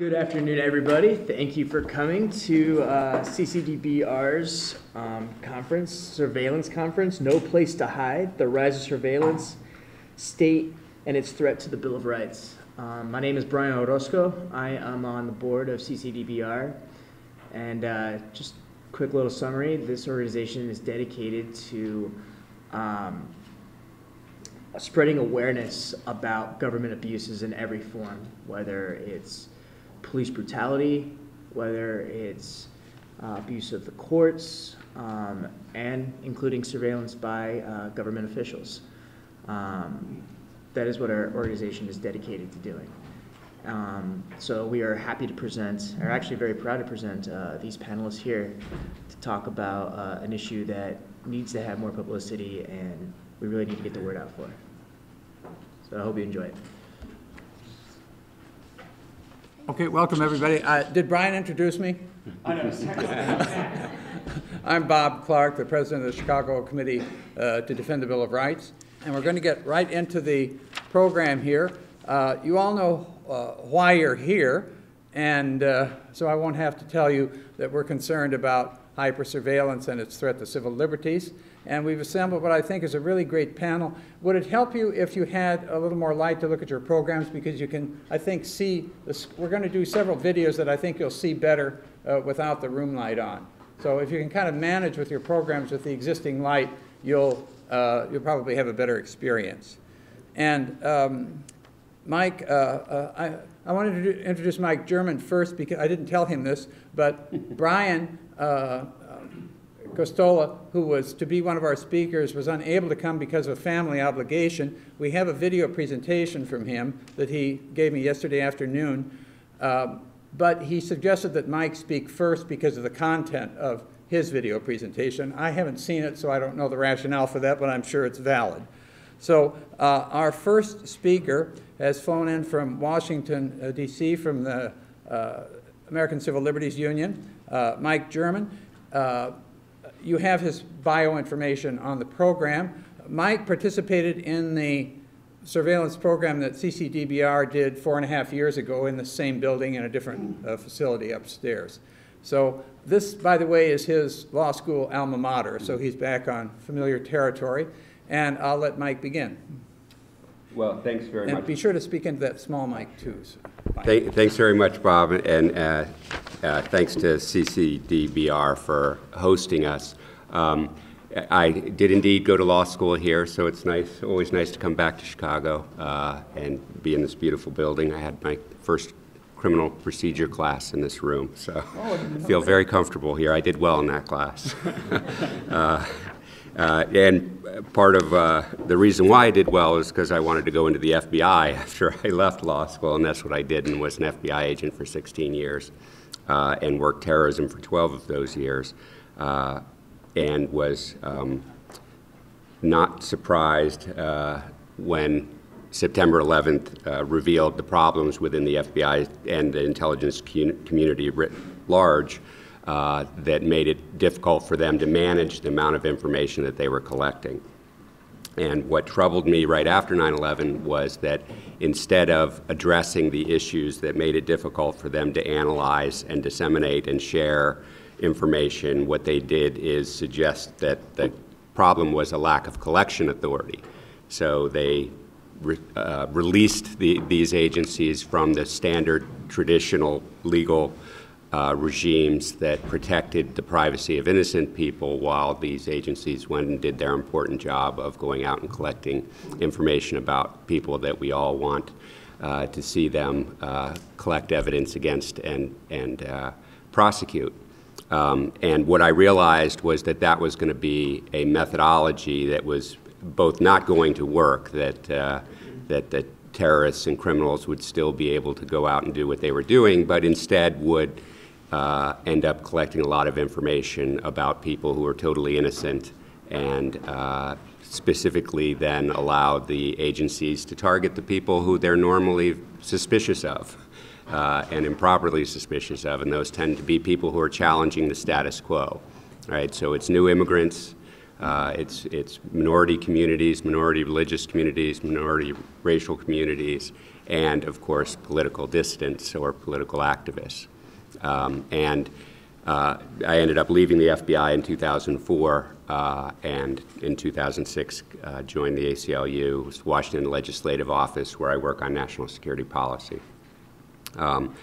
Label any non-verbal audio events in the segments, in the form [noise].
Good afternoon, everybody. Thank you for coming to uh, CCDBR's um, conference, surveillance conference, No Place to Hide, the Rise of Surveillance, State, and its Threat to the Bill of Rights. Um, my name is Brian Orozco. I am on the board of CCDBR. And uh, just quick little summary, this organization is dedicated to um, spreading awareness about government abuses in every form, whether it's police brutality, whether it's uh, abuse of the courts, um, and including surveillance by uh, government officials. Um, that is what our organization is dedicated to doing. Um, so we are happy to present, or actually very proud to present uh, these panelists here to talk about uh, an issue that needs to have more publicity and we really need to get the word out for. So I hope you enjoy it. Okay, welcome, everybody. Uh, Did Brian introduce me? I know. [laughs] I'm Bob Clark, the president of the Chicago Committee uh, to Defend the Bill of Rights, and we're going to get right into the program here. Uh, You all know uh, why you're here, and uh, so I won't have to tell you that we're concerned about hypersurveillance and its threat to civil liberties. And we've assembled what I think is a really great panel. Would it help you if you had a little more light to look at your programs? Because you can, I think, see, this, we're going to do several videos that I think you'll see better uh, without the room light on. So if you can kind of manage with your programs with the existing light, you'll, uh, you'll probably have a better experience. And um, Mike, uh, uh, I, I wanted to introduce Mike German first because I didn't tell him this, but Brian uh, Gosztola, who was to be one of our speakers, was unable to come because of a family obligation. We have a video presentation from him that he gave me yesterday afternoon, uh, but he suggested that Mike speak first because of the content of his video presentation. I haven't seen it, so I don't know the rationale for that, but I'm sure it's valid. So uh, our first speaker has flown in from Washington, uh, D.C., from the uh, American Civil Liberties Union, uh, Mike German. You have his bio information on the program. Mike participated in the surveillance program that CCDBR did four and a half years ago in the same building in a different uh, facility upstairs. So this, by the way, is his law school alma mater, so he's back on familiar territory. And I'll let Mike begin. Well, thanks very and much. be sure to speak into that small mic, too. So, Thank, thanks very much, Bob, and uh, uh, thanks to CCDBR for hosting us. Um, I did indeed go to law school here, so it's nice, always nice to come back to Chicago uh, and be in this beautiful building. I had my first criminal procedure class in this room, so oh, I feel very comfortable here. I did well in that class. [laughs] uh, and part of uh, the reason why I did well is because I wanted to go into the FBI [laughs] after I left law school, and that's what I did, and was an FBI agent for 16 years, uh, and worked terrorism for 12 of those years, uh, and was um, not surprised uh, when September 11th uh, revealed the problems within the FBI and the intelligence community writ large uh, that made it difficult for them to manage the amount of information that they were collecting. And what troubled me right after 9 11 was that instead of addressing the issues that made it difficult for them to analyze and disseminate and share information, what they did is suggest that the problem was a lack of collection authority. So they re, uh, released the, these agencies from the standard traditional legal uh, regimes that protected the privacy of innocent people while these agencies went and did their important job of going out and collecting information about people that we all want uh, to see them uh, collect evidence against and, and uh, prosecute. Um, and what I realized was that that was going to be a methodology that was both not going to work, that, uh, that, that terrorists and criminals would still be able to go out and do what they were doing, but instead would uh, end up collecting a lot of information about people who are totally innocent and uh, specifically then allow the agencies to target the people who they're normally suspicious of uh, and improperly suspicious of, and those tend to be people who are challenging the status quo. Right, so it's new immigrants, uh, it's, it's minority communities, minority religious communities, minority racial communities, and, of course, political dissidents or political activists. Um, and uh, I ended up leaving the FBI in 2004, uh, and in 2006 uh, joined the ACLU, Washington Legislative Office, where I work on national security policy. Um,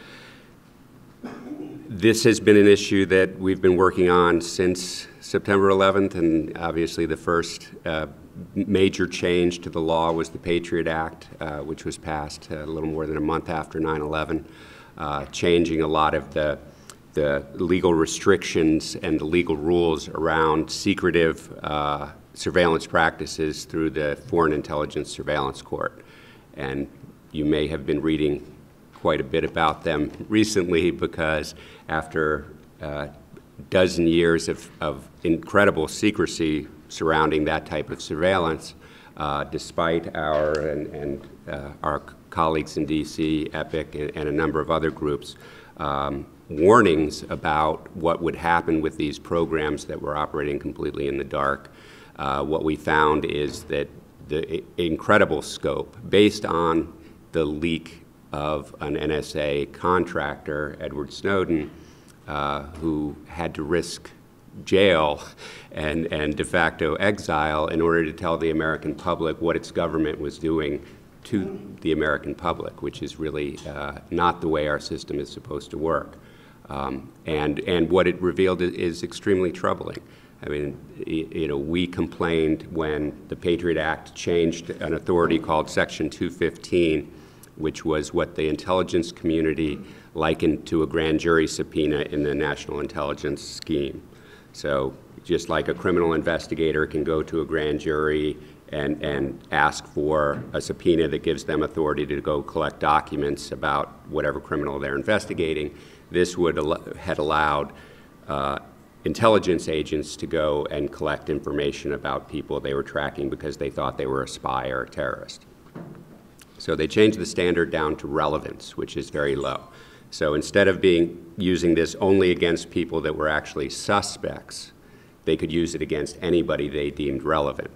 this has been an issue that we've been working on since September 11th, and obviously the first uh, major change to the law was the Patriot Act, uh, which was passed a little more than a month after 9 11, uh, changing a lot of the, the legal restrictions and the legal rules around secretive uh, surveillance practices through the Foreign Intelligence Surveillance Court. And you may have been reading quite a bit about them recently because after a uh, dozen years of, of incredible secrecy surrounding that type of surveillance, uh, despite our and, and uh, our colleagues in D.C., EPIC, and, and, a number of other groups, um, warnings about what would happen with these programs that were operating completely in the dark. Uh, what we found is that the incredible scope, based on the leak of an NSA contractor, Edward Snowden, uh, who had to risk jail and, and de facto exile in order to tell the American public what its government was doing to the American public, which is really uh, not the way our system is supposed to work. Um, and, and what it revealed is, is extremely troubling. I mean, you know, we complained when the Patriot Act changed an authority called Section 215 which was what the intelligence community likened to a grand jury subpoena in the national intelligence scheme. So just like a criminal investigator can go to a grand jury and, and ask for a subpoena that gives them authority to go collect documents about whatever criminal they're investigating, this would al had allowed uh, intelligence agents to go and collect information about people they were tracking because they thought they were a spy or a terrorist. So they changed the standard down to relevance, which is very low. So instead of being using this only against people that were actually suspects, they could use it against anybody they deemed relevant.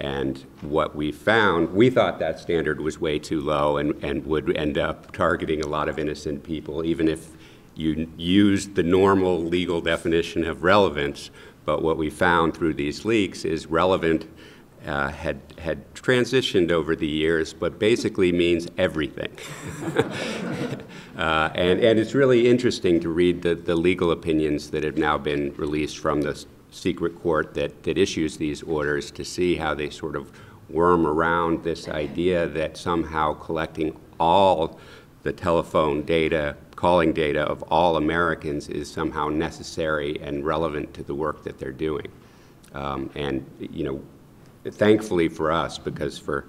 And what we found, we thought that standard was way too low and, and would end up targeting a lot of innocent people, even if you used the normal legal definition of relevance. But what we found through these leaks is relevant uh, had, had transitioned over the years, but basically means everything. [laughs] uh, and, and it's really interesting to read the, the legal opinions that have now been released from the secret court that, that issues these orders to see how they sort of worm around this idea that somehow collecting all the telephone data, calling data of all Americans is somehow necessary and relevant to the work that they're doing. Um, and, you know, thankfully for us, because for,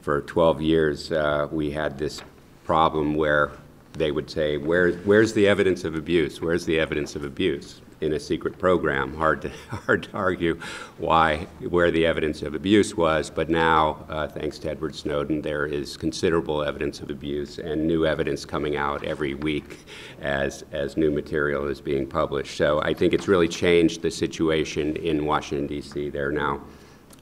for 12 years uh, we had this problem where they would say, Where, where's the evidence of abuse? Where's the evidence of abuse? In a secret program, hard to, [laughs] hard to argue why, where the evidence of abuse was, but now, uh, thanks to Edward Snowden, there is considerable evidence of abuse and new evidence coming out every week as, as new material is being published. So I think it's really changed the situation in Washington, D.C. There are now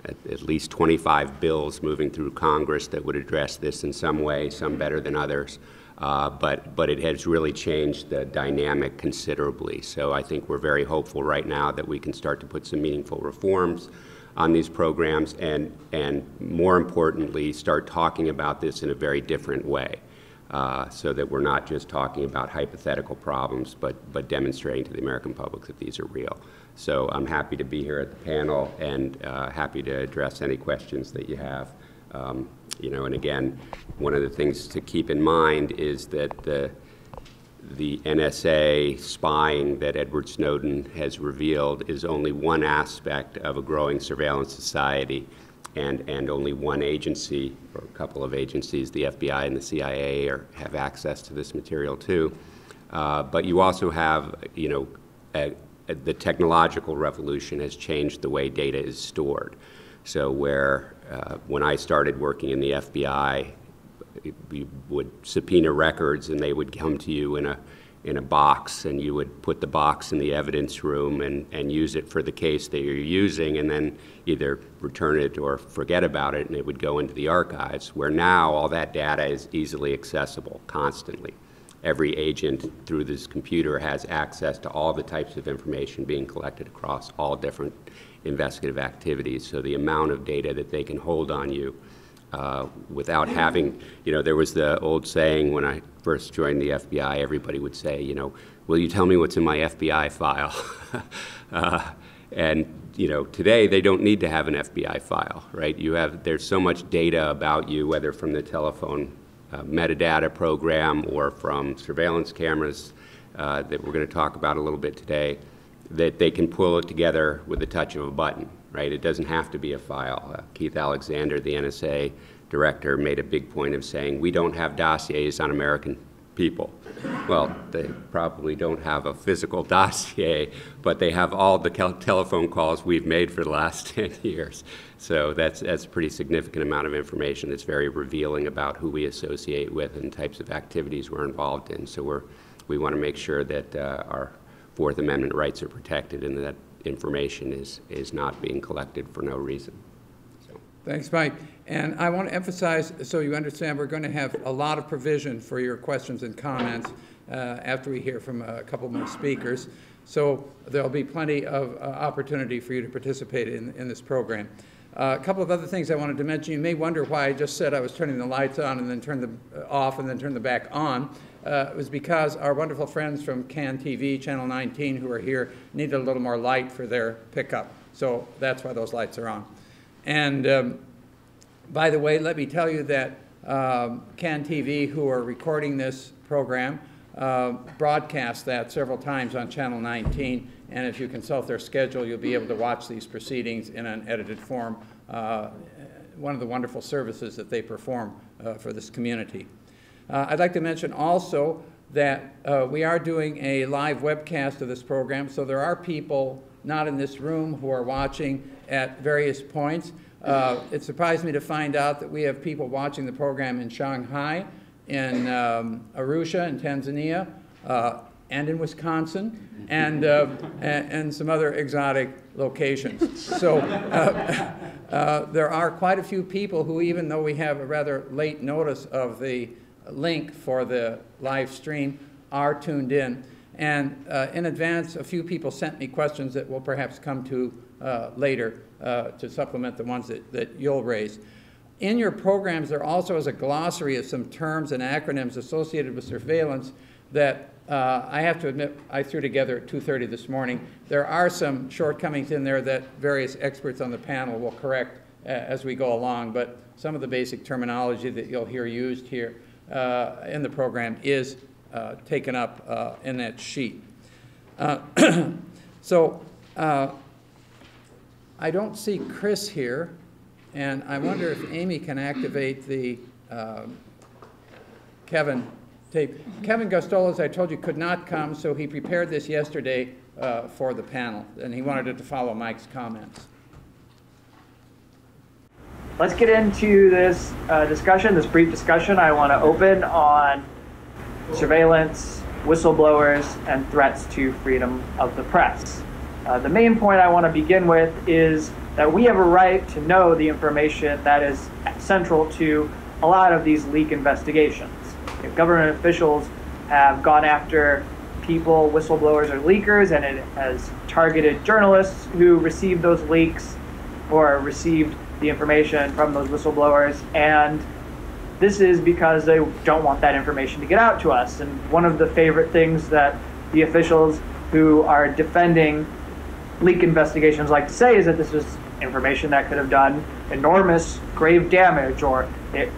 at, at, least 25 bills moving through Congress that would address this in some way, some better than others. Uh, but, but it has really changed the dynamic considerably. So I think we're very hopeful right now that we can start to put some meaningful reforms on these programs and, and more importantly, start talking about this in a very different way. Uh, so that we're not just talking about hypothetical problems, but, but demonstrating to the American public that these are real. So I'm happy to be here at the panel and uh, happy to address any questions that you have. Um, you know, and again, one of the things to keep in mind is that the, the NSA spying that Edward Snowden has revealed is only one aspect of a growing surveillance society and, and only one agency or a couple of agencies, the FBI and the CIA, are, have access to this material too. Uh, but you also have, you know, a, the technological revolution has changed the way data is stored. So where uh, when I started working in the FBI, we would subpoena records and they would come to you in a in a box, and you would put the box in the evidence room and, and use it for the case that you're using, and then either return it or forget about it, and it would go into the archives, where now all that data is easily accessible constantly. Every agent through this computer has access to all the types of information being collected across all different investigative activities. So the amount of data that they can hold on you uh, without having, you know, there was the old saying when I first joined the FBI, everybody would say, you know, will you tell me what's in my FBI file? [laughs] uh, and, you know, today they don't need to have an FBI file, right? You have, there's so much data about you, whether from the telephone uh, metadata program or from surveillance cameras uh, that we're going to talk about a little bit today, that they can pull it together with the touch of a button right? It doesn't have to be a file. Uh, Keith Alexander, the NSA director, made a big point of saying, we don't have dossiers on American people. Well, they probably don't have a physical [laughs] dossier, but they have all the telephone calls we've made for the last [laughs] 10 years. So that's, that's a pretty significant amount of information that's very revealing about who we associate with and types of activities we're involved in. So we're, we want to make sure that uh, our Fourth Amendment rights are protected and that information is, is not being collected for no reason. So. Thanks, Mike. And I want to emphasize, so you understand, we're going to have a lot of provision for your questions and comments uh, after we hear from a couple more speakers. So there'll be plenty of uh, opportunity for you to participate in, in this program. Uh, a couple of other things I wanted to mention. You may wonder why I just said I was turning the lights on and then turn them uh, off and then turn them back on uh, was because our wonderful friends from CAN TV, Channel 19, who are here, needed a little more light for their pickup. So that's why those lights are on. And um, by the way, let me tell you that um, CAN TV, who are recording this program, uh, broadcast that several times on Channel 19. And if you consult their schedule, you'll be able to watch these proceedings in an edited form. Uh, one of the wonderful services that they perform uh, for this community. Uh, I'd like to mention also that uh, we are doing a live webcast of this program, so there are people not in this room who are watching at various points. Uh, it surprised me to find out that we have people watching the program in Shanghai, in um, Arusha, in Tanzania, uh, and in Wisconsin, and, uh, and, and, some other exotic locations. So uh, [laughs] uh, there are quite a few people who, even though we have a rather late notice of the link for the live stream are tuned in. And uh, in advance, a few people sent me questions that we'll perhaps come to uh, later uh, to supplement the ones that, that you'll raise. In your programs, there also is a glossary of some terms and acronyms associated with surveillance that uh, I have to admit I threw together at 2.30 this morning. There are some shortcomings in there that various experts on the panel will correct uh, as we go along, but some of the basic terminology that you'll hear used here in the program is uh, taken up uh, in that sheet. [clears throat] so I don't see Chris here, and I wonder if Amy can activate the Kevin tape. Kevin Gosztola, as I told you, could not come, so he prepared this yesterday uh, for the panel, and he wanted it to follow Mike's comments let's get into this uh, discussion, this brief discussion I want to open on surveillance, whistleblowers, and threats to freedom of the press. Uh, the main point I want to begin with is that we have a right to know the information that is central to a lot of these leak investigations. If government officials have gone after people, whistleblowers or leakers, and it has targeted journalists who received those leaks or received the information from those whistleblowers. And this is because they don't want that information to get out to us. And one of the favorite things that the officials who are defending leak investigations like to say is that this is information that could have done enormous grave damage or it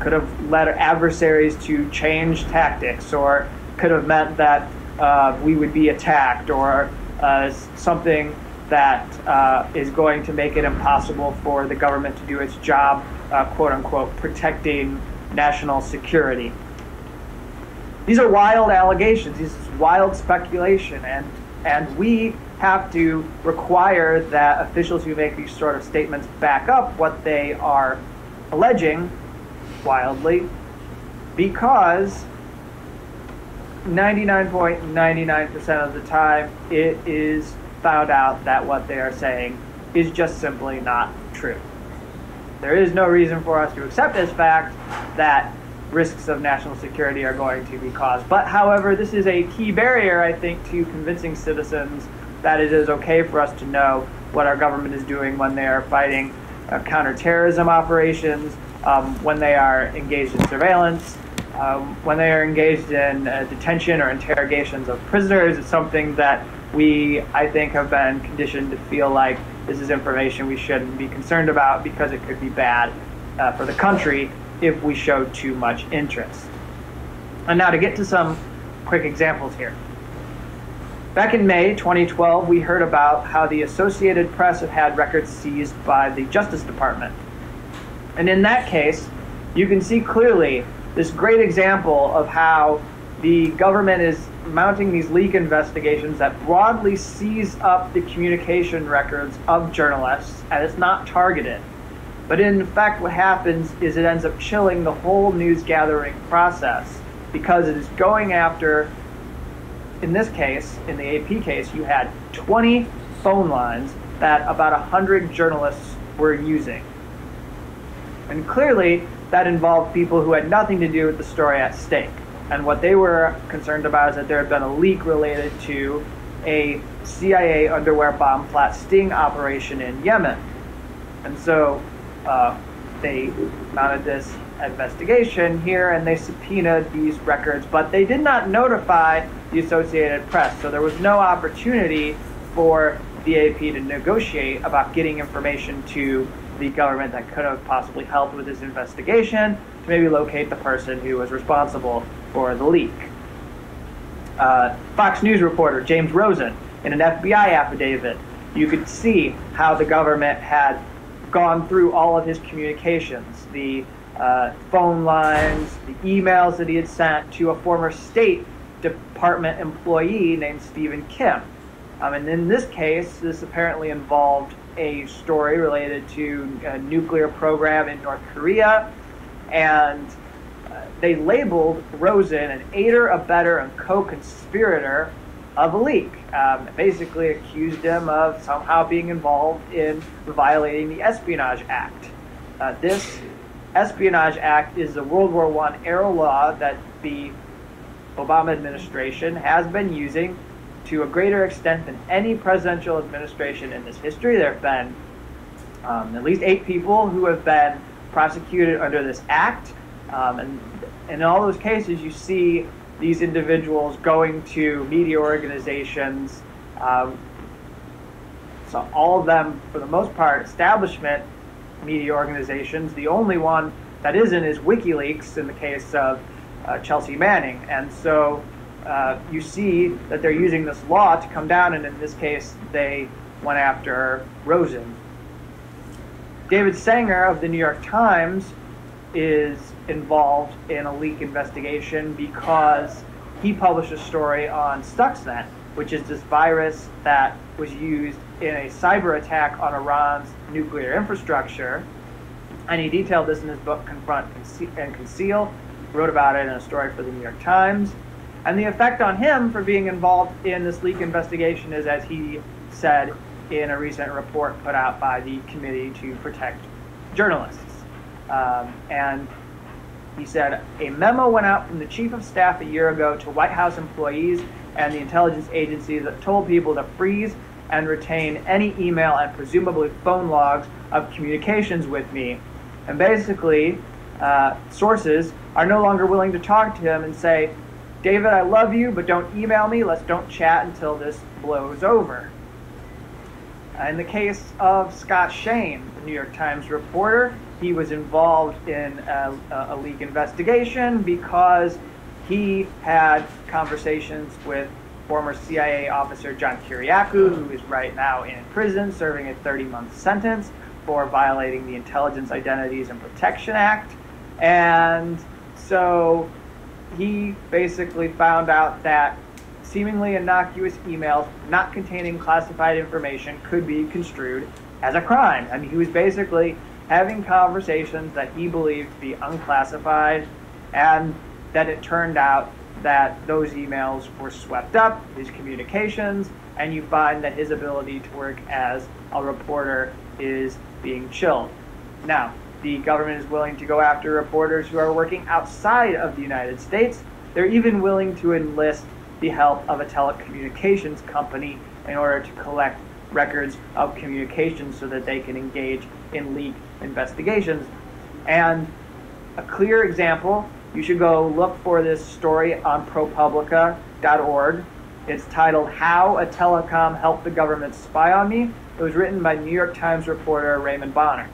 could have led adversaries to change tactics or could have meant that uh, we would be attacked or uh, something that uh, is going to make it impossible for the government to do its job, uh, quote unquote, protecting national security. These are wild allegations, this is wild speculation, and, and we have to require that officials who make these sort of statements back up what they are alleging wildly because 99.99% of the time, it is found out that what they are saying is just simply not true. There is no reason for us to accept as fact that risks of national security are going to be caused. But, however, this is a key barrier, I think, to convincing citizens that it is okay for us to know what our government is doing when they are fighting uh, counterterrorism operations, um, when they are engaged in surveillance, um, when they are engaged in uh, detention or interrogations of prisoners. It's something that we, I think, have been conditioned to feel like this is information we shouldn't be concerned about because it could be bad uh, for the country if we show too much interest. And now to get to some quick examples here. Back in May 2012, we heard about how the Associated Press had had records seized by the Justice Department. And in that case, you can see clearly this great example of how the government is mounting these leak investigations that broadly seize up the communication records of journalists, and it's not targeted. But in fact, what happens is it ends up chilling the whole news gathering process because it is going after in this case, in the AP case, you had 20 phone lines that about 100 journalists were using. And clearly, that involved people who had nothing to do with the story at stake. And what they were concerned about is that there had been a leak related to a CIA underwear bomb flat sting operation in Yemen. And so uh, they mounted this investigation here and they subpoenaed these records, but they did not notify the Associated Press. So there was no opportunity for the AP to negotiate about getting information to the government that could have possibly helped with this investigation to maybe locate the person who was responsible for the leak. Uh, Fox News reporter James Rosen, in an FBI affidavit, you could see how the government had gone through all of his communications, the uh, phone lines, the emails that he had sent to a former State Department employee named Stephen Kim. Um, and in this case, this apparently involved a story related to a nuclear program in North Korea. And uh, they labeled Rosen an aider, abettor, and co conspirator of a leak. Um, basically accused him of somehow being involved in violating the Espionage Act. Uh, this Espionage Act is a World War I era law that the Obama administration has been using to a greater extent than any presidential administration in this history. There have been um, at least eight people who have been prosecuted under this act. Um, and, in all those cases, you see these individuals going to media organizations. Um, so all of them, for the most part, establishment media organizations. The only one that isn't is WikiLeaks in the case of uh, Chelsea Manning. And so uh, you see that they're using this law to come down, and in this case, they went after Rosen. David Sanger of the New York Times is involved in a leak investigation because he published a story on Stuxnet, which is this virus that was used in a cyber attack on Iran's nuclear infrastructure. And he detailed this in his book, Confront and Conceal, wrote about it in a story for the New York Times. And the effect on him for being involved in this leak investigation is, as he said in a recent report put out by the Committee to Protect Journalists. Um, and he said, a memo went out from the chief of staff a year ago to White House employees and the intelligence agencies that told people to freeze and retain any email and presumably phone logs of communications with me. And basically, uh, sources are no longer willing to talk to him and say, David, I love you, but don't email me. Let's don't chat until this blows over. Uh, in the case of Scott Shane, the New York Times reporter, he was involved in a, a leak investigation because he had conversations with former CIA officer John Kiriakou, who is right now in prison serving a 30 month sentence for violating the Intelligence Identities and Protection Act. And so he basically found out that seemingly innocuous emails not containing classified information could be construed as a crime. I mean, he was basically having conversations that he believed to be unclassified and that it turned out that those emails were swept up, his communications, and you find that his ability to work as a reporter is being chilled. Now, the government is willing to go after reporters who are working outside of the United States. They're even willing to enlist the help of a telecommunications company in order to collect records of communications so that they can engage in leak investigations. And a clear example, you should go look for this story on ProPublica.org. It's titled How a Telecom Helped the Government Spy on Me. It was written by New York Times reporter Raymond Bonner.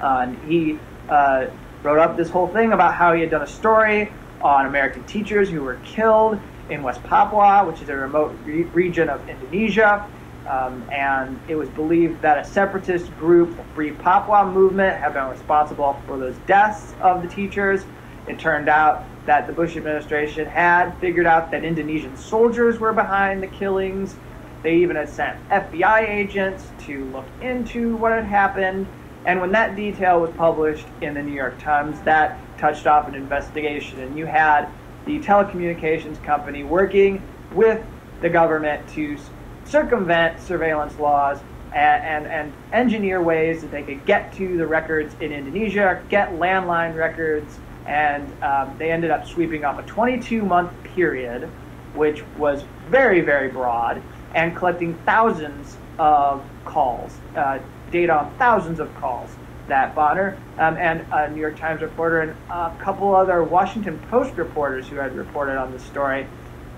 Uh, and he uh, wrote up this whole thing about how he had done a story on American teachers who were killed in West Papua, which is a remote re- region of Indonesia. Um, and it was believed that a separatist group, the Free Papua movement, had been responsible for those deaths of the teachers. It turned out that the Bush administration had figured out that Indonesian soldiers were behind the killings. They even had sent FBI agents to look into what had happened. And when that detail was published in the New York Times, that touched off an investigation. And you had the telecommunications company working with the government to circumvent surveillance laws and, and, and, engineer ways that they could get to the records in Indonesia, get landline records, and um, they ended up sweeping up a 22 month period, which was very, very broad, and collecting thousands of calls, uh, data on thousands of calls that Bonner um, and a New York Times reporter and a couple other Washington Post reporters who had reported on the story,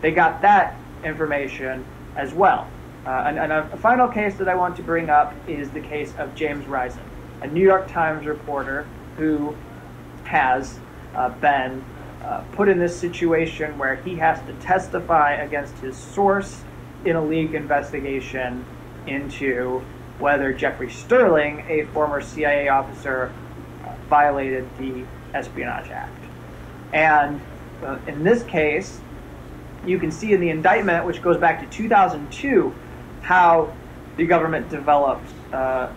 they got that information as well. Uh, and, and a, final case that I want to bring up is the case of James Risen, a New York Times reporter who has uh, been uh, put in this situation where he has to testify against his source in a leak investigation into whether Jeffrey Sterling, a former CIA officer, uh, violated the Espionage Act. And uh, in this case, you can see in the indictment, which goes back to 2002, how the government developed uh,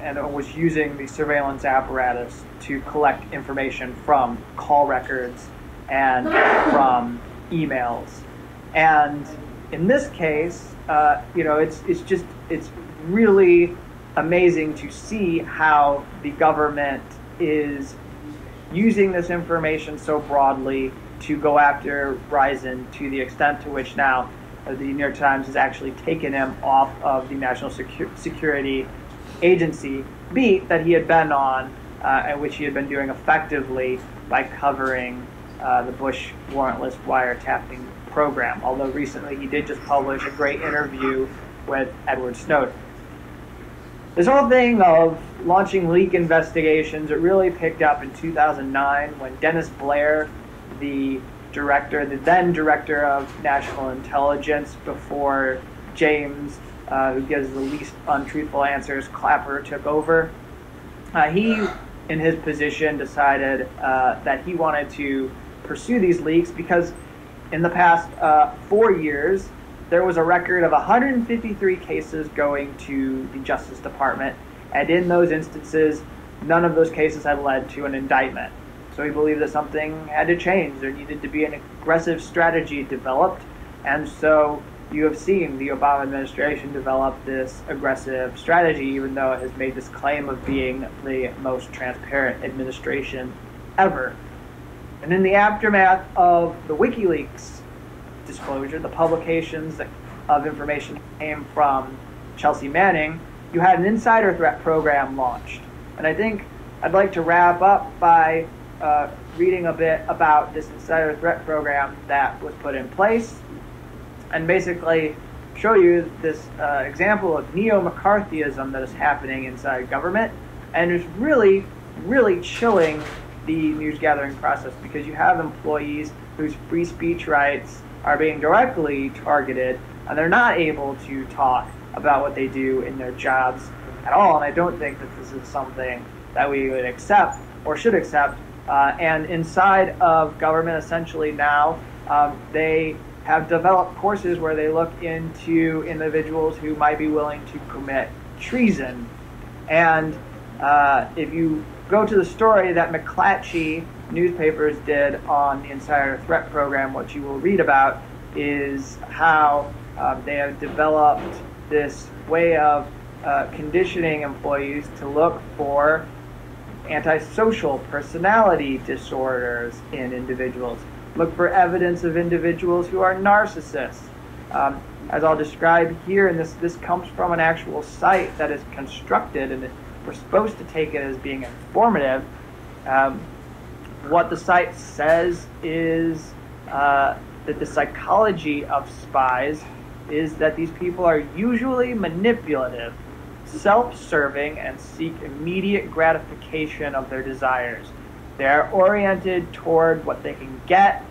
and was using the surveillance apparatus to collect information from call records and from emails. And in this case, uh, you know, it's it's just it's really amazing to see how the government is using this information so broadly to go after Risen to the extent to which now the New York Times has actually taken him off of the National Secu- Security Agency beat that he had been on, uh, and which he had been doing effectively by covering uh, the Bush warrantless wiretapping program. Although recently he did just publish a great interview with Edward Snowden. This whole thing of launching leak investigations, it really picked up in 2009 when Dennis Blair, the director, the then director of national intelligence before James, uh, who gives the least untruthful answers, Clapper took over. Uh, he, in his position, decided uh, that he wanted to pursue these leaks because in the past uh, four years, there was a record of 153 cases going to the Justice Department, and in those instances, none of those cases had led to an indictment. So he believed that something had to change. There needed to be an aggressive strategy developed, and so you have seen the Obama administration develop this aggressive strategy, even though it has made this claim of being the most transparent administration ever. And in the aftermath of the WikiLeaks disclosure, the publications of information came from Chelsea Manning, you had an insider threat program launched. And I think I'd like to wrap up by uh, reading a bit about this insider threat program that was put in place and basically show you this uh, example of neo McCarthyism that is happening inside government and is really, really chilling the news gathering process because you have employees whose free speech rights are being directly targeted and they're not able to talk about what they do in their jobs at all. And I don't think that this is something that we would accept or should accept. Uh, and inside of government, essentially now, um, they have developed courses where they look into individuals who might be willing to commit treason. And uh, if you go to the story that McClatchy newspapers did on the Insider Threat Program, what you will read about is how um, they have developed this way of uh, conditioning employees to look for antisocial personality disorders in individuals. Look for evidence of individuals who are narcissists. Um, as I'll describe here, and this, this comes from an actual site that is constructed, and we're supposed to take it as being informative. Um, what the site says is uh, that the psychology of spies is that these people are usually manipulative, self serving, and seek immediate gratification of their desires. They are oriented toward what they can get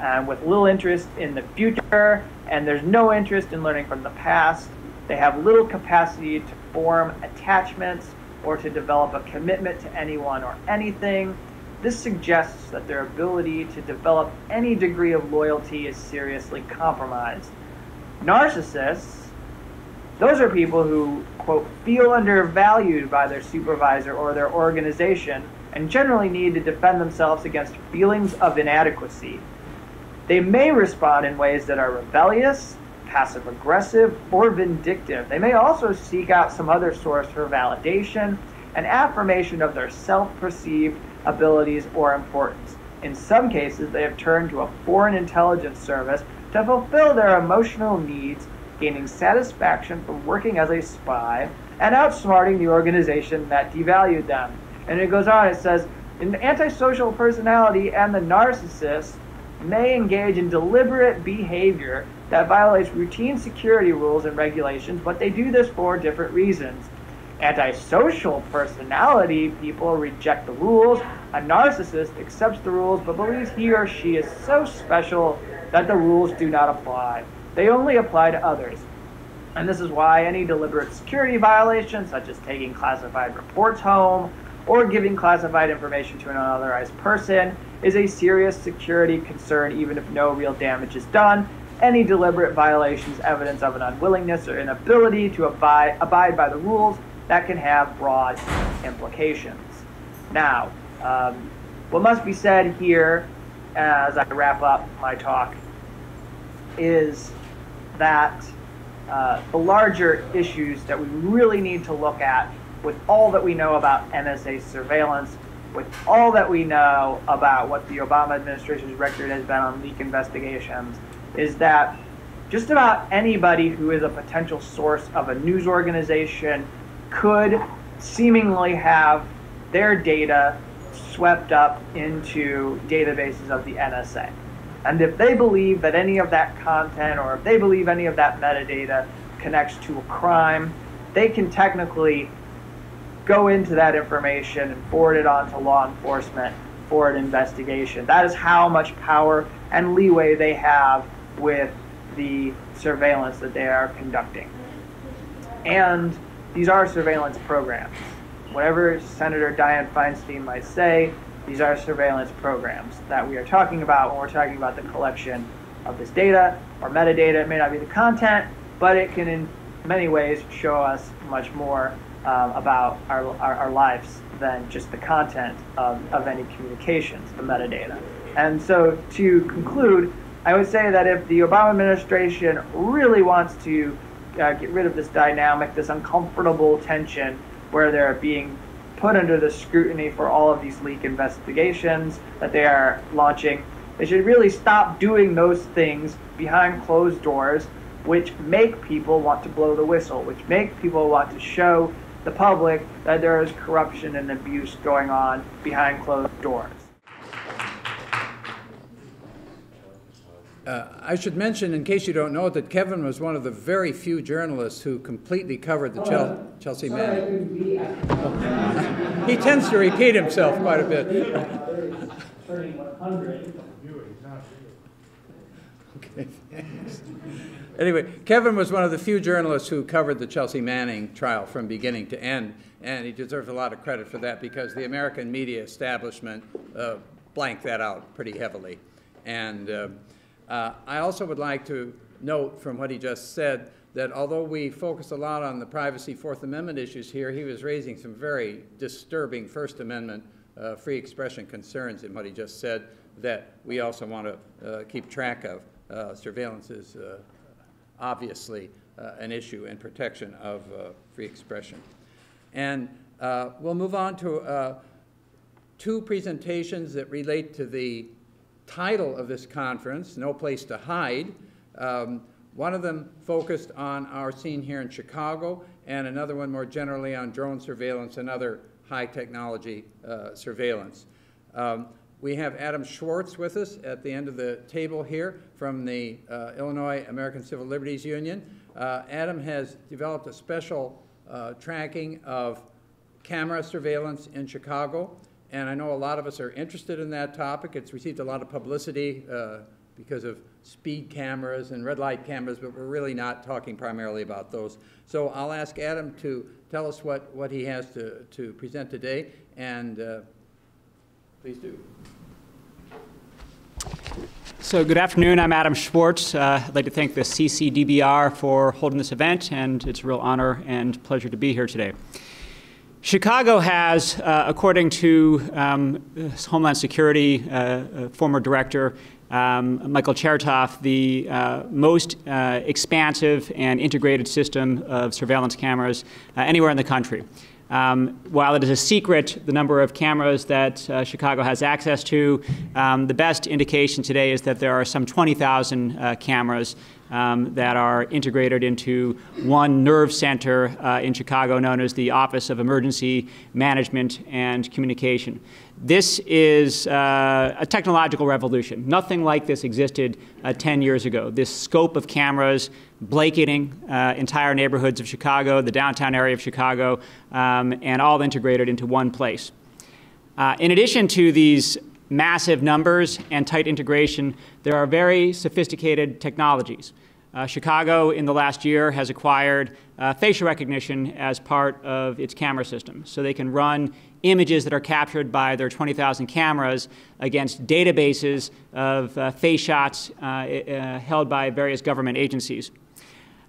and with little interest in the future, and there's no interest in learning from the past. They have little capacity to form attachments or to develop a commitment to anyone or anything. This suggests that their ability to develop any degree of loyalty is seriously compromised. Narcissists, those are people who, quote, feel undervalued by their supervisor or their organization and generally need to defend themselves against feelings of inadequacy. They may respond in ways that are rebellious, passive aggressive, or vindictive. They may also seek out some other source for validation and affirmation of their self perceived abilities or importance. In some cases, they have turned to a foreign intelligence service to fulfill their emotional needs, gaining satisfaction from working as a spy and outsmarting the organization that devalued them. And it goes on, it says, an antisocial personality and the narcissist may engage in deliberate behavior that violates routine security rules and regulations, but they do this for different reasons. Antisocial personality people reject the rules. A narcissist accepts the rules but believes he or she is so special that the rules do not apply. They only apply to others. And this is why any deliberate security violation, such as taking classified reports home or giving classified information to an unauthorized person, is a serious security concern even if no real damage is done. Any deliberate violation is evidence of an unwillingness or inability to abide, abide by the rules that can have broad implications. Now, um, what must be said here as I wrap up my talk is that uh, the larger issues that we really need to look at with all that we know about NSA surveillance, with all that we know about what the Obama administration's record has been on leak investigations, is that just about anybody who is a potential source of a news organization could seemingly have their data swept up into databases of the NSA. And if they believe that any of that content or if they believe any of that metadata connects to a crime, they can technically go into that information and forward it on to law enforcement for an investigation. That is how much power and leeway they have with the surveillance that they are conducting. And these are surveillance programs. Whatever Senator Dianne Feinstein might say, these are surveillance programs that we are talking about when we're talking about the collection of this data or metadata. It may not be the content, but it can in many ways show us much more um, about our, our, our, lives than just the content of, of any communications, the metadata. And so to conclude, I would say that if the Obama administration really wants to uh, get rid of this dynamic, this uncomfortable tension where they're being put under the scrutiny for all of these leak investigations that they are launching. They should really stop doing those things behind closed doors, which make people want to blow the whistle, which make people want to show the public that there is corruption and abuse going on behind closed doors. Uh, I should mention, in case you don't know it, that Kevin was one of the very few journalists who completely covered the Chel- Chelsea man. [laughs] he tends to repeat himself quite a bit. okay, [laughs] thanks. Anyway, Kevin was one of the few journalists who covered the Chelsea Manning trial from beginning to end, and he deserves a lot of credit for that because the American media establishment uh, blanked that out pretty heavily. And uh, uh, I also would like to note from what he just said that although we focus a lot on the privacy Fourth Amendment issues here, he was raising some very disturbing First Amendment uh, free expression concerns in what he just said that we also want to uh, keep track of. Uh, surveillance is uh, obviously uh, an issue in protection of free expression. And we'll move on to two presentations that relate to the title of this conference, No Place to Hide. Um, one of them focused on our scene here in Chicago, and another one more generally on drone surveillance and other high technology uh, surveillance. Um, we have Adam Schwartz with us at the end of the table here from the uh, Illinois American Civil Liberties Union. Uh, Adam has developed a special uh, tracking of camera surveillance in Chicago, and I know a lot of us are interested in that topic. It's received a lot of publicity uh, because of speed cameras and red light cameras, but we're really not talking primarily about those. So I'll ask Adam to tell us what, what he has to, to present today, and uh, please do. So good afternoon. I'm Adam Schwartz. Uh, I'd like to thank the CCDBR for holding this event, and it's a real honor and pleasure to be here today. Chicago has, uh, according to um, Homeland Security uh, uh former director um, Michael Chertoff, the uh, most uh, expansive and integrated system of surveillance cameras anywhere in the country. Um, while it is a secret, the number of cameras that uh, Chicago has access to, um, the best indication today is that there are some 20,000 uh, cameras um, that are integrated into one nerve center uh, in Chicago known as the Office of Emergency Management and Communication. This is uh, a technological revolution. Nothing like this existed uh, 10 years ago. This scope of cameras blanketing uh, entire neighborhoods of Chicago, the downtown area of Chicago, um, and all integrated into one place. Uh, in addition to these massive numbers and tight integration, there are very sophisticated technologies. Uh, Chicago, in the last year, has acquired uh, facial recognition as part of its camera system. So they can run images that are captured by their 20,000 cameras against databases of uh, face shots uh, uh, held by various government agencies.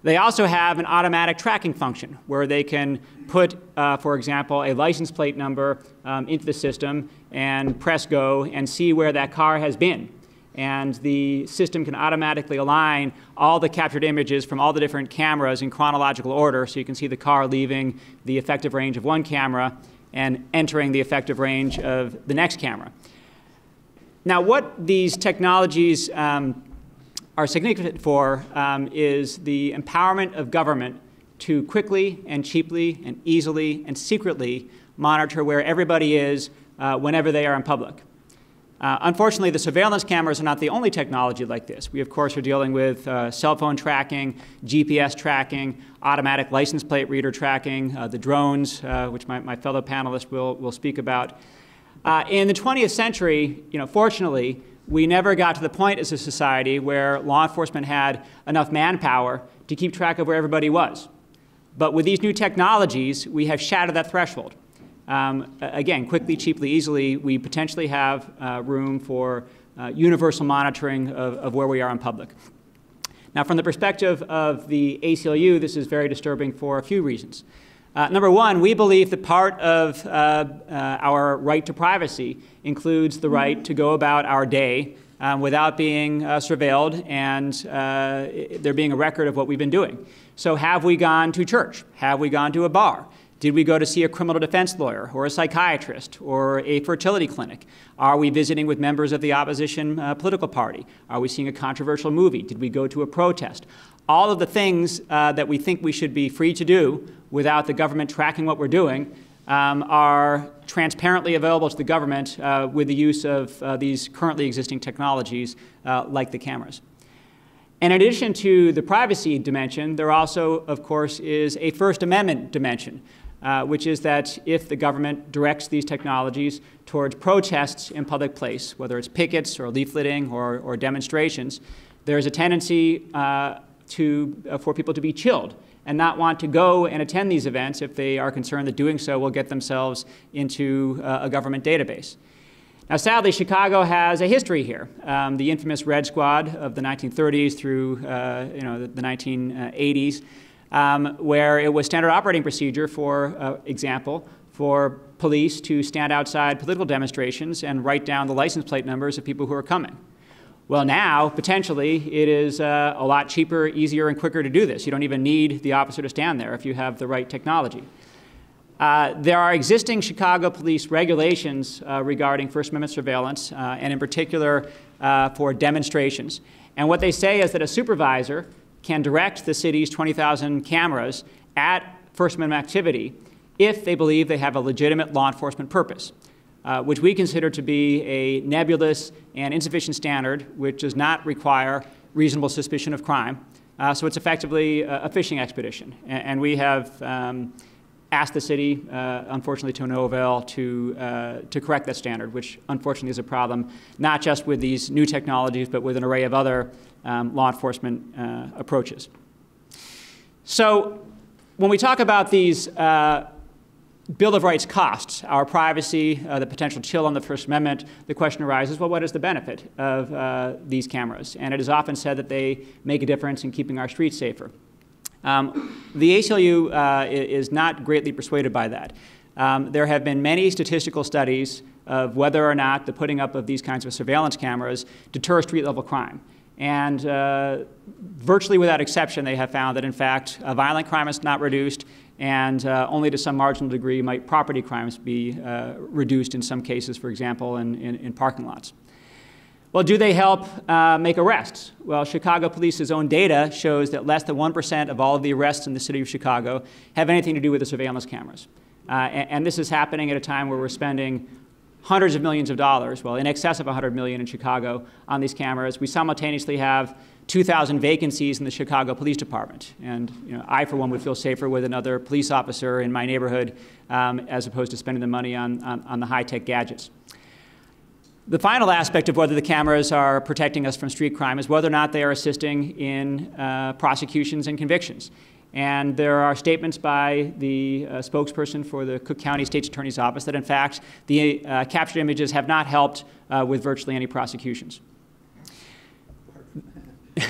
They also have an automatic tracking function where they can put, uh, for example, a license plate number um, into the system and press go and see where that car has been. And the system can automatically align all the captured images from all the different cameras in chronological order so you can see the car leaving the effective range of one camera and entering the effective range of the next camera. Now, what these technologies um, are significant for um, is the empowerment of government to quickly and cheaply and easily and secretly monitor where everybody is uh, whenever they are in public. Uh, unfortunately, the surveillance cameras are not the only technology like this. We, of course, are dealing with uh, cell phone tracking, GPS tracking, automatic license plate reader tracking, uh, the drones, uh, which my, my, fellow panelists will, will speak about. Uh, in the 20th century, you know, fortunately, we never got to the point as a society where law enforcement had enough manpower to keep track of where everybody was. But with these new technologies, we have shattered that threshold. Um, again, quickly, cheaply, easily, we potentially have uh, room for uh, universal monitoring of, of, where we are in public. Now, from the perspective of the ACLU, this is very disturbing for a few reasons. Uh, number one, we believe that part of uh, uh, our right to privacy includes the right to go about our day um, without being uh, surveilled and there being a record of what we've been doing. So, have we gone to church? Have we gone to a bar? Did we go to see a criminal defense lawyer or a psychiatrist or a fertility clinic? Are we visiting with members of the opposition uh, political party? Are we seeing a controversial movie? Did we go to a protest? All of the things uh, that we think we should be free to do without the government tracking what we're doing um, are transparently available to the government uh, with the use of uh, these currently existing technologies uh, like the cameras. And in addition to the privacy dimension, there also, of course, is a First Amendment dimension uh, which is that if the government directs these technologies towards protests in public place, whether it's pickets or leafleting or, or demonstrations, there's a tendency uh, to, uh, for people to be chilled and not want to go and attend these events if they are concerned that doing so will get themselves into uh, a government database. Now, sadly, Chicago has a history here. Um, the infamous Red Squad of the 1930s through uh, you know, the, the 1980s um, where it was standard operating procedure, for uh, example, for police to stand outside political demonstrations and write down the license plate numbers of people who are coming. Well, now, potentially, it is uh, a lot cheaper, easier, and quicker to do this. You don't even need the officer to stand there if you have the right technology. Uh, there are existing Chicago police regulations uh, regarding First Amendment surveillance, uh, and in particular uh, for demonstrations. And what they say is that a supervisor can direct the city's 20,000 cameras at First Amendment activity if they believe they have a legitimate law enforcement purpose, uh, which we consider to be a nebulous and insufficient standard which does not require reasonable suspicion of crime. Uh, so it's effectively a, a fishing expedition. And, we have um, asked the city, uh, unfortunately to no avail, to, uh, to correct that standard, which unfortunately is a problem, not just with these new technologies, but with an array of other um, law enforcement uh, approaches. So when we talk about these uh, Bill of Rights costs, our privacy, uh, the potential chill on the First Amendment, the question arises, well, what is the benefit of uh, these cameras? And it is often said that they make a difference in keeping our streets safer. Um, the ACLU uh, is not greatly persuaded by that. Um, there have been many statistical studies of whether or not the putting up of these kinds of surveillance cameras deter street level crime. And uh, virtually without exception, they have found that, in fact, uh, violent crime is not reduced, and uh, only to some marginal degree might property crimes be uh, reduced in some cases, for example, in, in, in parking lots. Well, do they help uh, make arrests? Well, Chicago Police's own data shows that less than 1% of all of the arrests in the city of Chicago have anything to do with the surveillance cameras. Uh, and, and, this is happening at a time where we're spending hundreds of millions of dollars, well, in excess of 100 million in Chicago on these cameras. We simultaneously have 2,000 vacancies in the Chicago Police Department. And you know, I, for one, would feel safer with another police officer in my neighborhood um, as opposed to spending the money on, on, on the high-tech gadgets. The final aspect of whether the cameras are protecting us from street crime is whether or not they are assisting in uh, prosecutions and convictions. And there are statements by the uh, spokesperson for the Cook County State's Attorney's Office that, in fact, the uh, captured images have not helped uh, with virtually any prosecutions. [laughs]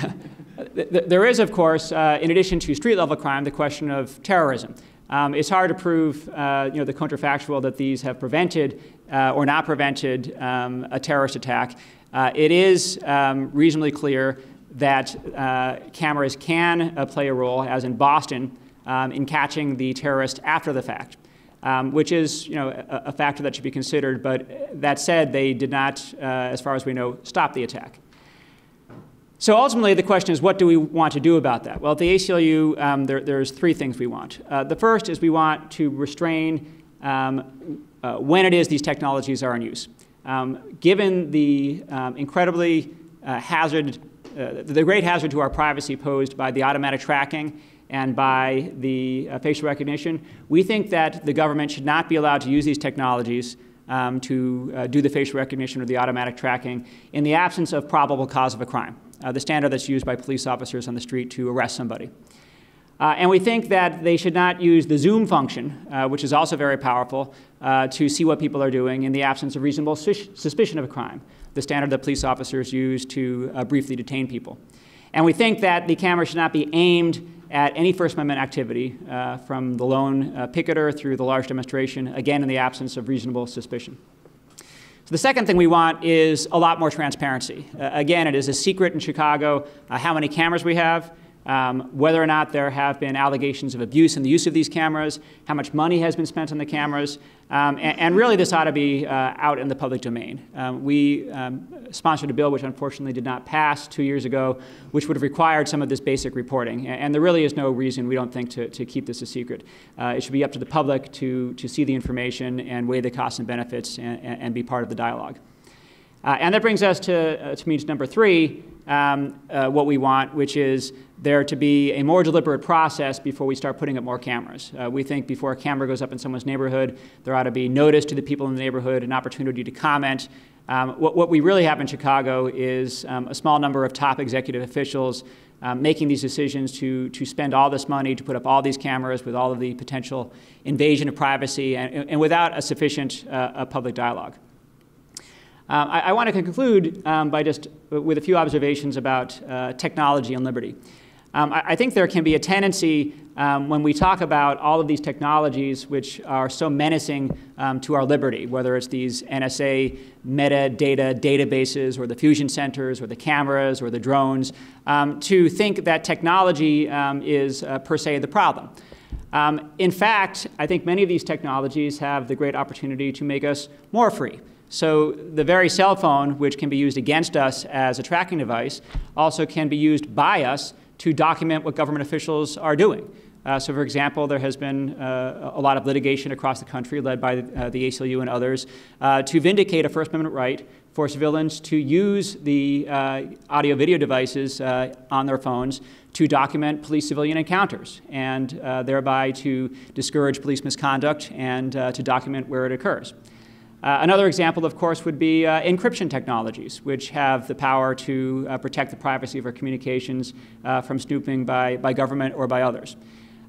there is, of course, uh, in addition to street level crime, the question of terrorism. Um, it's hard to prove, uh, you know, the counterfactual that these have prevented uh, or not prevented um, a terrorist attack. It is um, reasonably clear that uh, cameras can uh, play a role, as in Boston, um, in catching the terrorist after the fact, um, which is, you know, a, a, factor that should be considered. But that said, they did not, uh, as far as we know, stop the attack. So ultimately, the question is, what do we want to do about that? Well, at the ACLU, um, there, there's three things we want. Uh, the first is we want to restrain um, uh, when it is these technologies are in use. Um, given the um, incredibly uh, hazard, uh, the great hazard to our privacy posed by the automatic tracking and by the uh, facial recognition, we think that the government should not be allowed to use these technologies um, to uh, do the facial recognition or the automatic tracking in the absence of probable cause of a crime uh, the standard that's used by police officers on the street to arrest somebody. Uh, and we think that they should not use the zoom function, uh, which is also very powerful, uh, to see what people are doing in the absence of reasonable sus suspicion of a crime, the standard that police officers use to uh, briefly detain people. And we think that the camera should not be aimed at any First Amendment activity, uh, from the lone uh, picketer through the large demonstration, again in the absence of reasonable suspicion. So the second thing we want is a lot more transparency. Uh, again, it is a secret in Chicago uh, how many cameras we have, um, whether or not there have been allegations of abuse in the use of these cameras, how much money has been spent on the cameras, um, and, and, really this ought to be uh, out in the public domain. Um, we um, sponsored a bill which unfortunately did not pass two years ago, which would have required some of this basic reporting, and, and there really is no reason we don't think to, to keep this a secret. Uh, it should be up to the public to, to see the information and weigh the costs and benefits and, and be part of the dialogue. Uh, and that brings us to, uh, to means number three, um, uh, what we want, which is there to be a more deliberate process before we start putting up more cameras. Uh, we think before a camera goes up in someone's neighborhood, there ought to be notice to the people in the neighborhood, an opportunity to comment. Um, what, what, we really have in Chicago is um, a small number of top executive officials um, making these decisions to, to spend all this money to put up all these cameras with all of the potential invasion of privacy and, and without a sufficient uh, public dialogue. Um, I, I, want to conclude um, by just with a few observations about uh, technology and liberty. Um, I, I, think there can be a tendency um, when we talk about all of these technologies which are so menacing um, to our liberty, whether it's these NSA metadata databases or the fusion centers or the cameras or the drones, um, to think that technology is uh, per se the problem. In fact, I think many of these technologies have the great opportunity to make us more free. So the very cell phone, which can be used against us as a tracking device, also can be used by us to document what government officials are doing. Uh, so, for example, there has been uh, a lot of litigation across the country, led by uh, the ACLU and others, uh, to vindicate a First Amendment right for civilians to use the uh, audio video devices uh, on their phones to document police civilian encounters and thereby to discourage police misconduct and to document where it occurs. Uh, another example, of course, would be uh, encryption technologies, which have the power to uh, protect the privacy of our communications uh, from snooping by, by government or by others.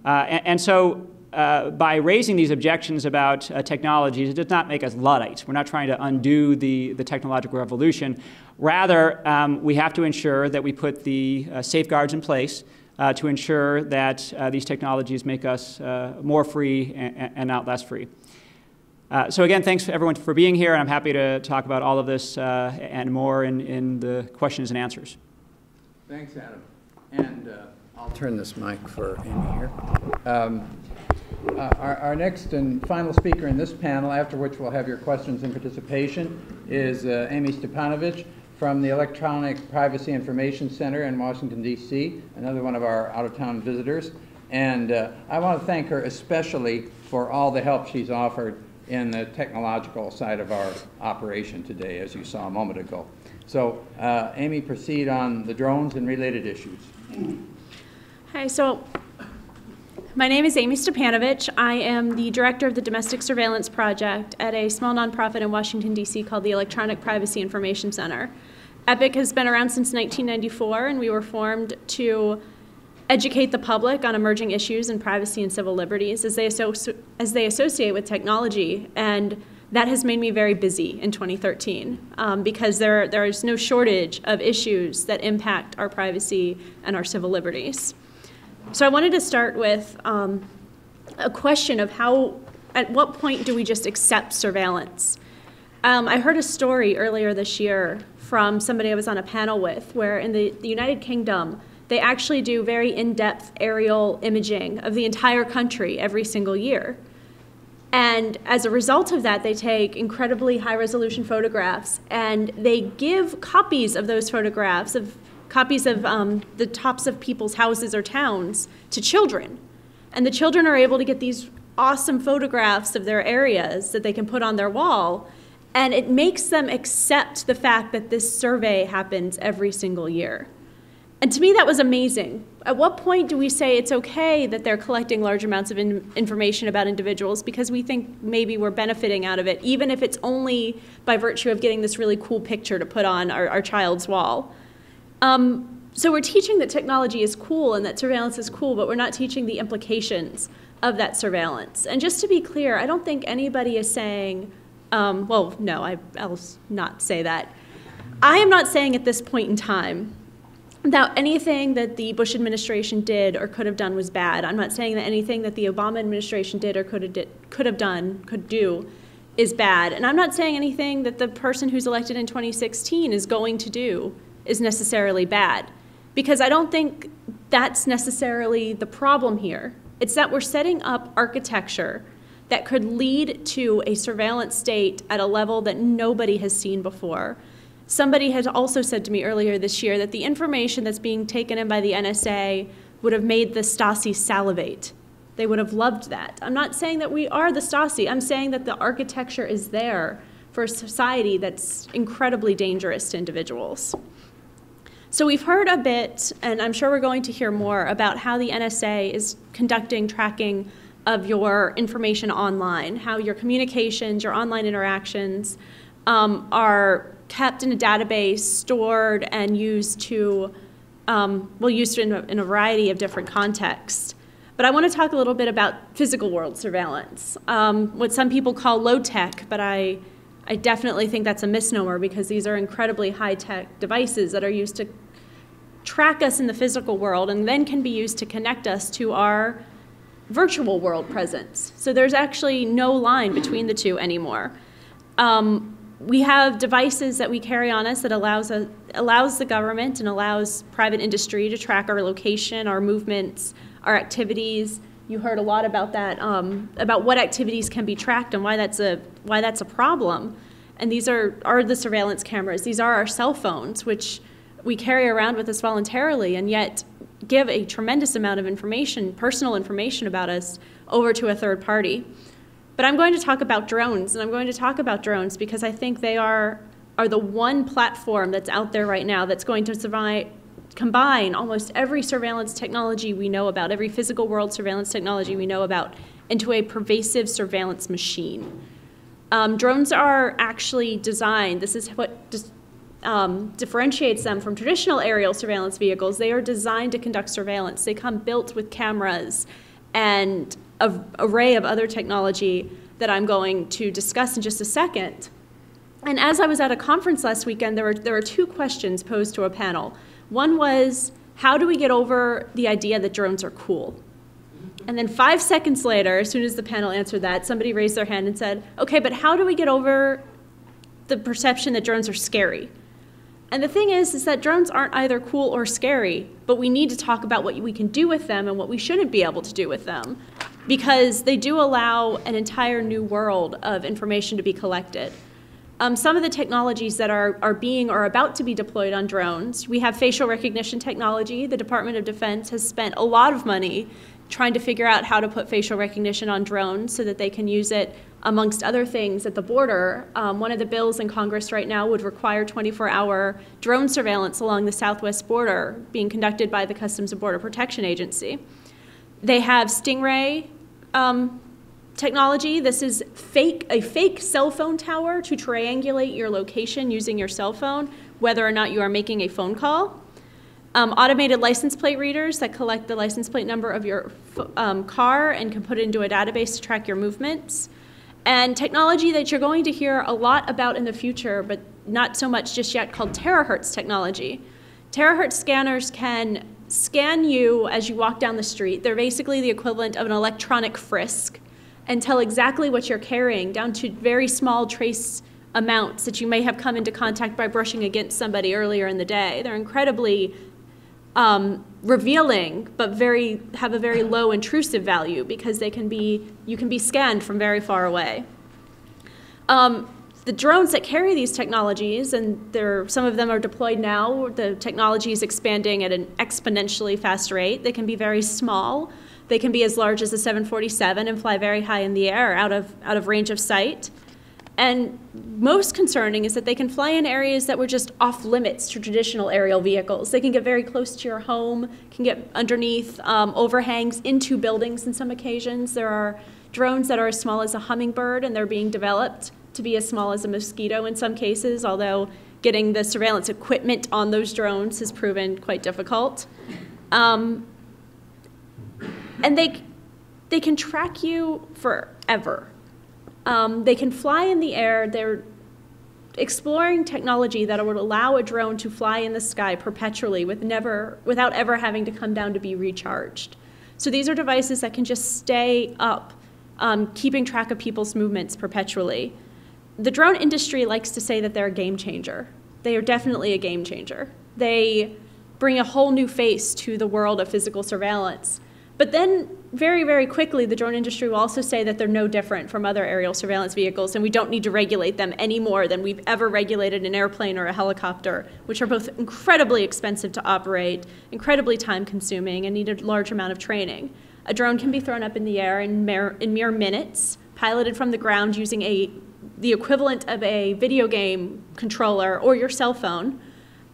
Uh, and, and, so, uh, by raising these objections about technologies, it does not make us Luddites. We're not trying to undo the, the technological revolution. Rather, um, we have to ensure that we put the safeguards in place to ensure that these technologies make us more free and, and not less free. Uh, so again, thanks everyone for being here, and I'm happy to talk about all of this uh, and more in, in the questions and answers. Thanks, Adam. And uh, I'll turn this mic for Amie here. Um, uh, our, our, next and final speaker in this panel, after which we'll have your questions and participation, is uh, Amie Stepanovich from the Electronic Privacy Information Center in Washington, D.C., another one of our out-of-town visitors. And uh, I want to thank her especially for all the help she's offered in the technological side of our operation today, as you saw a moment ago. So, uh, Amie, proceed on the drones and related issues. Hi, so my name is Amie Stepanovich. I am the director of the Domestic Surveillance Project at a small nonprofit in Washington, D.C. called the Electronic Privacy Information Center. EPIC has been around since 1994, and we were formed to educate the public on emerging issues in privacy and civil liberties as they, as they associate with technology. And that has made me very busy in 2013 um, because there, there is no shortage of issues that impact our privacy and our civil liberties. So I wanted to start with um, a question of how, at what point do we just accept surveillance? Um, I heard a story earlier this year from somebody I was on a panel with where in the, the United Kingdom, they actually do very in depth aerial imaging of the entire country every single year. And as a result of that, they take incredibly high resolution photographs and they give copies of those photographs, of copies of um, the tops of people's houses or towns to children. And the children are able to get these awesome photographs of their areas that they can put on their wall. And it makes them accept the fact that this survey happens every single year. And to me, that was amazing. At what point do we say it's okay that they're collecting large amounts of in information about individuals because we think maybe we're benefiting out of it, even if it's only by virtue of getting this really cool picture to put on our, our child's wall? Um, so we're teaching that technology is cool and that surveillance is cool, but we're not teaching the implications of that surveillance. And just to be clear, I don't think anybody is saying, um, well, no, I, I'll not say that. I am not saying at this point in time that anything that the Bush administration did or could have done was bad. I'm not saying that anything that the Obama administration did or could have, did, could have done, could do, is bad. And I'm not saying anything that the person who's elected in 2016 is going to do is necessarily bad. Because I don't think that's necessarily the problem here. It's that we're setting up architecture that could lead to a surveillance state at a level that nobody has seen before Somebody had also said to me earlier this year that the information that's being taken in by the NSA would have made the Stasi salivate. They would have loved that. I'm not saying that we are the Stasi. I'm saying that the architecture is there for a society that's incredibly dangerous to individuals. So we've heard a bit, and I'm sure we're going to hear more, about how the NSA is conducting tracking of your information online, how your communications, your online interactions um, are kept in a database, stored, and used to, um, well, used in a, in a variety of different contexts. But I want to talk a little bit about physical world surveillance, um, what some people call low tech, but I, I definitely think that's a misnomer because these are incredibly high tech devices that are used to track us in the physical world and then can be used to connect us to our virtual world presence. So there's actually no line between the two anymore. Um, we have devices that we carry on us that allows, a, allows the government and allows private industry to track our location, our movements, our activities. You heard a lot about that, um, about what activities can be tracked and why that's a, why that's a problem. And these are, are the surveillance cameras. These are our cell phones, which we carry around with us voluntarily and yet give a tremendous amount of information, personal information about us, over to a third party. But I'm going to talk about drones, and I'm going to talk about drones because I think they are, are the one platform that's out there right now that's going to survive, combine almost every surveillance technology we know about, every physical world surveillance technology we know about, into a pervasive surveillance machine. Um, drones are actually designed, this is what um, differentiates them from traditional aerial surveillance vehicles. They are designed to conduct surveillance. They come built with cameras and array of other technology that I'm going to discuss in just a second. And as I was at a conference last weekend, there were, there were two questions posed to a panel. One was, how do we get over the idea that drones are cool? And then five seconds later, as soon as the panel answered that, somebody raised their hand and said, okay, but how do we get over the perception that drones are scary? And the thing is, is that drones aren't either cool or scary, but we need to talk about what we can do with them and what we shouldn't be able to do with them because they do allow an entire new world of information to be collected. Um, some of the technologies that are, are being or about to be deployed on drones, we have facial recognition technology. The Department of Defense has spent a lot of money trying to figure out how to put facial recognition on drones so that they can use it amongst other things at the border. Um, one of the bills in Congress right now would require 24 hour drone surveillance along the southwest border being conducted by the Customs and Border Protection Agency. They have Stingray um, technology. This is fake, a fake cell phone tower to triangulate your location using your cell phone, whether or not you are making a phone call. Um, automated license plate readers that collect the license plate number of your um, car and can put it into a database to track your movements. And technology that you're going to hear a lot about in the future, but not so much just yet, called terahertz technology. Terahertz scanners can scan you as you walk down the street. They're basically the equivalent of an electronic frisk and tell exactly what you're carrying down to very small trace amounts that you may have come into contact by brushing against somebody earlier in the day. They're incredibly um, revealing, but very have a very low intrusive value because they can be you can be scanned from very far away. Um, the drones that carry these technologies, and there, some of them are deployed now, the technology is expanding at an exponentially fast rate. They can be very small. They can be as large as a 747 and fly very high in the air out of, out of range of sight. And most concerning is that they can fly in areas that were just off limits to traditional aerial vehicles. They can get very close to your home, can get underneath um, overhangs into buildings in some occasions. There are drones that are as small as a hummingbird and they're being developed to be as small as a mosquito in some cases, although getting the surveillance equipment on those drones has proven quite difficult. Um, and they, they can track you forever. Um, they can fly in the air. They're exploring technology that would allow a drone to fly in the sky perpetually with never, without ever having to come down to be recharged. So these are devices that can just stay up, um, keeping track of people's movements perpetually the drone industry likes to say that they're a game changer. They are definitely a game changer. They bring a whole new face to the world of physical surveillance. But then, very, very quickly, the drone industry will also say that they're no different from other aerial surveillance vehicles, and we don't need to regulate them any more than we've ever regulated an airplane or a helicopter, which are both incredibly expensive to operate, incredibly time consuming, and need a large amount of training. A drone can be thrown up in the air in mere, in mere minutes, piloted from the ground using a the equivalent of a video game controller or your cell phone.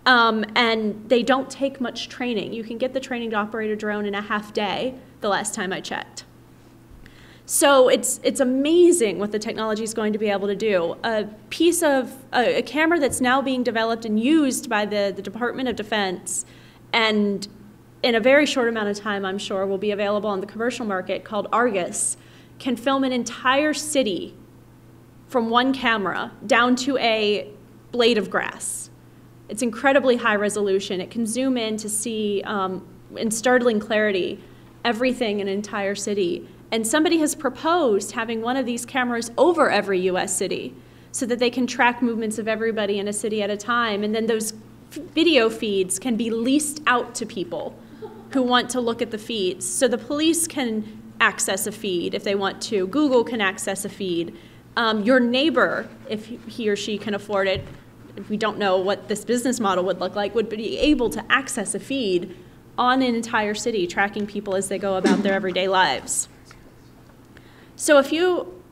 Um, and they don't take much training. You can get the training to operate a drone in a half day, the last time I checked. So it's, it's amazing what the technology is going to be able to do. A piece of, a, a camera that's now being developed and used by the, the Department of Defense and in a very short amount of time, I'm sure, will be available on the commercial market called Argus, can film an entire city from one camera down to a blade of grass. It's incredibly high resolution. It can zoom in to see um, in startling clarity everything in an entire city. And somebody has proposed having one of these cameras over every US city so that they can track movements of everybody in a city at a time. And then those video feeds can be leased out to people who want to look at the feeds. So the police can access a feed if they want to, Google can access a feed. Um, your neighbor, if he or she can afford it, if we don't know what this business model would look like, would be able to access a feed on an entire city, tracking people as they go about their everyday lives. So if you,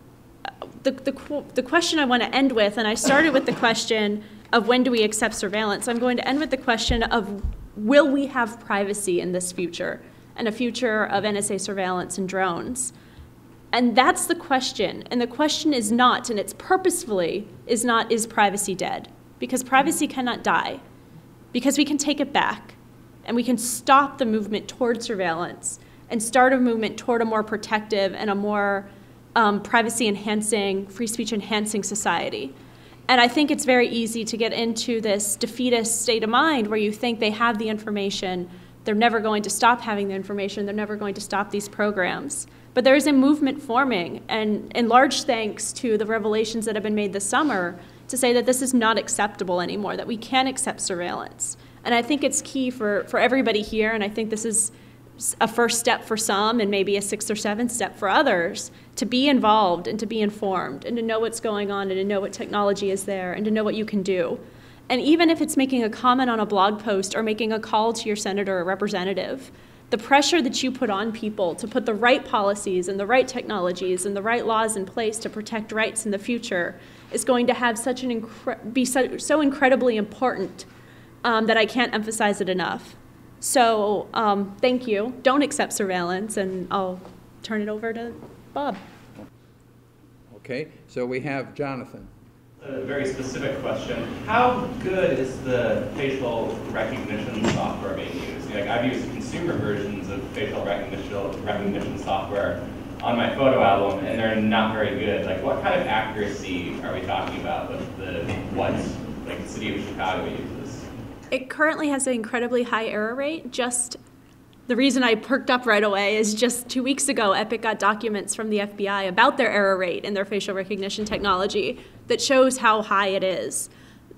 the, the, the question I want to end with, and I started with the question of when do we accept surveillance, I'm going to end with the question of will we have privacy in this future and a future of NSA surveillance and drones? And that's the question. And the question is not, and it's purposefully, is not, is privacy dead? Because privacy cannot die. Because we can take it back and we can stop the movement toward surveillance and start a movement toward a more protective and a more um, privacy enhancing, free speech enhancing society. And I think it's very easy to get into this defeatist state of mind where you think they have the information, they're never going to stop having the information, they're never going to stop these programs. But there is a movement forming, and in large thanks to the revelations that have been made this summer to say that this is not acceptable anymore, that we can accept surveillance. And I think it's key for, for everybody here, and I think this is a first step for some and maybe a sixth or seventh step for others to be involved and to be informed and to know what's going on and to know what technology is there and to know what you can do. And even if it's making a comment on a blog post or making a call to your senator or representative, the pressure that you put on people to put the right policies and the right technologies and the right laws in place to protect rights in the future is going to have such an be so, so incredibly important um, that I can't emphasize it enough. So um, thank you. Don't accept surveillance, and I'll turn it over to Bob. Okay, so we have Jonathan. A very specific question. How good is the facial recognition software being used? Like I've used consumer versions of facial recognition recognition software on my photo album, and they're not very good. Like, what kind of accuracy are we talking about with the what like the city of Chicago uses? It currently has an incredibly high error rate. Just the reason I perked up right away is just two weeks ago, Epic got documents from the FBI about their error rate in their facial recognition technology that shows how high it is.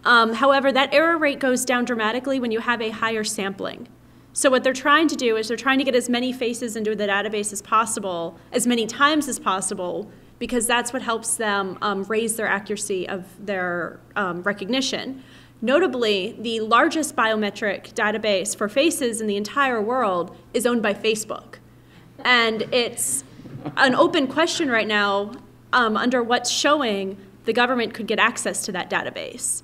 Um, however, that error rate goes down dramatically when you have a higher sampling. So what they're trying to do is they're trying to get as many faces into the database as possible, as many times as possible, because that's what helps them um, raise their accuracy of their um, recognition. Notably, the largest biometric database for faces in the entire world is owned by Facebook. And it's an open question right now um, under what's showing the government could get access to that database.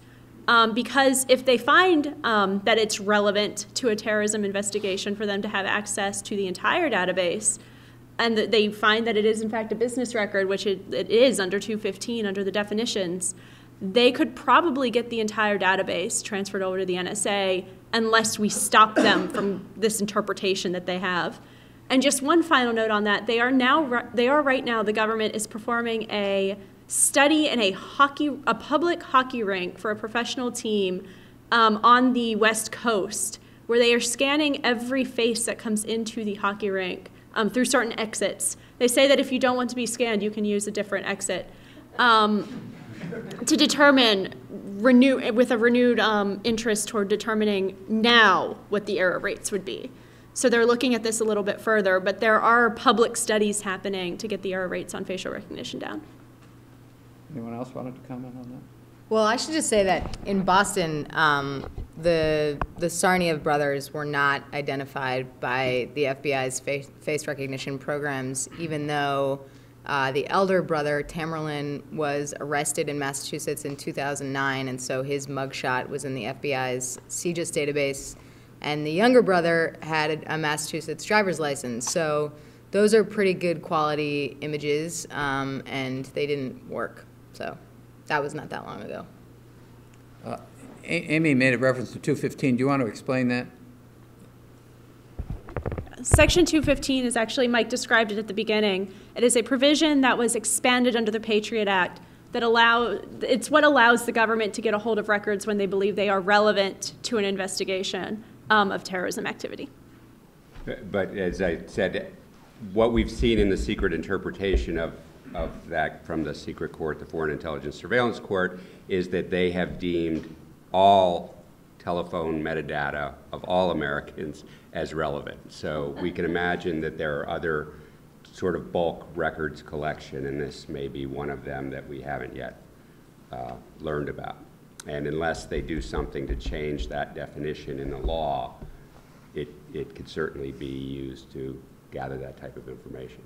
Um, because if they find um, that it's relevant to a terrorism investigation for them to have access to the entire database, and they find that it is in fact a business record, which it, it is under 215 under the definitions, they could probably get the entire database transferred over to the NSA unless we stop them from this interpretation that they have. And just one final note on that: they are now they are right now the government is performing a study in a hockey a public hockey rink for a professional team um, on the west coast where they are scanning every face that comes into the hockey rink um, through certain exits. They say that if you don't want to be scanned, you can use a different exit. Um, to determine renew with a renewed um, interest toward determining now what the error rates would be. So they're looking at this a little bit further, but there are public studies happening to get the error rates on facial recognition down. Anyone else wanted to comment on that? Well, I should just say that in Boston, um, the the Tsarnaev brothers were not identified by the FBI's face, face recognition programs, even though uh, the elder brother, Tamerlan, was arrested in Massachusetts in 2009, and so his mugshot was in the FBI's CJIS database. And the younger brother had a Massachusetts driver's license. So those are pretty good quality images, um, and they didn't work. So that was not that long ago. Uh, Amie made a reference to 215. Do you want to explain that? Section 215 is actually, Mike described it at the beginning. It is a provision that was expanded under the Patriot Act that allow, it's what allows the government to get a hold of records when they believe they are relevant to an investigation um, of terrorism activity. But as I said, what we've seen in the secret interpretation of, of that from the secret court, the Foreign Intelligence Surveillance Court, is that they have deemed all telephone metadata of all Americans as relevant. So we can imagine that there are other sort of bulk records collection, and this may be one of them that we haven't yet uh, learned about. And unless they do something to change that definition in the law, it, it could certainly be used to gather that type of information.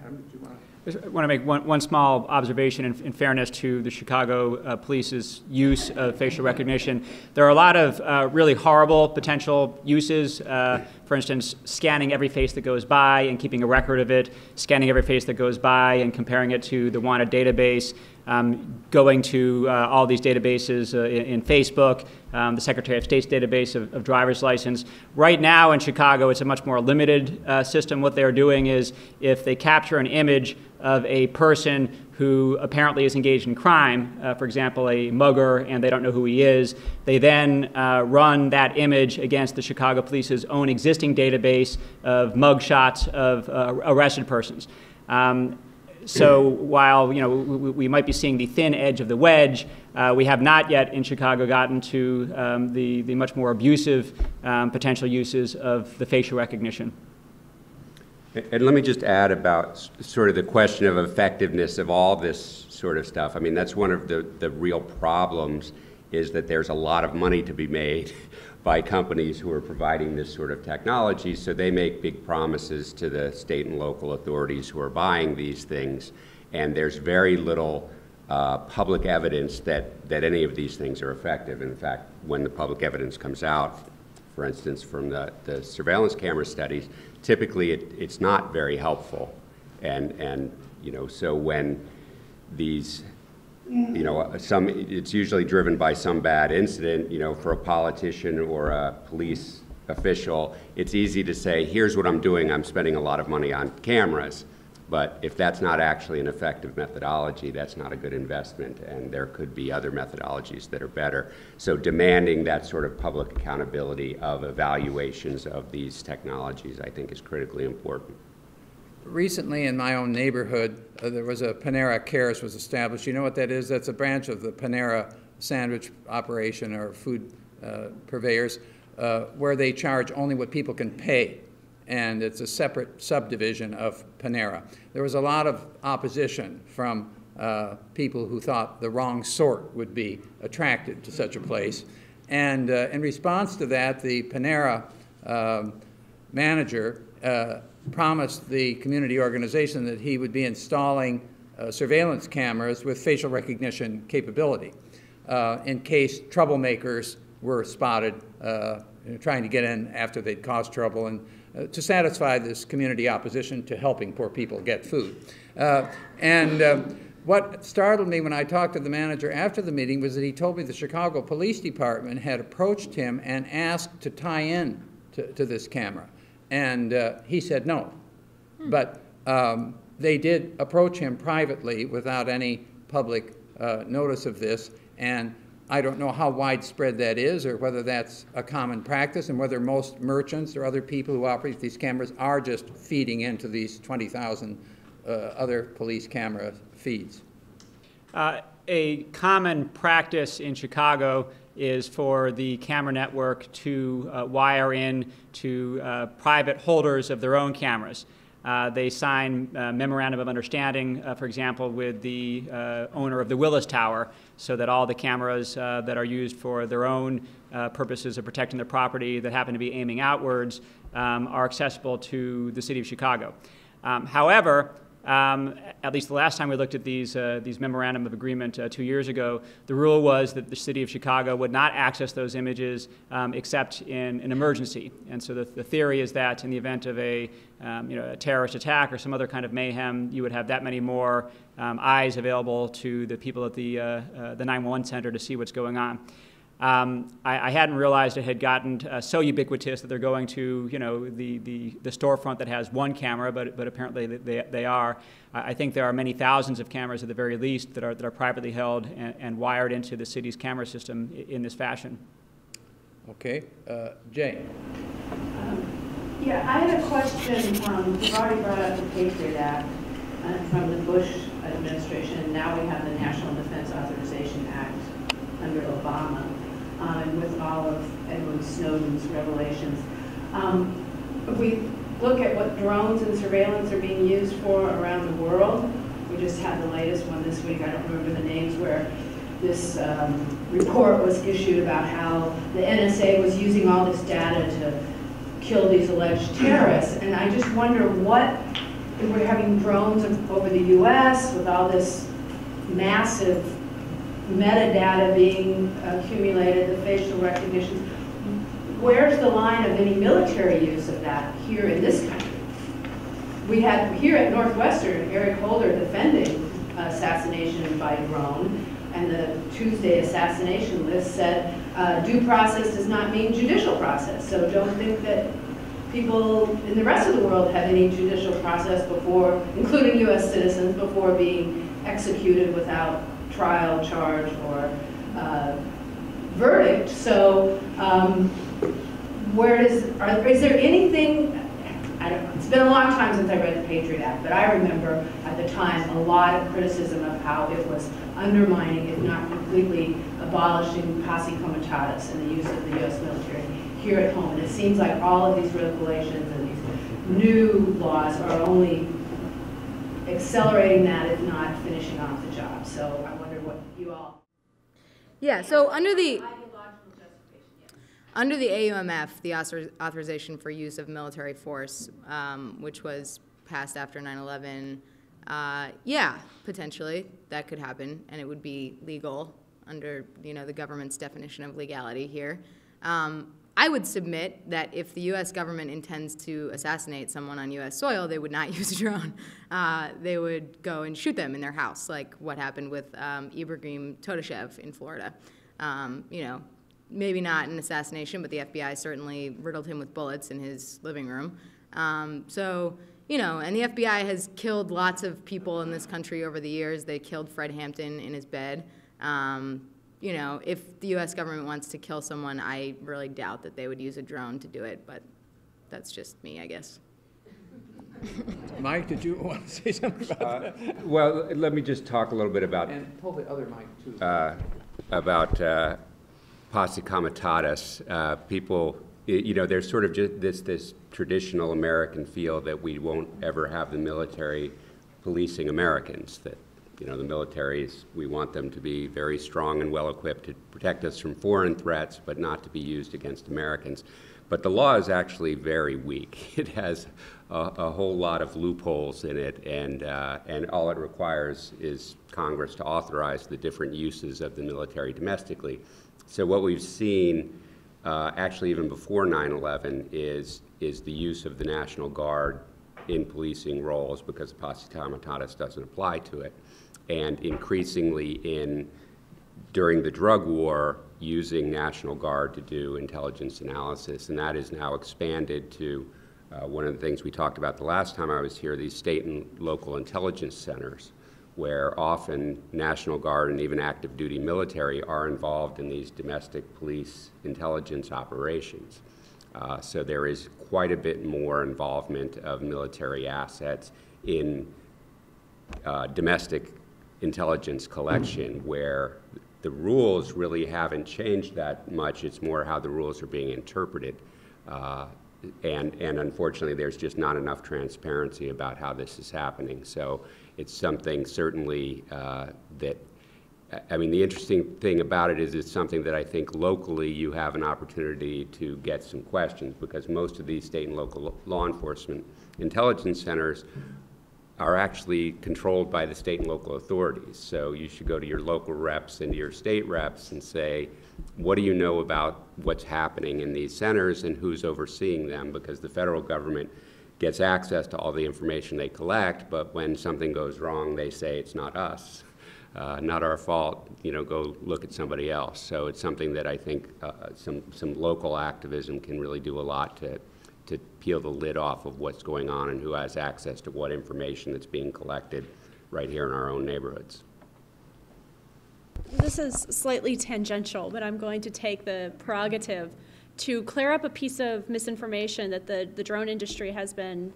Adam, did you want to? I want to make one, one small observation in, in fairness to the Chicago uh, Police's use of facial recognition. There are a lot of uh, really horrible potential uses. Uh, for instance, scanning every face that goes by and keeping a record of it, scanning every face that goes by and comparing it to the wanted database, um, going to uh, all these databases uh, in, in, Facebook, um, the Secretary of State's database of, of, driver's license. Right now in Chicago, it's a much more limited uh, system. What they're doing is if they capture an image of a person who apparently is engaged in crime, uh, for example, a mugger, and they don't know who he is, they then uh, run that image against the Chicago Police's own existing database of mugshots of uh, arrested persons. Um, so while you know we, we, might be seeing the thin edge of the wedge, uh, we have not yet in Chicago gotten to um, the, the much more abusive um, potential uses of the facial recognition. And let me just add about sort of the question of effectiveness of all this sort of stuff. I mean, that's one of the, the real problems is that there's a lot of money to be made [laughs] by companies who are providing this sort of technology. So they make big promises to the state and local authorities who are buying these things. And there's very little uh, public evidence that, that any of these things are effective. In fact, when the public evidence comes out, for instance, from the, the surveillance camera studies, typically it, it's not very helpful. And, and, you know, so when these, you know, some, it's usually driven by some bad incident, you know, for a politician or a police official, it's easy to say, here's what I'm doing, I'm spending a lot of money on cameras. But if that's not actually an effective methodology, that's not a good investment, and there could be other methodologies that are better. So demanding that sort of public accountability of evaluations of these technologies, I think, is critically important. Recently, in my own neighborhood, uh, there was a Panera Cares was established. You know what that is? That's a branch of the Panera sandwich operation or food uh, purveyors, uh, where they charge only what people can pay and it's a separate subdivision of Panera. There was a lot of opposition from uh, people who thought the wrong sort would be attracted to such a place. And uh, in response to that, the Panera um, manager uh, promised the community organization that he would be installing uh, surveillance cameras with facial recognition capability uh, in case troublemakers were spotted uh, trying to get in after they'd caused trouble and to satisfy this community opposition to helping poor people get food. Uh, and um, what startled me when I talked to the manager after the meeting was that he told me the Chicago Police Department had approached him and asked to tie in to, to this camera. And uh, he said no. Hmm. But um, they did approach him privately without any public uh, notice of this. And I don't know how widespread that is or whether that's a common practice and whether most merchants or other people who operate these cameras are just feeding into these 20,000 uh, other police camera feeds. Uh, a common practice in Chicago is for the camera network to uh, wire in to uh, private holders of their own cameras. Uh, they sign a memorandum of understanding, uh, for example, with the uh, owner of the Willis Tower, so that all the cameras uh, that are used for their own uh, purposes of protecting their property that happen to be aiming outwards um, are accessible to the city of Chicago. Um, however, um, at least the last time we looked at these, uh, these memorandum of agreement uh, two years ago, the rule was that the city of Chicago would not access those images um, except in an emergency. And so the, the, theory is that in the event of a, um, you know, a terrorist attack or some other kind of mayhem, you would have that many more um, eyes available to the people at the, uh, uh the 911 center to see what's going on. Um, I, I, hadn't realized it had gotten uh, so ubiquitous that they're going to, you know, the, the, the storefront that has one camera, but, but apparently they, they are. I think there are many thousands of cameras at the very least that are, that are privately held and, and wired into the city's camera system in this fashion. Okay. Uh, Jane. Um, yeah, I had a question. Um, you've already brought up the Patriot Act from the Bush administration, and now we have the National Defense Authorization Act under Obama um, and with all of Edward Snowden's revelations. Um, we look at what drones and surveillance are being used for around the world, we just had the latest one this week, I don't remember the names, where this um, report was issued about how the NSA was using all this data to kill these alleged terrorists. And I just wonder what, we're having drones over the US with all this massive metadata being accumulated, the facial recognition, where's the line of any military use of that here in this country? We had here at Northwestern, Eric Holder defending assassination by drone, and the Tuesday assassination list said uh, due process does not mean judicial process. So don't think that people in the rest of the world have any judicial process before, including U.S. citizens, before being executed without trial, charge, or uh, verdict. So um, are, is there anything, I don't know, it's been a long time since I read the Patriot Act, but I remember at the time a lot of criticism of how it was undermining, if not completely abolishing posse comitatus and the use of the U.S. military here at home. And it seems like all of these regulations and these new laws are only accelerating that, if not finishing off the job. So I wonder what you all. Yeah, so under the under the AUMF, the author authorization for use of military force, um, which was passed after 9/11, uh, yeah, potentially that could happen, and it would be legal under you know the government's definition of legality here. Um, I would submit that if the U.S. government intends to assassinate someone on U.S. soil, they would not [laughs] use a drone. Uh, they would go and shoot them in their house, like what happened with um, Ibrahim Todashev in Florida. Um, you know, maybe not an assassination, but the FBI certainly riddled him with bullets in his living room. Um, so, you know, and the FBI has killed lots of people in this country over the years. They killed Fred Hampton in his bed. Um, you know, if the U.S. government wants to kill someone, I really doubt that they would use a drone to do it, but that's just me, I guess. [laughs] Mike, did you want to say something about uh, that? Well, let me just talk a little bit about. And pull the other mic, too. Uh, about uh, posse comitatus, uh, people, you know, there's sort of just this, this traditional American feel that we won't ever have the military policing Americans, that, you know, the militaries, we want them to be very strong and well equipped to protect us from foreign threats, but not to be used against Americans. But the law is actually very weak. [laughs] It has a, a whole lot of loopholes in it, and, uh, and all it requires is Congress to authorize the different uses of the military domestically. So what we've seen, uh, actually even before 9/11, is is the use of the National Guard in policing roles because the posse comitatus doesn't apply to it, and increasingly in during the drug war using National Guard to do intelligence analysis, and that is now expanded to uh, one of the things we talked about the last time I was here, these state and local intelligence centers where often National Guard and even active duty military are involved in these domestic police intelligence operations. Uh, so there is quite a bit more involvement of military assets in uh, domestic intelligence collection where the rules really haven't changed that much. It's more how the rules are being interpreted. Uh, and, and unfortunately, there's just not enough transparency about how this is happening. So it's something certainly uh, that, I mean, the interesting thing about it is it's something that I think locally you have an opportunity to get some questions because most of these state and local law enforcement intelligence centers are actually controlled by the state and local authorities. So you should go to your local reps and your state reps and say, what do you know about what's happening in these centers and who's overseeing them? Because the federal government gets access to all the information they collect, but when something goes wrong, they say it's not us. uh, not our fault, you know, go look at somebody else. So it's something that I think uh, some, some local activism can really do a lot to, to peel the lid off of what's going on and who has access to what information that's being collected right here in our own neighborhoods. This is slightly tangential, but I'm going to take the prerogative to clear up a piece of misinformation that the, the drone industry has been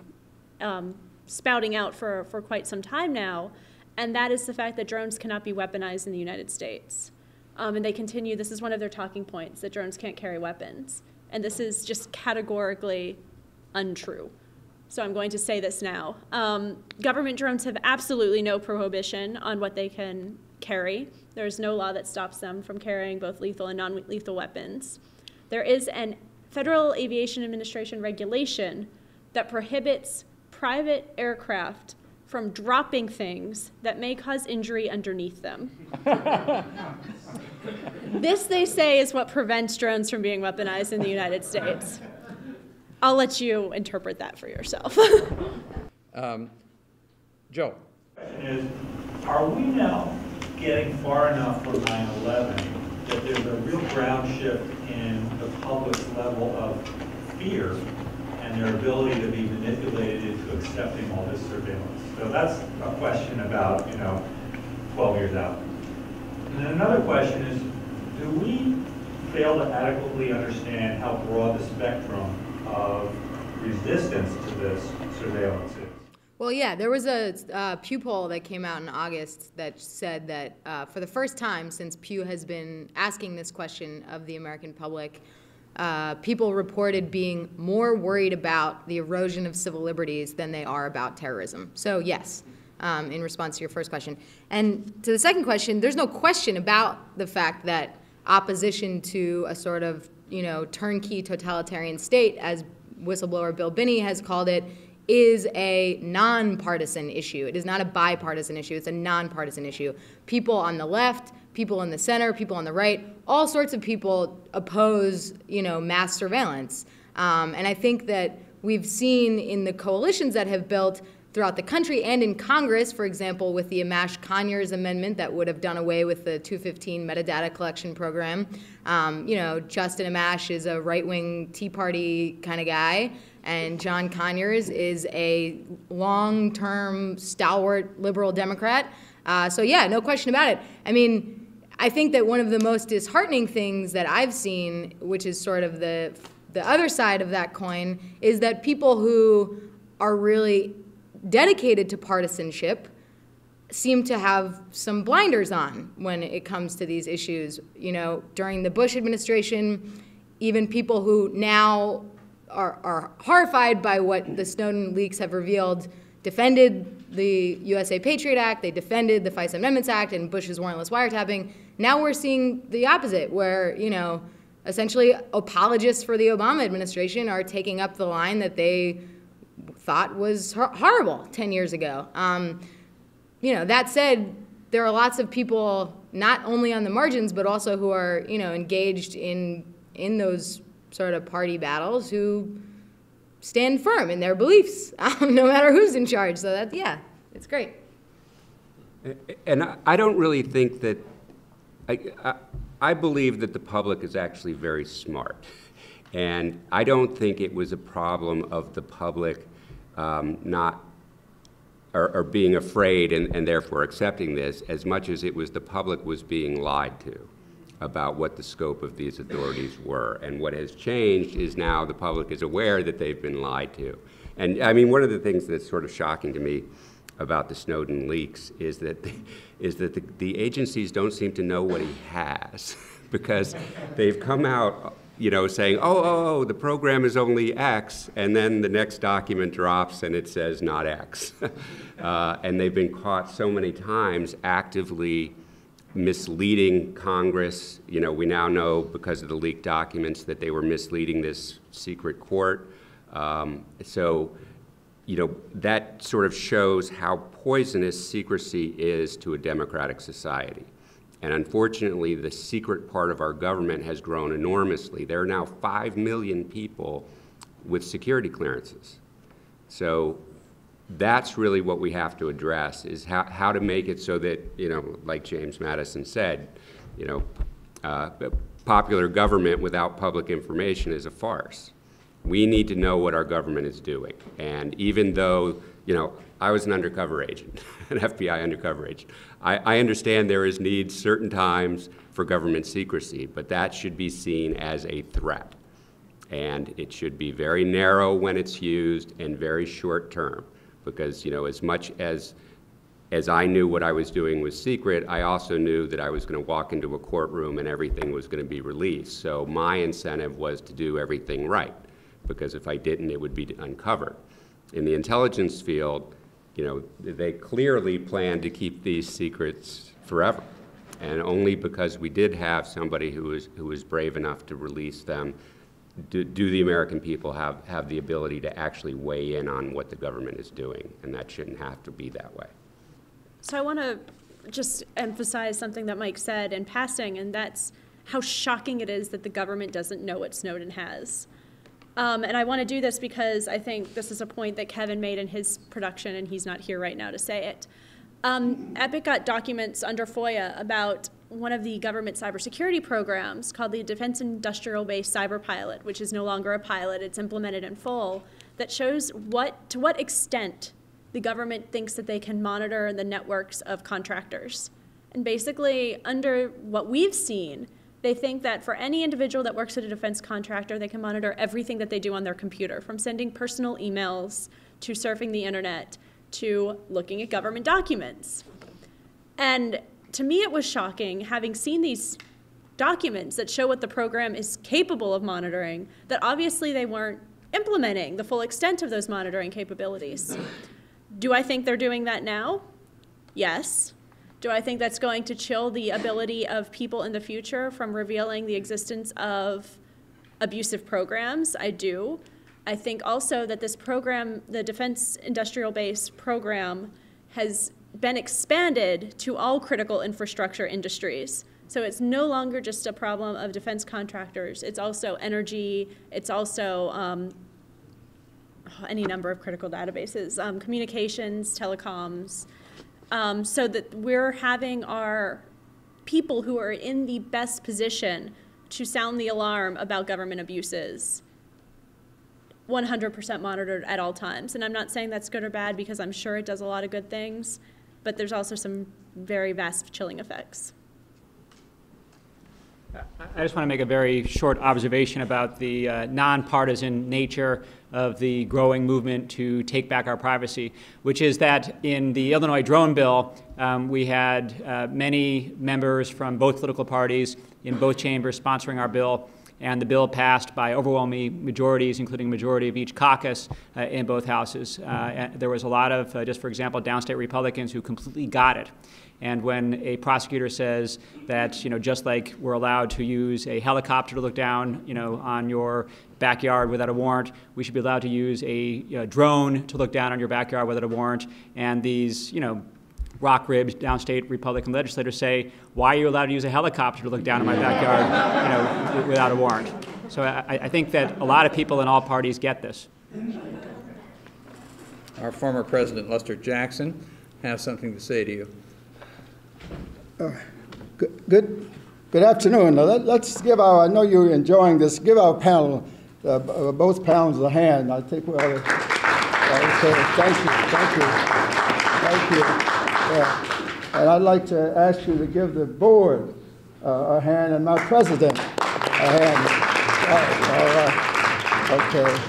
um, spouting out for, for quite some time now, and that is the fact that drones cannot be weaponized in the United States. Um, and they continue, this is one of their talking points, that drones can't carry weapons. And this is just categorically untrue. So I'm going to say this now. Um, government drones have absolutely no prohibition on what they can carry. There's no law that stops them from carrying both lethal and non lethal weapons. There is an Federal Aviation Administration regulation that prohibits private aircraft from dropping things that may cause injury underneath them. [laughs] this, they say, is what prevents drones from being weaponized in the United States. I'll let you interpret that for yourself. [laughs] Um, Joe? question is, are we now getting far enough from 9/11 that there's a real ground shift in the public's level of fear and their ability to be manipulated into accepting all this surveillance? So that's a question about, you know, 12 years out. And then another question is, do we fail to adequately understand how broad the spectrum of resistance to this surveillance is? Well, yeah, there was a uh, Pew poll that came out in August that said that uh, for the first time since Pew has been asking this question of the American public, uh, people reported being more worried about the erosion of civil liberties than they are about terrorism. So, yes, um, in response to your first question. And to the second question, there's no question about the fact that opposition to a sort of, you know, turnkey totalitarian state, as whistleblower Bill Binney has called it, is a nonpartisan issue. It is not a bipartisan issue, it's a nonpartisan issue. People on the left, people in the center, people on the right, all sorts of people oppose, you know, mass surveillance. Um, and I think that we've seen in the coalitions that have built throughout the country and in Congress, for example, with the Amash Conyers amendment that would have done away with the 215 metadata collection program. Um, you know, Justin Amash is a right wing Tea Party kind of guy, and John Conyers is a long term stalwart liberal Democrat. Uh, so, yeah, no question about it. I mean, I think that one of the most disheartening things that I've seen, which is sort of the the other side of that coin, is that people who are really dedicated to partisanship seem to have some blinders on when it comes to these issues. You know, during the Bush administration, even people who now are, are horrified by what the Snowden leaks have revealed defended the USA Patriot Act, they defended the FISA Amendments Act and Bush's warrantless wiretapping. Now we're seeing the opposite, where, you know, essentially apologists for the Obama administration are taking up the line that they thought was horrible 10 years ago. Um, you know, that said, there are lots of people not only on the margins, but also who are, you know, engaged in, in those sort of party battles who stand firm in their beliefs, [laughs] um, no matter who's in charge. So that, yeah, it's great. And I don't really think that, I, I, I believe that the public is actually very smart. And I don't think it was a problem of the public um, not or, or, being afraid and, and therefore accepting this as much as it was the public was being lied to about what the scope of these authorities were. And what has changed is now the public is aware that they've been lied to. And I mean, one of the things that's sort of shocking to me about the Snowden leaks is that the, [laughs] is that the, the agencies don't seem to know what he has [laughs] because they've come out you know, saying, oh, oh, oh, the program is only X, and then the next document drops and it says not X. [laughs] uh, and they've been caught so many times actively misleading Congress. You know, we now know because of the leaked documents that they were misleading this secret court. Um, so, you know, that sort of shows how poisonous secrecy is to a democratic society. And unfortunately, the secret part of our government has grown enormously. There are now 5 million people with security clearances. So that's really what we have to address, is how, how to make it so that, you know, like James Madison said, you know, uh, popular government without public information is a farce. We need to know what our government is doing. And even though, you know, I was an undercover agent, [laughs] an FBI undercover agent, I, I understand there is need certain times for government secrecy, but that should be seen as a threat. And it should be very narrow when it's used and very short term. Because, you know, as much as as I knew what I was doing was secret, I also knew that I was going to walk into a courtroom and everything was going to be released. So my incentive was to do everything right, because if I didn't, it would be uncovered. In the intelligence field, you know, they clearly planned to keep these secrets forever. And only because we did have somebody who was, who was brave enough to release them do, do, the American people have, have the ability to actually weigh in on what the government is doing, and that shouldn't have to be that way. So I want to just emphasize something that Mike said in passing, and that's how shocking it is that the government doesn't know what Snowden has. Um, and I want to do this because I think this is a point that Kevin made in his production, and he's not here right now to say it. Um, EPIC got documents under FOIA about one of the government cybersecurity programs called the Defense Industrial Base Cyber Pilot, which is no longer a pilot, it's implemented in full, that shows what to what extent the government thinks that they can monitor the networks of contractors. And basically, under what we've seen, they think that for any individual that works at a defense contractor, they can monitor everything that they do on their computer, from sending personal emails to surfing the internet to looking at government documents. And to me, it was shocking having seen these documents that show what the program is capable of monitoring, that obviously they weren't implementing the full extent of those monitoring capabilities. Do I think they're doing that now? Yes. Do I think that's going to chill the ability of people in the future from revealing the existence of abusive programs? I do. I think also that this program, the Defense Industrial Base program, has been expanded to all critical infrastructure industries. So it's no longer just a problem of defense contractors. It's also energy. It's also um, any number of critical databases, um, communications, telecoms, um, so that we're having our people who are in the best position to sound the alarm about government abuses 100% monitored at all times. And I'm not saying that's good or bad because I'm sure it does a lot of good things, but there's also some very vast chilling effects. I just want to make a very short observation about the uh, nonpartisan nature of the growing movement to take back our privacy, which is that in the Illinois drone bill, um, we had uh, many members from both political parties in both chambers sponsoring our bill and the bill passed by overwhelming majorities, including a majority of each caucus uh, in both houses. Uh, there was a lot of, uh, just for example, downstate Republicans who completely got it. And when a prosecutor says that, you know, just like we're allowed to use a helicopter to look down, you know, on your backyard without a warrant, we should be allowed to use a you know, drone to look down on your backyard without a warrant. And these, you know, rock ribbed downstate Republican legislators say, why are you allowed to use a helicopter to look down in my backyard you know, without a warrant? So I, I think that a lot of people in all parties get this. Our former president, Lester Jackson, has something to say to you. Uh, good, good, good afternoon. Now let, us give our, I know you're enjoying this, give our panel, uh, uh both panels a hand. I think we ought to, uh, thank you, thank you, thank you. Yeah. And I'd like to ask you to give the board uh, a hand and my president a hand. All right. All right. Okay.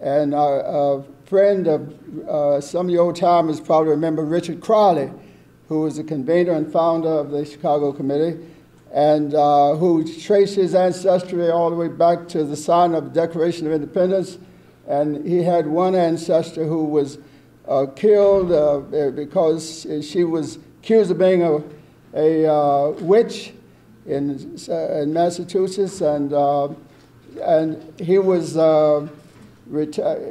And our friend of uh, some of you old timers probably remember Richard Crowley, who was the convener and founder of the Chicago Committee, and uh, who traced his ancestry all the way back to the sign of the Declaration of Independence. And he had one ancestor who was uh, killed uh, because she was accused of being a, a uh, witch in, in Massachusetts, and and he was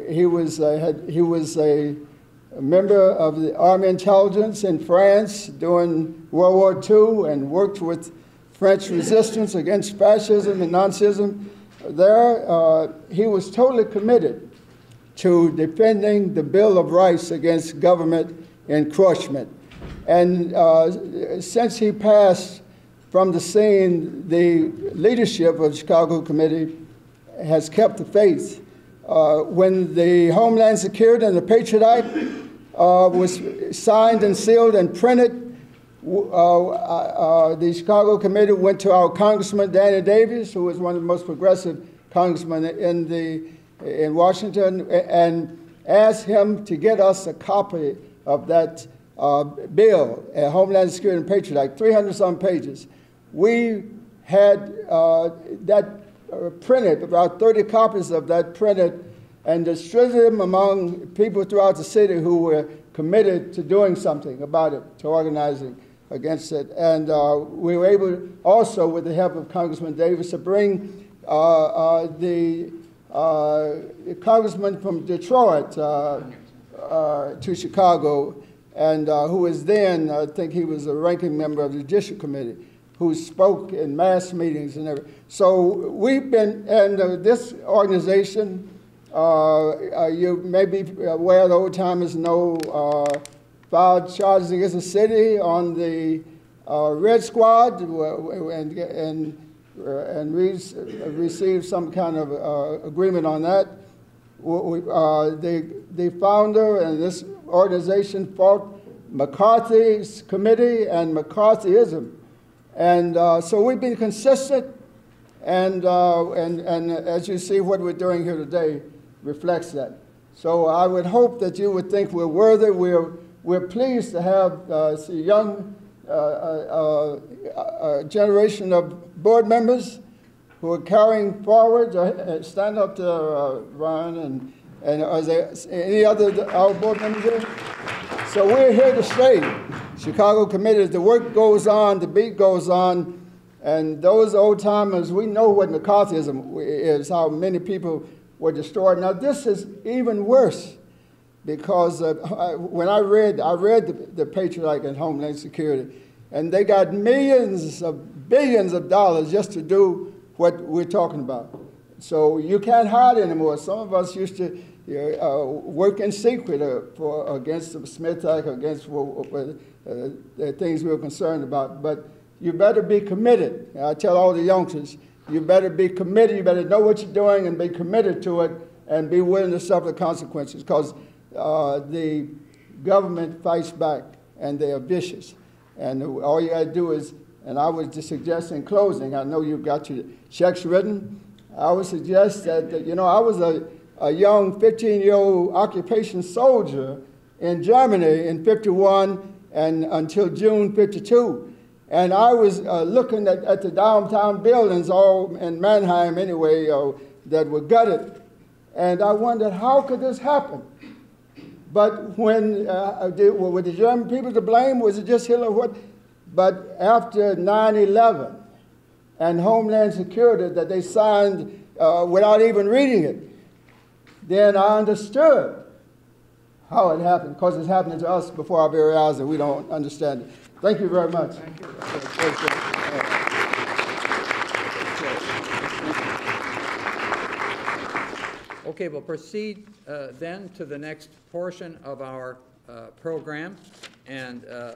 he was had, he was a, a member of the Army intelligence in France during World War II and worked with French resistance against fascism and Nazism. There, uh, he was totally committed to defending the Bill of Rights against government encroachment. And uh, since he passed from the scene, the leadership of the Chicago Committee has kept the faith. Uh, when the Homeland Security and the Patriot Act uh, was signed and sealed and printed, uh, uh, the Chicago Committee went to our Congressman Danny Davis, who was one of the most progressive congressmen in the in Washington, and asked him to get us a copy of that uh, bill, uh, Homeland Security and Patriot Act, 300 some pages. We had uh, that uh, printed, about 30 copies of that printed, and distributed them among people throughout the city who were committed to doing something about it, to organizing against it. And uh, we were able also, with the help of Congressman Davis, to bring uh, uh, the uh, congressman from Detroit uh, uh, to Chicago, and who was then, I think he was a ranking member of the Judicial Committee, who spoke in mass meetings and everything. So we've been, and this organization, you may be aware, the old timers know filed charges against the city on the uh, Red Squad and, and, uh, and re received some kind of uh, agreement on that. Uh, the, the founder and this organization fought McCarthy's committee and McCarthyism. And uh, so we've been consistent, and, uh, and, and as you see, what we're doing here today reflects that. So I would hope that you would think we're worthy. We're we're pleased to have uh, a young uh, uh, uh, generation of board members who are carrying forward. stand up to Ryan and and are there any other our board members here? So we're here to stay. Chicago committed. The work goes on. The beat goes on. And those old timers, we know what McCarthyism is, how many people were destroyed. Now, this is even worse because uh, [laughs] I, when I read, I read the, the Patriot and Homeland Security, and they got millions of billions of dollars just to do what we're talking about. So you can't hide anymore. Some of us used to uh, work in secret uh, for against the Smith Act, against uh, the things we were concerned about. But you better be committed. I tell all the youngsters, you better be committed. You better know what you're doing and be committed to it, and be willing to suffer the consequences. Because uh, the government fights back and they are vicious. And all you got to do is, and I would just suggest in closing, I know you've got your checks written. I would suggest that, that you know, I was a, a young 15 year old occupation soldier in Germany in 51 and until June 52. And I was uh, looking at, at, the downtown buildings, all in Mannheim anyway, uh, that were gutted. And I wondered, how could this happen? But when, uh, did, were the German people to blame? Was it just Hitler? What? But after 9 11 and Homeland Security that they signed uh, without even reading it, then I understood how it happened, because it's happening to us before our very eyes and we don't understand it. Thank you very much. Thank you. Okay, we'll proceed uh, then to the next portion of our uh, program, and uh,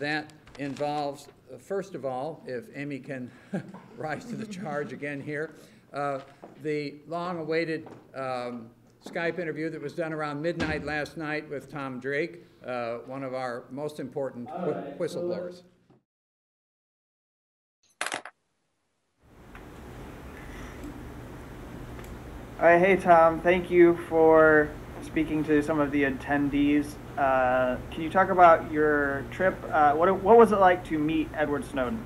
that involves, uh, first of all, if Amie can [laughs] rise to the charge again here, uh, the long-awaited um, Skype interview that was done around midnight last night with Tom Drake, uh, one of our most important right. whistleblowers. All right, hey Tom, thank you for speaking to some of the attendees. Uh, can you talk about your trip? Uh, what, what was it like to meet Edward Snowden?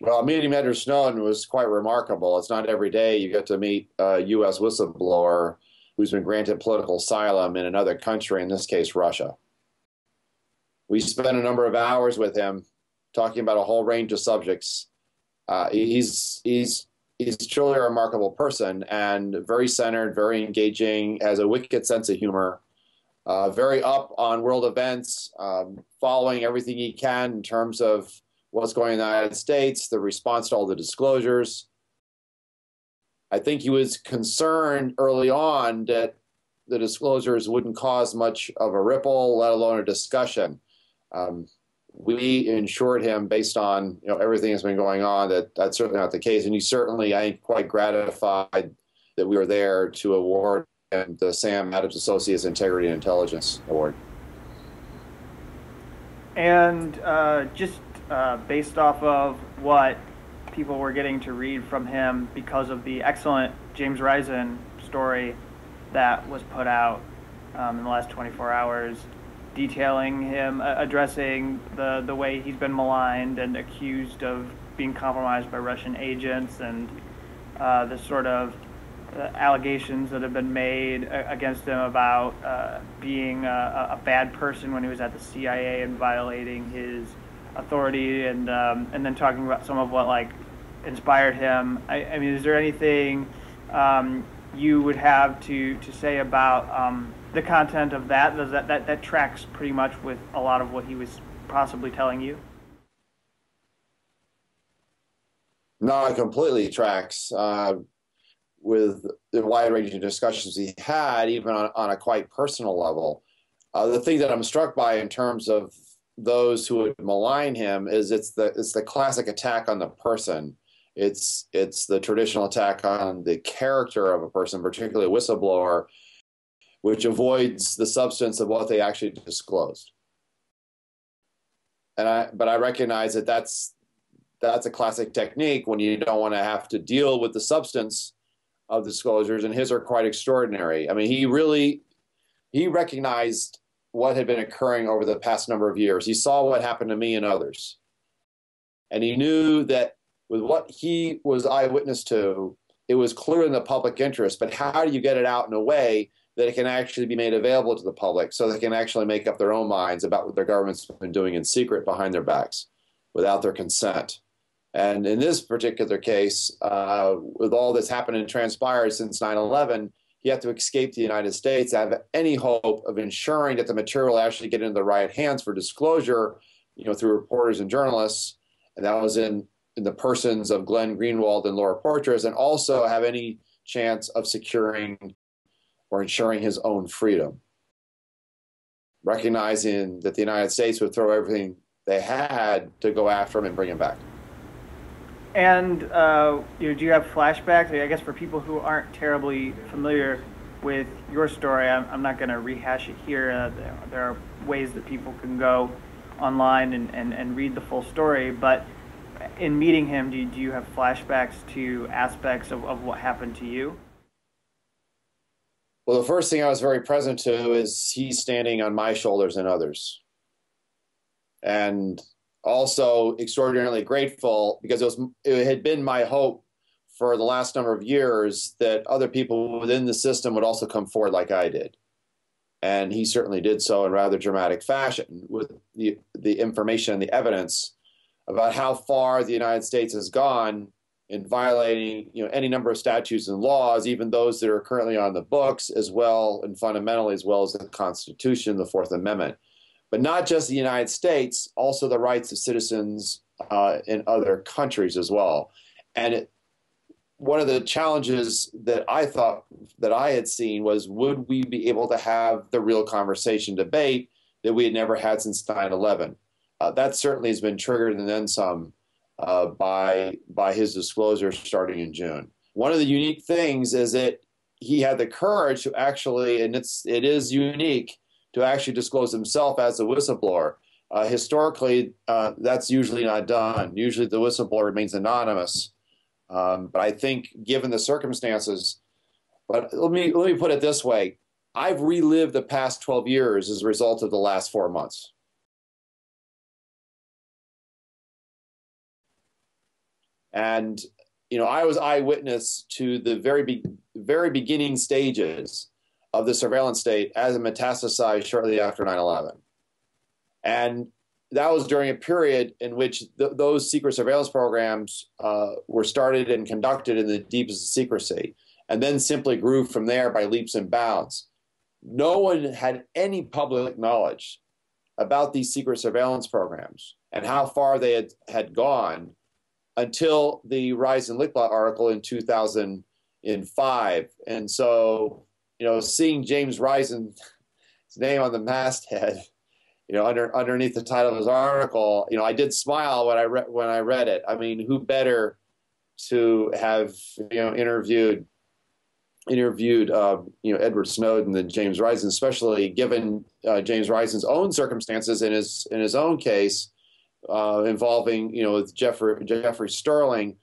Well, meeting Edward Snowden was quite remarkable. It's not every day you get to meet a U.S. whistleblower who's been granted political asylum in another country, in this case, Russia. We spent a number of hours with him talking about a whole range of subjects. Uh, he's he's he's truly a remarkable person and very centered, very engaging, has a wicked sense of humor, uh, very up on world events, um, following everything he can in terms of what's going on in the United States, the response to all the disclosures. I think he was concerned early on that the disclosures wouldn't cause much of a ripple, let alone a discussion. Um, we insured him based on you know everything that's been going on that that's certainly not the case, and he certainly I think quite gratified that we were there to award him the Sam Adams Associates Integrity and Intelligence Award. And uh, just uh, based off of what people were getting to read from him because of the excellent James Risen story that was put out um, in the last 24 hours, detailing him uh, addressing the, the way he's been maligned and accused of being compromised by Russian agents and uh, the sort of uh, allegations that have been made uh, against him about uh, being a, a, bad person when he was at the CIA and violating his authority, and um, and then talking about some of what like inspired him. I, I mean, is there anything um, you would have to to say about um, the content of that? Does that, that that tracks pretty much with a lot of what he was possibly telling you? No, it completely tracks uh, with the wide-ranging discussions he had, even on, on a quite personal level. Uh, the thing that I'm struck by in terms of those who would malign him is it's the it's the classic attack on the person. It's it's the traditional attack on the character of a person, particularly a whistleblower, which avoids the substance of what they actually disclosed. And I but I recognize that that's that's a classic technique when you don't want to have to deal with the substance of disclosures, and his are quite extraordinary. I mean, he really he recognized what had been occurring over the past number of years. He saw what happened to me and others. And he knew that with what he was eyewitness to, it was clear in the public interest. But how do you get it out in a way that it can actually be made available to the public so they can actually make up their own minds about what their government's been doing in secret behind their backs without their consent? And in this particular case, uh, with all that's happened and transpired since 9 11, he had to escape the United States, to have any hope of ensuring that the material actually get into the right hands for disclosure, you know, through reporters and journalists. And that was in, in the persons of Glenn Greenwald and Laura Poitras, and also have any chance of securing or ensuring his own freedom. Recognizing that the United States would throw everything they had to go after him and bring him back. And uh, you know, do you have flashbacks? I guess for people who aren't terribly familiar with your story, I'm, I'm not going to rehash it here. Uh, there, there, are ways that people can go online and, and, and read the full story. But in meeting him, do you, do you have flashbacks to aspects of, of what happened to you? Well, the first thing I was very present to is he's standing on my shoulders and others. And also extraordinarily grateful because it was it had been my hope for the last number of years that other people within the system would also come forward like I did. And he certainly did so in rather dramatic fashion with the, the information and the evidence about how far the United States has gone in violating you know, any number of statutes and laws, even those that are currently on the books, as well and fundamentally, as well as the Constitution, the Fourth Amendment but not just the United States, also the rights of citizens uh, in other countries as well. And it, one of the challenges that I thought that I had seen was would we be able to have the real conversation debate that we had never had since 9 11? Uh, that certainly has been triggered and then some uh, by, by his disclosure starting in June. One of the unique things is that he had the courage to actually, and it's, it is unique, to actually disclose himself as a whistleblower. Uh, historically, uh, that's usually not done. Usually, the whistleblower remains anonymous. Um, but I think, given the circumstances, but let me let me put it this way: I've relived the past 12 years as a result of the last four months. And you know, I was eyewitness to the very be- very beginning stages of the surveillance state as it metastasized shortly after 9 11. And that was during a period in which th- those secret surveillance programs uh, were started and conducted in the deepest secrecy, and then simply grew from there by leaps and bounds. No one had any public knowledge about these secret surveillance programs and how far they had, had gone until the Risen and Lichtblau article in 2005. And so, you know, seeing James Risen's name on the masthead, you know, under underneath the title of his article, you know, I did smile when I read when I read it. I mean, who better to have you know interviewed interviewed uh, you know Edward Snowden than James Risen, especially given uh, James Risen's own circumstances in his in his own case uh, involving you know Jeffrey Jeffrey Sterling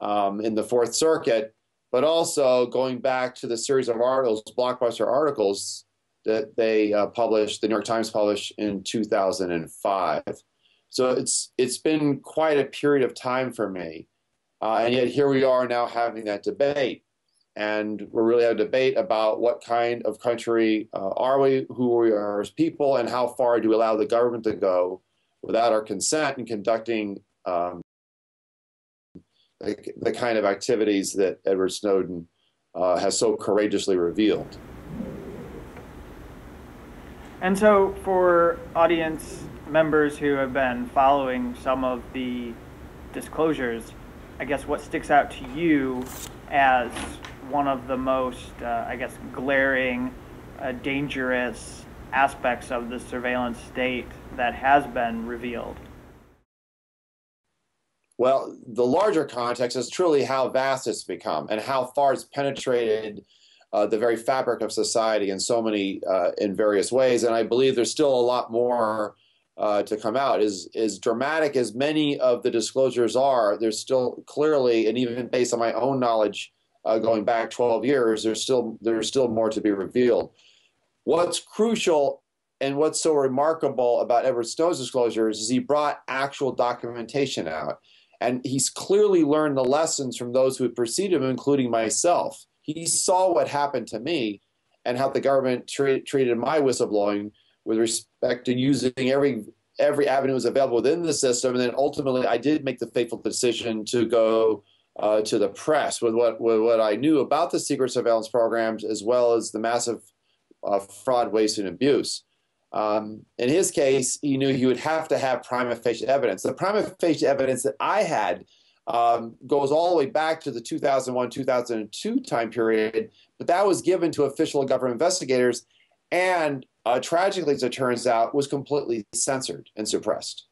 um, in the Fourth Circuit, but also going back to the series of articles, blockbuster articles that they uh, published, the New York Times published in 2005. So it's it's been quite a period of time for me, uh, and yet here we are now having that debate and we're really having a debate about what kind of country uh, are we, who we are as people, and how far do we allow the government to go without our consent and conducting um, the, the, kind of activities that Edward Snowden uh, has so courageously revealed. And so, for audience members who have been following some of the disclosures, I guess what sticks out to you as one of the most, uh, I guess, glaring, uh, dangerous aspects of the surveillance state that has been revealed? Well, the larger context is truly how vast it's become and how far it's penetrated uh, the very fabric of society in so many, uh, in various ways. And I believe there's still a lot more uh, to come out. As, as dramatic as many of the disclosures are, there's still clearly, and even based on my own knowledge, uh, going back 12 years, there's still there's still more to be revealed. What's crucial and what's so remarkable about Edward Snowden's disclosures is he brought actual documentation out, and he's clearly learned the lessons from those who preceded him, including myself. He saw what happened to me and how the government treat, treated my whistleblowing with respect to using every every avenue was available within the system, and then ultimately I did make the fateful decision to go uh, to the press with what with what I knew about the secret surveillance programs as well as the massive fraud, waste, and abuse. Um, in his case, he knew he would have to have prima facie evidence. The prima facie evidence that I had um, goes all the way back to the 2001 2002 time period, but that was given to official government investigators and uh, tragically, as it turns out, was completely censored and suppressed.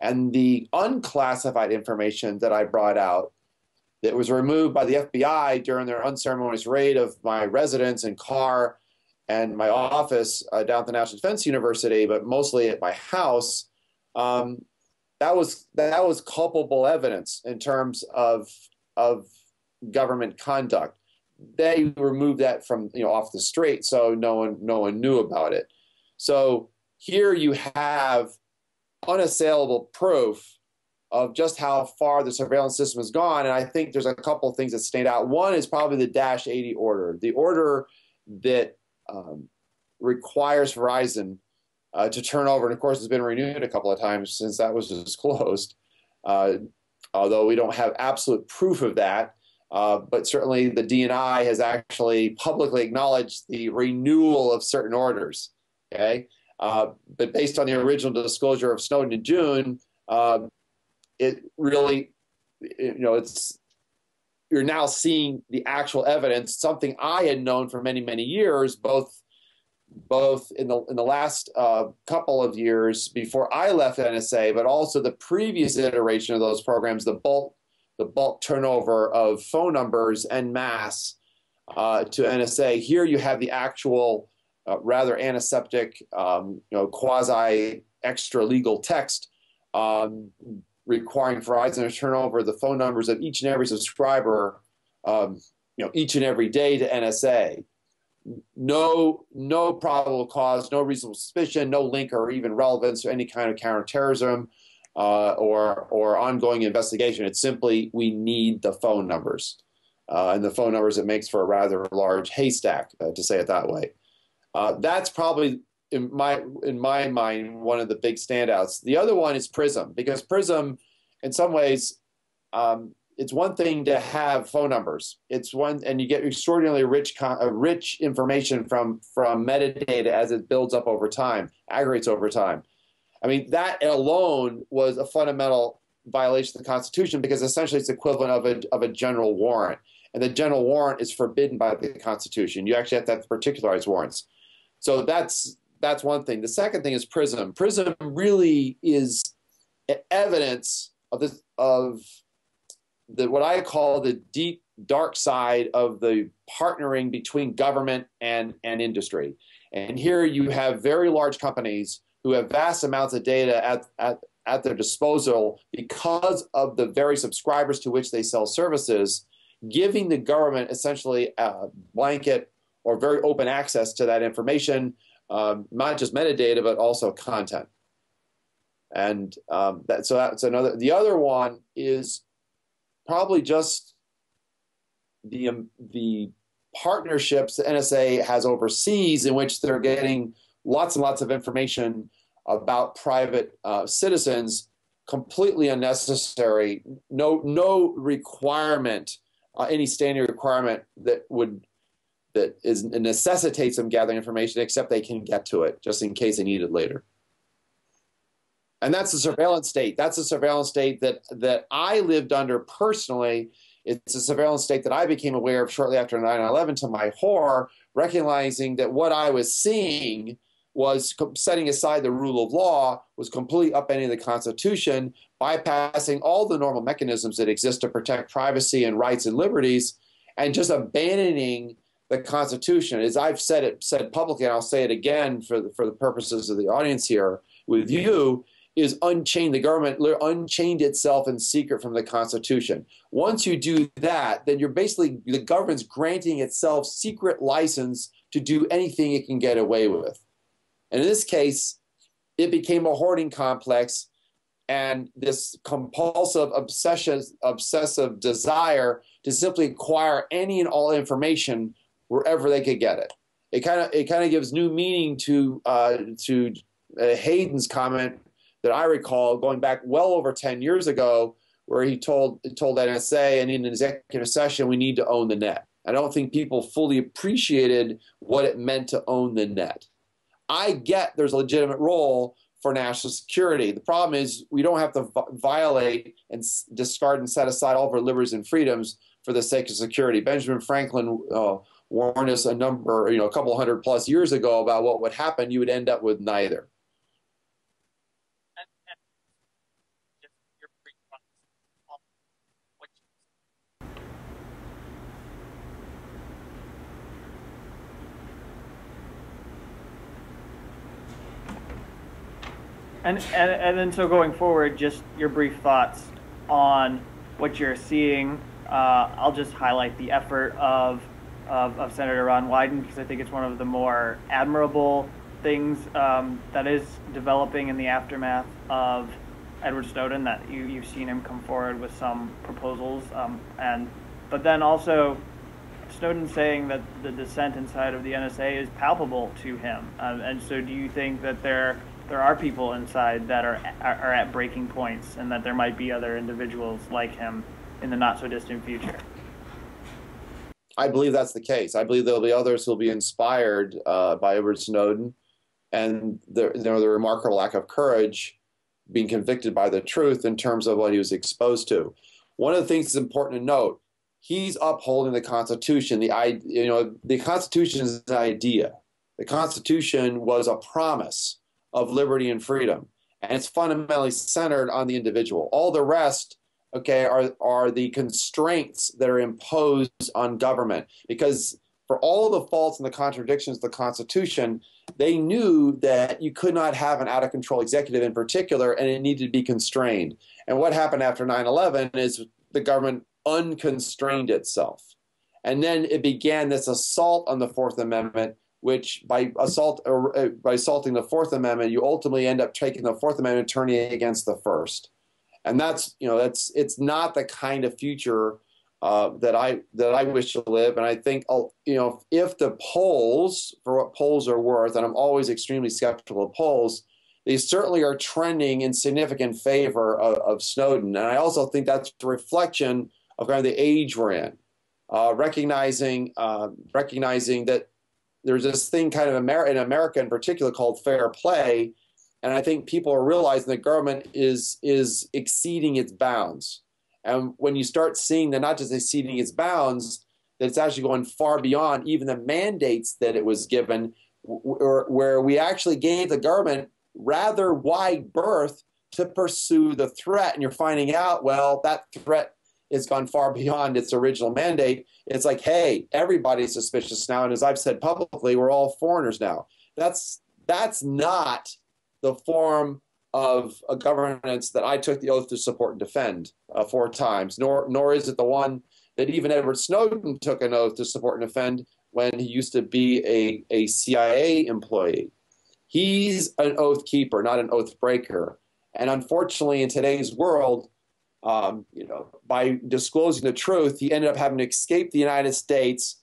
And the unclassified information that I brought out that was removed by the FBI during their unceremonious raid of my residence and car and my office uh, down at the National Defense University, but mostly at my house. Um, that was that was culpable evidence in terms of of government conduct. They removed that from you know off the street, so no one no one knew about it. So here you have unassailable proof of just how far the surveillance system has gone. And I think there's a couple of things that stand out. One is probably the Dash 80 order, the order that um, requires Verizon uh, to turn over, and of course, it's been renewed a couple of times since that was disclosed. Uh, although we don't have absolute proof of that, uh, but certainly the DNI has actually publicly acknowledged the renewal of certain orders. Okay, uh, but based on the original disclosure of Snowden in June, uh, it really, you know, it's you're now seeing the actual evidence, something I had known for many, many years, both both in the in the last uh, couple of years before I left NSA, but also the previous iteration of those programs, the bulk the bulk turnover of phone numbers and mass uh, to NSA. Here you have the actual uh, rather antiseptic, um, you know, quasi extra legal text um, requiring Verizon to turn over the phone numbers of each and every subscriber, um, you know, each and every day to NSA. No, no probable cause, no reasonable suspicion, no link or even relevance to any kind of counterterrorism uh, or or ongoing investigation. It's simply we need the phone numbers, uh, and the phone numbers it makes for a rather large haystack, uh, to say it that way. Uh, that's probably in my in my mind one of the big standouts. The other one is Prism because Prism, in some ways, um, it's one thing to have phone numbers. It's one, and you get extraordinarily rich uh, rich information from from metadata as it builds up over time, aggregates over time. I mean, that alone was a fundamental violation of the Constitution because essentially it's equivalent of a of a general warrant. and the general warrant is forbidden by the Constitution. You actually have to have particularized warrants. So that's that's one thing. The second thing is PRISM. PRISM really is evidence of this of the what I call the deep dark side of the partnering between government and, and industry. And here you have very large companies who have vast amounts of data at, at, at their disposal because of the very subscribers to which they sell services, giving the government essentially a blanket or very open access to that information, um, not just metadata, but also content. And um, that, so that's another. The other one is probably just the um, the partnerships the NSA has overseas, in which they're getting lots and lots of information about private uh, citizens, completely unnecessary. No no requirement, uh, any standard requirement that would that is necessitates them gathering information, except they can get to it just in case they need it later. And that's the surveillance state. That's the surveillance state that that I lived under personally it's a surveillance state that I became aware of shortly after 9 11 to my horror, recognizing that what I was seeing was setting aside the rule of law, was completely upending the Constitution, bypassing all the normal mechanisms that exist to protect privacy and rights and liberties, and just abandoning the Constitution. As I've said it said publicly, and I'll say it again for the, for the purposes of the audience here with you, is unchained. The government unchained itself in secret from the Constitution. Once you do that, then you're basically, the government's granting itself secret license to do anything it can get away with. And in this case, it became a hoarding complex and this compulsive obsession, obsessive desire to simply acquire any and all information wherever they could get it. It kind of it kind of gives new meaning to uh, to uh, Hayden's comment that I recall going back well over 10 years ago, where he told told NSA and in an executive session, we need to own the net. I don't think people fully appreciated what it meant to own the net. I get there's a legitimate role for national security. The problem is we don't have to violate and discard and set aside all of our liberties and freedoms for the sake of security. Benjamin Franklin uh, warned us a number, you know, a couple hundred plus years ago about what would happen. You would end up with neither. And, and, and then so going forward, just your brief thoughts on what you're seeing. Uh, I'll just highlight the effort of, of, of, Senator Ron Wyden because I think it's one of the more admirable things um, that is developing in the aftermath of Edward Snowden. That you, you've seen him come forward with some proposals, um, and but then also Snowden saying that the dissent inside of the NSA is palpable to him. Um, and so, do you think that there there are people inside that are, are at breaking points and that there might be other individuals like him in the not so distant future. I believe that's the case. I believe there'll be others who'll be inspired uh, by Edward Snowden and the, you know, the remarkable lack of courage being convicted by the truth in terms of what he was exposed to. One of the things that's important to note, he's upholding the Constitution. The you know the Constitution is an idea. The Constitution was a promise of liberty and freedom. And it's fundamentally centered on the individual. All the rest, okay, are, are the constraints that are imposed on government. Because for all the faults and the contradictions of the Constitution, they knew that you could not have an out of control executive in particular, and it needed to be constrained. And what happened after 9 11 is the government unconstrained itself. And then it began this assault on the Fourth Amendment which by assault or uh, by assaulting the Fourth Amendment, you ultimately end up taking the Fourth Amendment, turning it against the First, and that's you know that's it's not the kind of future uh, that I that I wish to live. And I think uh, you know if the polls, for what polls are worth, and I'm always extremely skeptical of polls, they certainly are trending in significant favor of, of Snowden. And I also think that's a reflection of kind of the age we're in, uh, recognizing uh, recognizing that there's this thing kind of Amer- in America in particular called fair play, and I think people are realizing the government is is exceeding its bounds. And when you start seeing that not just exceeding its bounds, that it's actually going far beyond even the mandates that it was given, where, where we actually gave the government rather wide berth to pursue the threat. And you're finding out, well, that threat has gone far beyond its original mandate. It's like, hey, everybody's suspicious now. And as I've said publicly, we're all foreigners now. That's that's not the form of a governance that I took the oath to support and defend uh, four times, nor nor is it the one that even Edward Snowden took an oath to support and defend when he used to be a, a CIA employee. He's an oath keeper, not an oath breaker. And unfortunately, in today's world, um, you know, by disclosing the truth, he ended up having to escape the United States.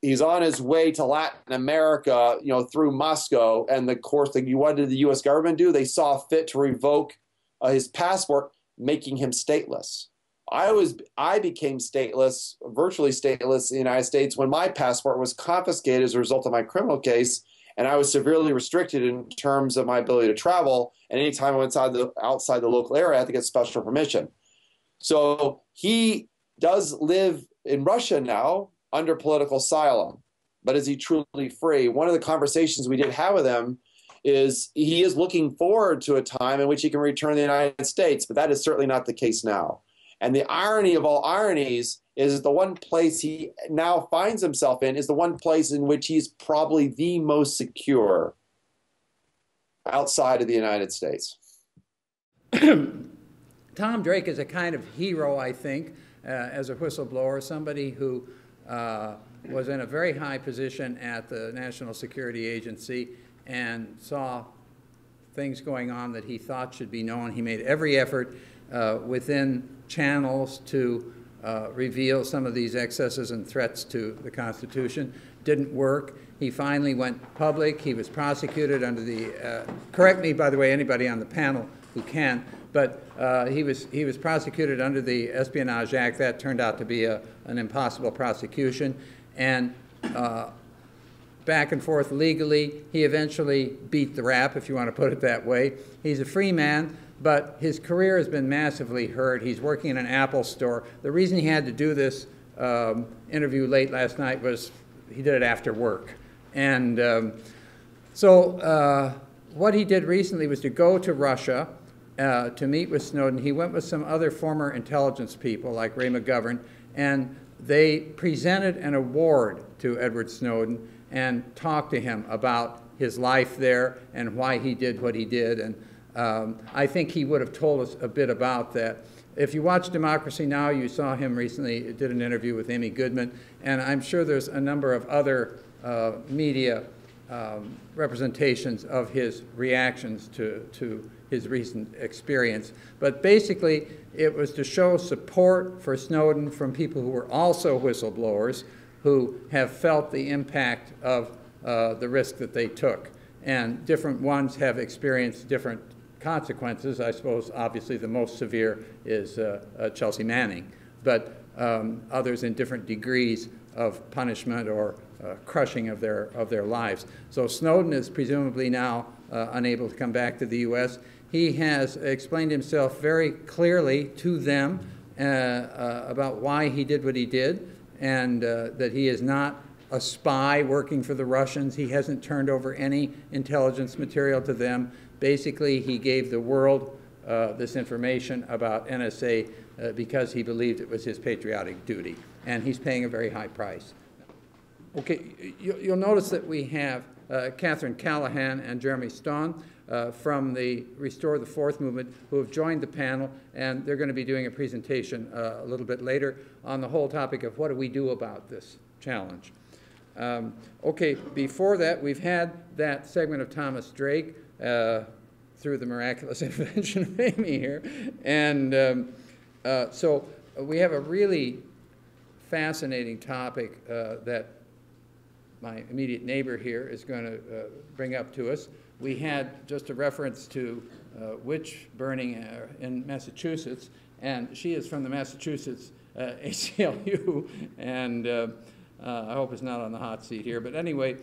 He's on his way to Latin America, you know, through Moscow. And the course, the, what did the U.S. government do? They saw fit to revoke uh, his passport, making him stateless. I was I became stateless, virtually stateless in the United States when my passport was confiscated as a result of my criminal case, and I was severely restricted in terms of my ability to travel. And anytime I went outside the outside the local area, I had to get special permission. So he does live in Russia now under political asylum, but is he truly free? One of the conversations we did have with him is he is looking forward to a time in which he can return to the United States, but that is certainly not the case now. And the irony of all ironies is the one place he now finds himself in is the one place in which he's probably the most secure outside of the United States. [clears throat] Tom Drake is a kind of hero, I think, uh, as a whistleblower, somebody who uh, was in a very high position at the National Security Agency and saw things going on that he thought should be known. He made every effort uh, within channels to uh, reveal some of these excesses and threats to the Constitution. Didn't work. He finally went public. He was prosecuted under the, uh, correct me, by the way, anybody on the panel who can, but uh, he, was, he was prosecuted under the Espionage Act. That turned out to be a, an impossible prosecution. And uh, back and forth legally, he eventually beat the rap, if you want to put it that way. He's a free man, but his career has been massively hurt. He's working in an Apple store. The reason he had to do this um, interview late last night was he did it after work. And um, so uh, what he did recently was to go to Russia uh, to meet with Snowden. He went with some other former intelligence people like Ray McGovern, and they presented an award to Edward Snowden and talked to him about his life there and why he did what he did. And um, I think he would have told us a bit about that. If you watch Democracy Now!, you saw him recently, did an interview with Amy Goodman, and I'm sure there's a number of other uh, media um, representations of his reactions to, to his recent experience. But basically, it was to show support for Snowden from people who were also whistleblowers who have felt the impact of uh, the risk that they took. And different ones have experienced different consequences. I suppose, obviously, the most severe is uh, uh, Chelsea Manning, but um, others in different degrees of punishment or uh, crushing of their, of their lives. So Snowden is presumably now uh, unable to come back to the U.S. He has explained himself very clearly to them uh, uh, about why he did what he did and that he is not a spy working for the Russians. He hasn't turned over any intelligence material to them. Basically, he gave the world uh, this information about NSA uh, because he believed it was his patriotic duty. And he's paying a very high price. Okay, you, will notice that we have uh, Catherine Callahan and Jeremy Stone uh, from the Restore the Fourth movement who have joined the panel, and they're going to be doing a presentation uh, a little bit later on the whole topic of what do we do about this challenge. Um, okay, before that, we've had that segment of Thomas Drake uh, through the miraculous [laughs] intervention of Amy here. And um, uh, so we have a really fascinating topic uh, that my immediate neighbor here is going to uh, bring up to us. We had just a reference to uh, witch burning uh, in Massachusetts, and she is from the Massachusetts [laughs] ACLU, and I hope it's not on the hot seat here. But anyway,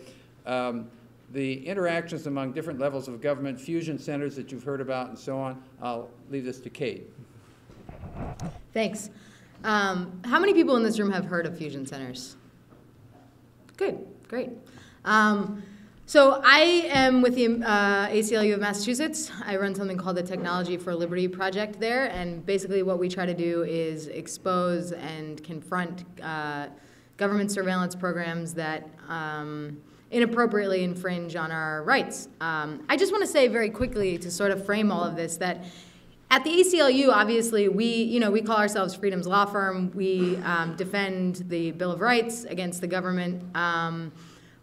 um, the interactions among different levels of government, fusion centers that you've heard about, and so on. I'll leave this to Kate. Thanks. Um, how many people in this room have heard of fusion centers? Good, great. Um, so I am with the uh, ACLU of Massachusetts. I run something called the Technology for Liberty project there, and basically what we try to do is expose and confront uh, government surveillance programs that um, inappropriately infringe on our rights. Um, I just want to say very quickly to sort of frame all of this that at the ACLU, obviously, we, you know, we call ourselves Freedom's Law Firm. We um, defend the Bill of Rights against the government.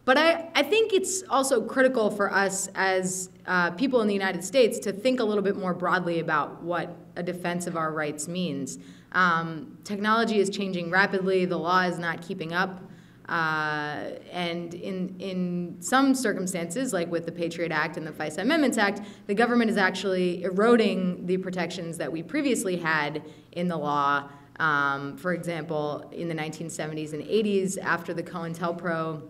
But I, I think it's also critical for us as uh, people in the United States to think a little bit more broadly about what a defense of our rights means. Um, technology is changing rapidly, the law is not keeping up. Uh, and in, in some circumstances, like with the Patriot Act and the FISA Amendments Act, the government is actually eroding the protections that we previously had in the law. Um, for example, in the 1970s and 80s, after the COINTELPRO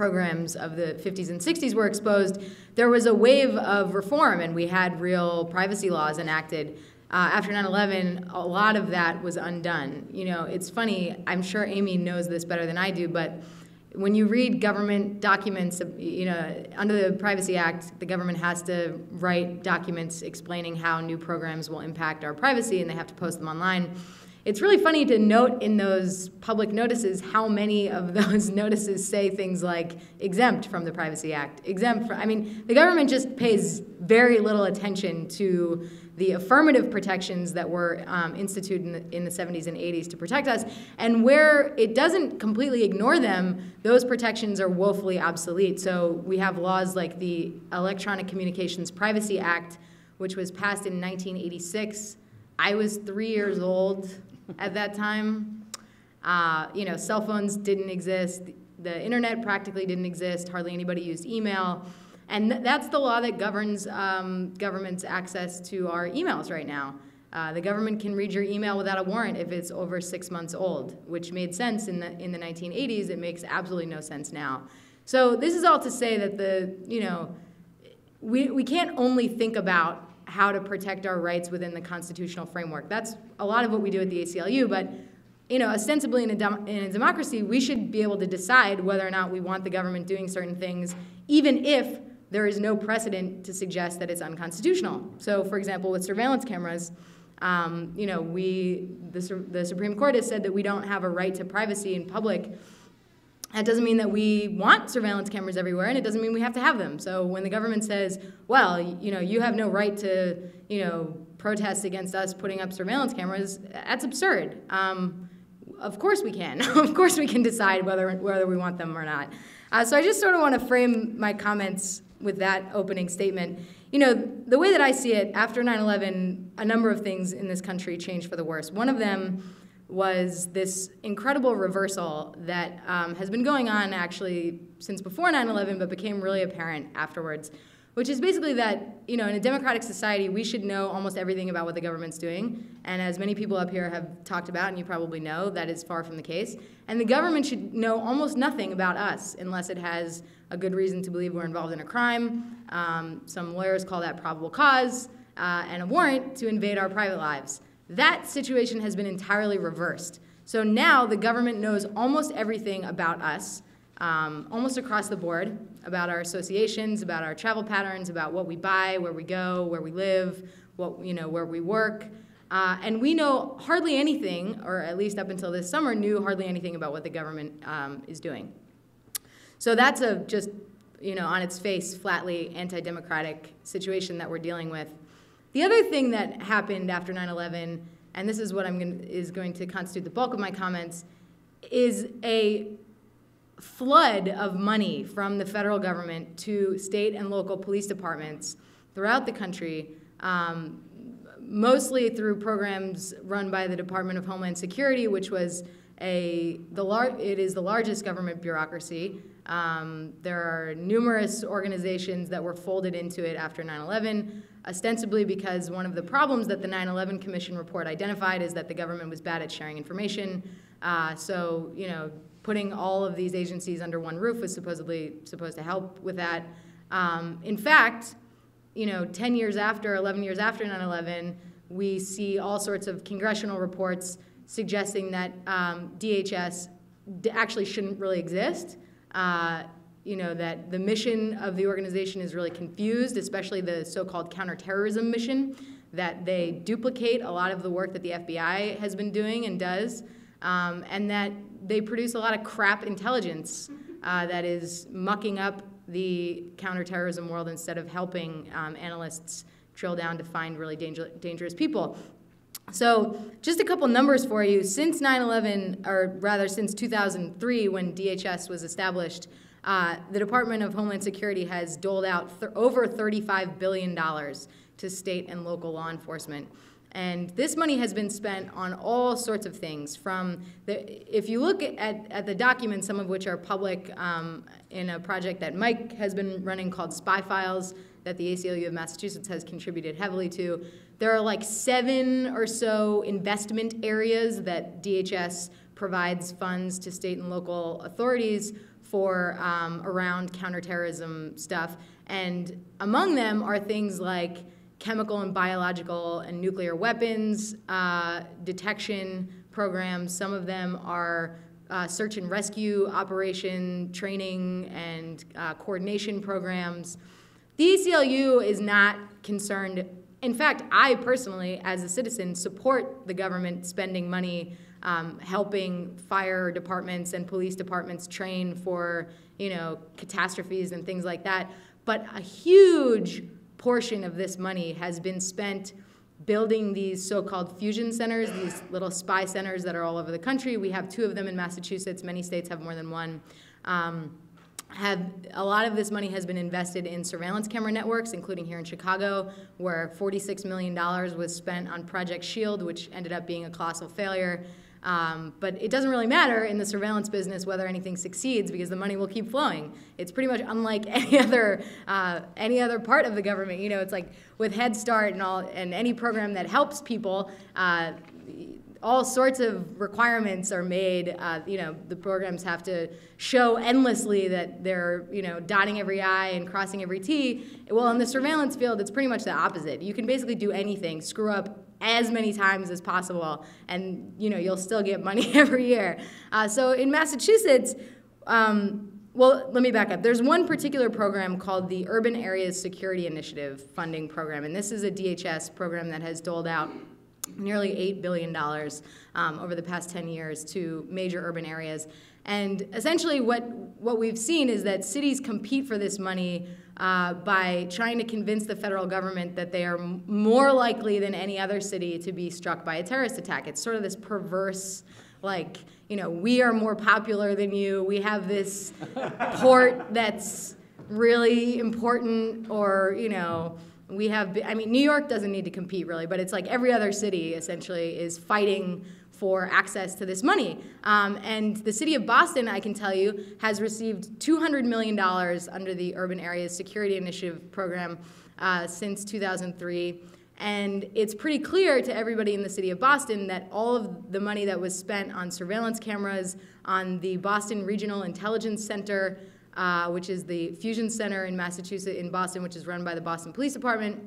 programs of the 50s and 60s were exposed, there was a wave of reform, and we had real privacy laws enacted. Uh, after 9/11, a lot of that was undone. You know, it's funny. I'm sure Amy knows this better than I do, but when you read government documents, you know, under the Privacy Act, the government has to write documents explaining how new programs will impact our privacy, and they have to post them online. It's really funny to note in those public notices how many of [laughs] those notices say things like exempt from the Privacy Act, exempt from, I mean, the government just pays very little attention to the affirmative protections that were um, instituted in the, in the 70s and 80s to protect us. And where it doesn't completely ignore them, those protections are woefully obsolete. So we have laws like the Electronic Communications Privacy Act, which was passed in 1986. I was three years old at that time. Uh, you know, cell phones didn't exist. The internet practically didn't exist. Hardly anybody used email. And th that's the law that governs um, government's access to our emails right now. Uh, the government can read your email without a warrant if it's over six months old, which made sense in the, in the 1980s. It makes absolutely no sense now. So this is all to say that the, you know, we, we can't only think about how to protect our rights within the constitutional framework. That's a lot of what we do at the ACLU, but you know, ostensibly in a, dem in a democracy, we should be able to decide whether or not we want the government doing certain things, even if there is no precedent to suggest that it's unconstitutional. So, for example, with surveillance cameras, um, you know, we, the, the Supreme Court has said that we don't have a right to privacy in public that doesn't mean that we want surveillance cameras everywhere, and it doesn't mean we have to have them. So when the government says, "Well, you know, you have no right to, you know, protest against us putting up surveillance cameras," that's absurd. Um, of course we can. [laughs] of course we can decide whether whether we want them or not. Uh, so I just sort of want to frame my comments with that opening statement. You know, the way that I see it, after 9/11, a number of things in this country changed for the worse. One of them was this incredible reversal that um, has been going on actually since before 9-11 but became really apparent afterwards which is basically that you know in a democratic society we should know almost everything about what the government's doing. And as many people up here have talked about and you probably know that is far from the case. And the government should know almost nothing about us unless it has a good reason to believe we're involved in a crime. Um, some lawyers call that probable cause uh, and a warrant to invade our private lives that situation has been entirely reversed. So now the government knows almost everything about us, um, almost across the board, about our associations, about our travel patterns, about what we buy, where we go, where we live, what, you know, where we work. Uh, and we know hardly anything, or at least up until this summer, knew hardly anything about what the government um, is doing. So that's a just, you know, on its face, flatly anti-democratic situation that we're dealing with. The other thing that happened after 9/11, and this is what I'm going is going to constitute the bulk of my comments, is a flood of money from the federal government to state and local police departments throughout the country, um, mostly through programs run by the Department of Homeland Security, which was a the lar- it is the largest government bureaucracy. Um, there are numerous organizations that were folded into it after 9/11 ostensibly because one of the problems that the 9-11 Commission report identified is that the government was bad at sharing information. Uh, so, you know, putting all of these agencies under one roof was supposedly supposed to help with that. Um, in fact, you know, 10 years after, 11 years after 9-11, we see all sorts of congressional reports suggesting that um, DHS actually shouldn't really exist. Uh, you know, that the mission of the organization is really confused, especially the so called counterterrorism mission, that they duplicate a lot of the work that the FBI has been doing and does, um, and that they produce a lot of crap intelligence uh, that is mucking up the counterterrorism world instead of helping um, analysts drill down to find really danger, dangerous people. So, just a couple numbers for you. Since 9 11, or rather since 2003, when DHS was established, uh, the Department of Homeland Security has doled out th- over $35 billion to state and local law enforcement. And this money has been spent on all sorts of things. From the, if you look at, at the documents, some of which are public um, in a project that Mike has been running called Spy Files, that the ACLU of Massachusetts has contributed heavily to, there are like seven or so investment areas that DHS provides funds to state and local authorities for um, around counterterrorism stuff. And among them are things like chemical and biological and nuclear weapons uh, detection programs. Some of them are uh, search and rescue operation training and uh, coordination programs. The ACLU is not concerned. In fact, I personally, as a citizen, support the government spending money um, helping fire departments and police departments train for you know catastrophes and things like that. But a huge portion of this money has been spent building these so-called fusion centers, these little spy centers that are all over the country. We have two of them in Massachusetts. Many states have more than one. Um, have a lot of this money has been invested in surveillance camera networks, including here in Chicago, where $46 million was spent on Project Shield, which ended up being a colossal failure. Um, but it doesn't really matter in the surveillance business whether anything succeeds because the money will keep flowing. It's pretty much unlike [laughs] any other uh, any other part of the government. You know, it's like with Head Start and all and any program that helps people. Uh, all sorts of requirements are made. Uh, you know, the programs have to show endlessly that they're, you know, dotting every I and crossing every T. Well, in the surveillance field, it's pretty much the opposite. You can basically do anything, screw up as many times as possible, and you know you'll still get money [laughs] every year. Uh, so in Massachusetts. Um, well, let me back up. There's one particular program called the Urban Areas Security Initiative Funding Program, and this is a DHS program that has doled out nearly $8 billion um, over the past 10 years to major urban areas. And essentially, what, what we've seen is that cities compete for this money uh, by trying to convince the federal government that they are more likely than any other city to be struck by a terrorist attack. It's sort of this perverse, like, you know, we are more popular than you. We have this port [laughs] that's really important, or, you know, we have, I mean, New York doesn't need to compete really, but it's like every other city essentially is fighting for access to this money. Um, and the city of Boston, I can tell you, has received $200 million under the Urban Areas Security Initiative program uh, since 2003. And it's pretty clear to everybody in the city of Boston that all of the money that was spent on surveillance cameras, on the Boston Regional Intelligence Center, uh, which is the fusion center in Massachusetts, in Boston, which is run by the Boston Police Department,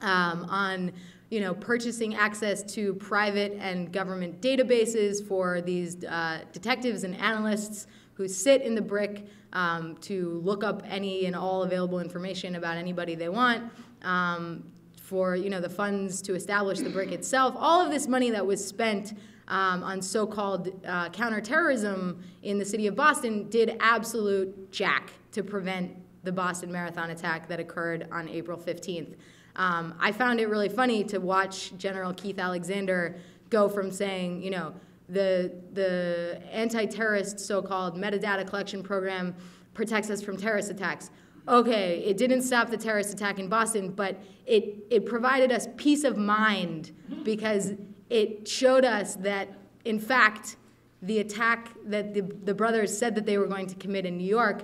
um, on you know, purchasing access to private and government databases for these uh, detectives and analysts who sit in the BRIC um, to look up any and all available information about anybody they want. Um, for you know the funds to establish the BRIC itself, all of this money that was spent um, on so-called uh, counterterrorism in the city of Boston did absolute jack to prevent the Boston Marathon attack that occurred on April 15th. Um, I found it really funny to watch General Keith Alexander go from saying, you know, the, the anti-terrorist so-called metadata collection program protects us from terrorist attacks. Okay, it didn't stop the terrorist attack in Boston, but it, it provided us peace of mind because it showed us that, in fact, the attack that the, the brothers said that they were going to commit in New York,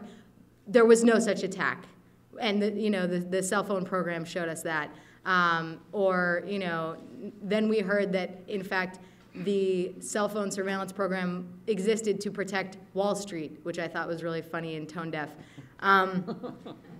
there was no such attack and the, you know the, the cell phone program showed us that. Um, or you know, then we heard that in fact the cell phone surveillance program existed to protect Wall Street, which I thought was really funny and tone deaf. Um,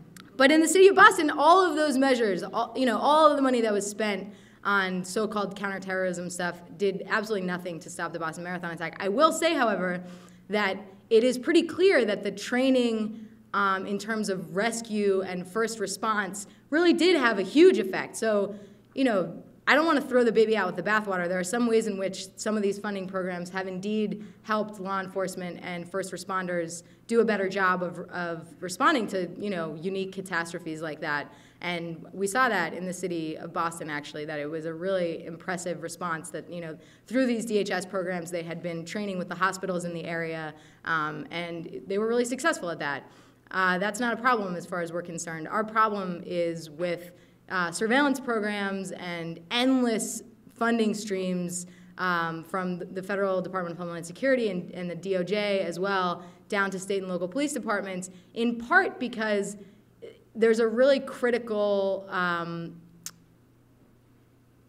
[laughs] but in the city of Boston, all of those measures, all, you know, all of the money that was spent on so-called counterterrorism stuff did absolutely nothing to stop the Boston Marathon attack. I will say, however, that it is pretty clear that the training um, in terms of rescue and first response really did have a huge effect. So, you know, I don't want to throw the baby out with the bathwater. There are some ways in which some of these funding programs have indeed helped law enforcement and first responders do a better job of, of responding to, you know, unique catastrophes like that. And we saw that in the city of Boston, actually, that it was a really impressive response that, you know, through these DHS programs, they had been training with the hospitals in the area, um, and they were really successful at that. Uh, that's not a problem as far as we're concerned. Our problem is with uh, surveillance programs and endless funding streams um, from the Federal Department of Homeland Security and, and, the DOJ as well, down to state and local police departments, in part because there's a really critical, um,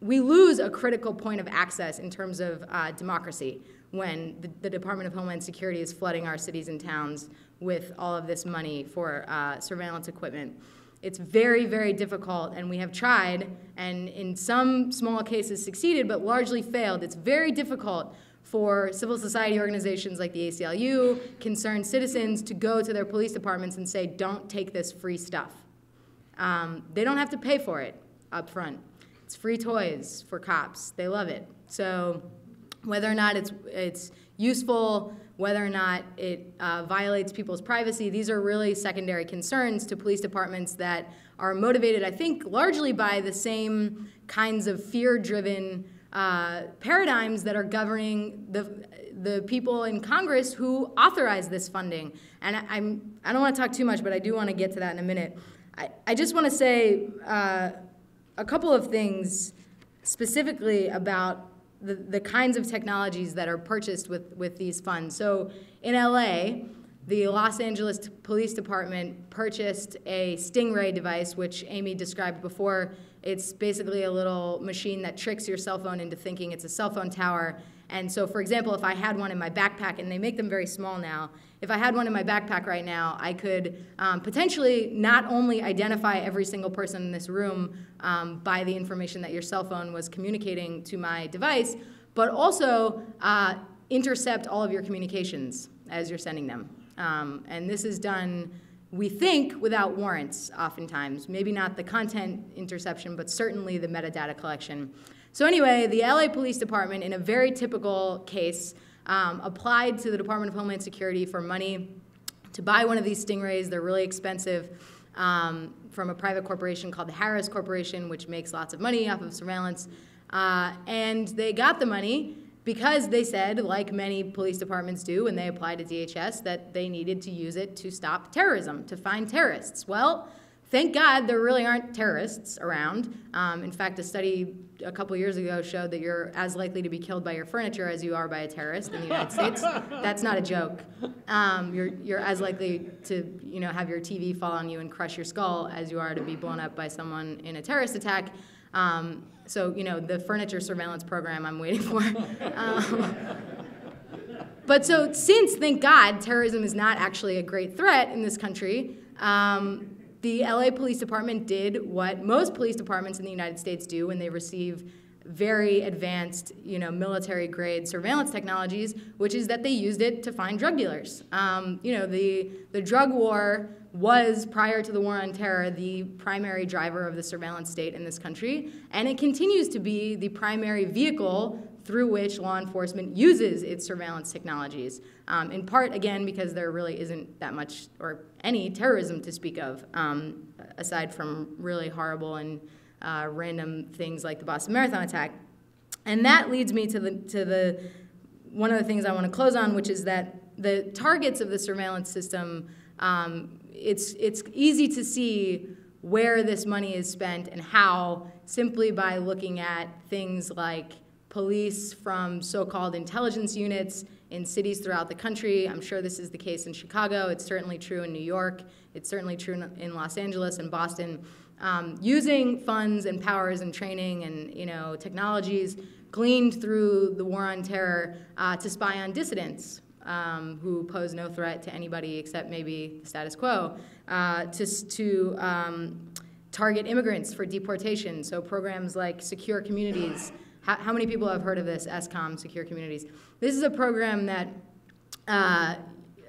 we lose a critical point of access in terms of uh, democracy when the, the, Department of Homeland Security is flooding our cities and towns with all of this money for uh, surveillance equipment. It's very, very difficult, and we have tried, and in some small cases succeeded, but largely failed. It's very difficult for civil society organizations like the ACLU, concerned citizens, to go to their police departments and say, don't take this free stuff. Um, they don't have to pay for it up front. It's free toys for cops. They love it. So whether or not it's, it's useful, whether or not it uh, violates people's privacy, these are really secondary concerns to police departments that are motivated, I think, largely by the same kinds of fear-driven uh, paradigms that are governing the, the people in Congress who authorize this funding. And I, I'm, I don't want to talk too much, but I do want to get to that in a minute. I, I just want to say uh, a couple of things specifically about the, the kinds of technologies that are purchased with, with these funds. So in LA, the Los Angeles Police Department purchased a Stingray device, which Amy described before. It's basically a little machine that tricks your cell phone into thinking it's a cell phone tower. And so, for example, if I had one in my backpack, and they make them very small now, if I had one in my backpack right now, I could um, potentially not only identify every single person in this room um, by the information that your cell phone was communicating to my device, but also uh, intercept all of your communications as you're sending them. Um, and this is done, we think, without warrants oftentimes. Maybe not the content interception, but certainly the metadata collection. So anyway, the LA Police Department, in a very typical case, um, applied to the Department of Homeland Security for money to buy one of these Stingrays. They're really expensive um, from a private corporation called the Harris Corporation, which makes lots of money off of surveillance. Uh, and they got the money because they said, like many police departments do when they apply to DHS, that they needed to use it to stop terrorism, to find terrorists. Well, thank God there really aren't terrorists around. Um, in fact, a study a couple years ago showed that you're as likely to be killed by your furniture as you are by a terrorist in the United States. [laughs] That's not a joke. Um, you're, you're as likely to you know, have your TV fall on you and crush your skull as you are to be blown up by someone in a terrorist attack. Um, so, you know, the furniture surveillance program I'm waiting for. [laughs] Um, but so, since, thank God, terrorism is not actually a great threat in this country, um, the LA Police Department did what most police departments in the United States do when they receive very advanced, you know, military-grade surveillance technologies, which is that they used it to find drug dealers. Um, you know, the the drug war was prior to the war on terror the primary driver of the surveillance state in this country, and it continues to be the primary vehicle through which law enforcement uses its surveillance technologies. Um, in part, again, because there really isn't that much or any terrorism to speak of, um, aside from really horrible and uh, random things like the Boston Marathon attack. And that leads me to the, to the one of the things I want to close on, which is that the targets of the surveillance system, um, it's, it's easy to see where this money is spent and how simply by looking at things like police from so-called intelligence units in cities throughout the country. I'm sure this is the case in Chicago. It's certainly true in New York. It's certainly true in Los Angeles and Boston. Um, using funds and powers and training and you know technologies gleaned through the war on terror uh, to spy on dissidents um, who pose no threat to anybody except maybe the status quo, uh, to, to um, target immigrants for deportation. So programs like Secure Communities. How, how many people have heard of this, SCOM, Secure Communities? This is a program that uh,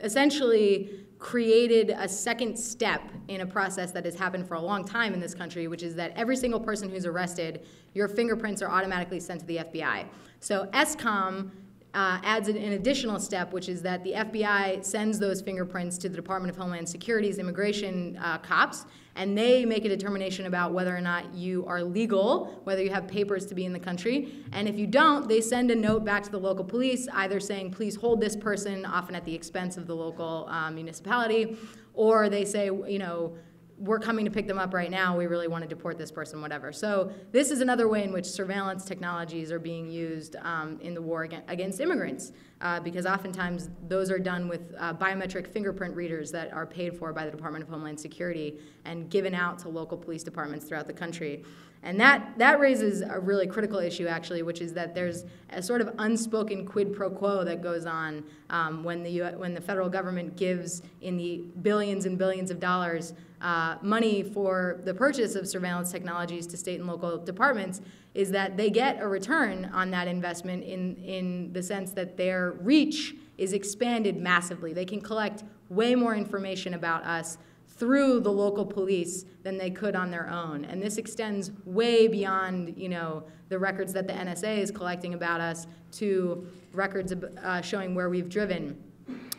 essentially created a second step in a process that has happened for a long time in this country, which is that every single person who's arrested, your fingerprints are automatically sent to the FBI. So SCOM uh, adds an, an, additional step, which is that the FBI sends those fingerprints to the Department of Homeland Security's immigration uh, cops, and they make a determination about whether or not you are legal, whether you have papers to be in the country. And if you don't, they send a note back to the local police, either saying, please hold this person, often at the expense of the local um, municipality, or they say, you know, we're coming to pick them up right now. We really want to deport this person, whatever. So this is another way in which surveillance technologies are being used um, in the war against immigrants, uh, because oftentimes those are done with uh, biometric fingerprint readers that are paid for by the Department of Homeland Security and given out to local police departments throughout the country. And that, that raises a really critical issue, actually, which is that there's a sort of unspoken quid pro quo that goes on um, when, the, when the federal government gives in the billions and billions of dollars uh, money for the purchase of surveillance technologies to state and local departments is that they get a return on that investment in, in the sense that their reach is expanded massively. They can collect way more information about us through the local police than they could on their own. And this extends way beyond, you know, the records that the NSA is collecting about us to records uh, showing where we've driven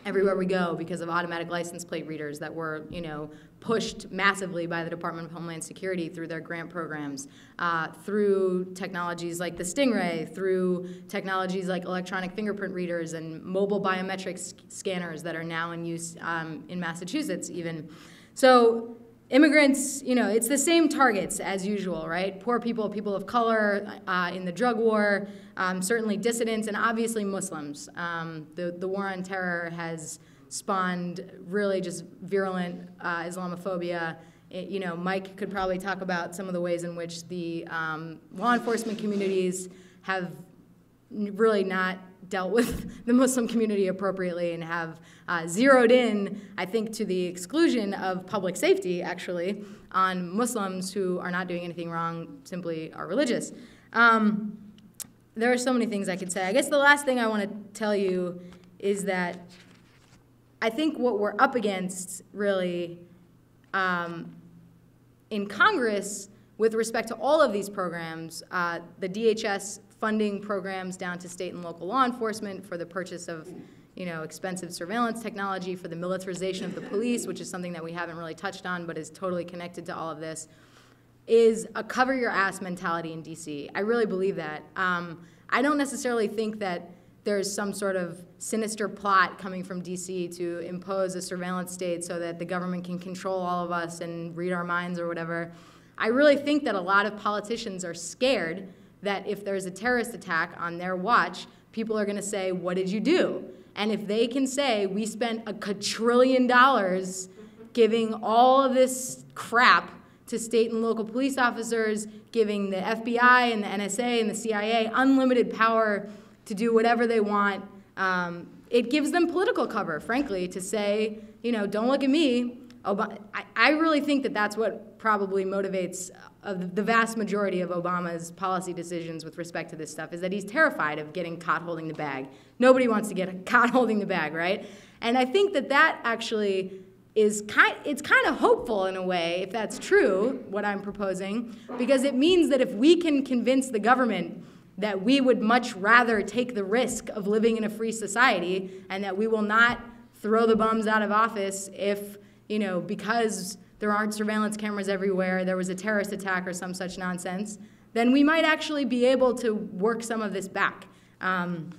everywhere we go because of automatic license plate readers that were, you know, pushed massively by the Department of Homeland Security through their grant programs, uh, through technologies like the Stingray, through technologies like electronic fingerprint readers and mobile biometric scanners that are now in use um, in Massachusetts even. So immigrants, you know, it's the same targets as usual, right? Poor people, people of color uh, in the drug war, um, certainly dissidents, and obviously Muslims. Um, the, the war on terror has spawned really just virulent uh, Islamophobia. It, you know, Mike could probably talk about some of the ways in which the um, law enforcement communities have really not dealt with [laughs] the Muslim community appropriately and have uh, zeroed in, I think, to the exclusion of public safety, actually, on Muslims who are not doing anything wrong, simply are religious. Um, there are so many things I could say. I guess the last thing I want to tell you is that I think what we're up against, really, um, in Congress with respect to all of these programs, uh, the DHS funding programs down to state and local law enforcement for the purchase of you know, expensive surveillance technology, for the militarization of the police, which is something that we haven't really touched on but is totally connected to all of this, is a cover your ass mentality in DC. I really believe that. Um, I don't necessarily think that there's some sort of sinister plot coming from DC to impose a surveillance state so that the government can control all of us and read our minds or whatever. I really think that a lot of politicians are scared that if there's a terrorist attack on their watch, people are going to say, What did you do? And if they can say, We spent a quadrillion dollars giving all of this crap to state and local police officers, giving the FBI and the NSA and the CIA unlimited power to do whatever they want, um, it gives them political cover, frankly, to say, you know, don't look at me. Obama, I, I really think that that's what probably motivates of the vast majority of Obama's policy decisions with respect to this stuff is that he's terrified of getting caught holding the bag. Nobody wants to get [laughs] caught holding the bag, right? And I think that that actually is kind it's kind of hopeful in a way if that's true what I'm proposing because it means that if we can convince the government that we would much rather take the risk of living in a free society and that we will not throw the bums out of office if, you know, because there aren't surveillance cameras everywhere, there was a terrorist attack or some such nonsense, then we might actually be able to work some of this back. Um,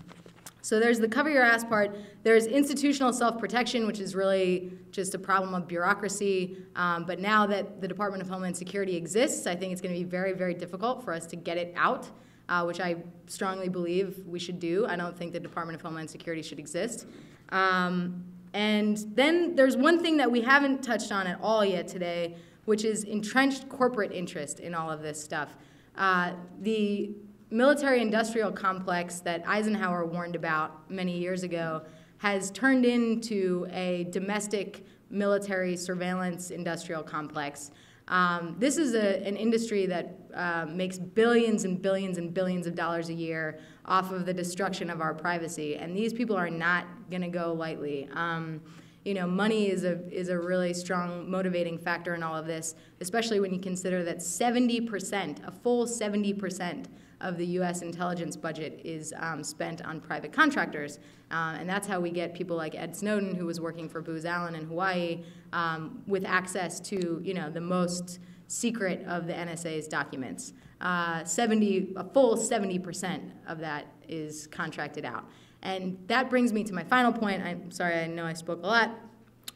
so there's the cover your ass part. There's institutional self-protection, which is really just a problem of bureaucracy. Um, but now that the Department of Homeland Security exists, I think it's going to be very, very difficult for us to get it out, uh, which I strongly believe we should do. I don't think the Department of Homeland Security should exist. Um, and then there's one thing that we haven't touched on at all yet today, which is entrenched corporate interest in all of this stuff. Uh, the military industrial complex that Eisenhower warned about many years ago has turned into a domestic military surveillance industrial complex. Um, this is a, an industry that uh, makes billions and billions and billions of dollars a year off of the destruction of our privacy, and these people are not going to go lightly. Um, you know, money is a is a really strong motivating factor in all of this, especially when you consider that 70%, a full 70% of the U.S. intelligence budget is um, spent on private contractors, uh, and that's how we get people like Ed Snowden, who was working for Booz Allen in Hawaii, um, with access to you know the most secret of the NSA's documents. Uh, 70, a full 70% of that is contracted out. And that brings me to my final point. I'm sorry, I know I spoke a lot,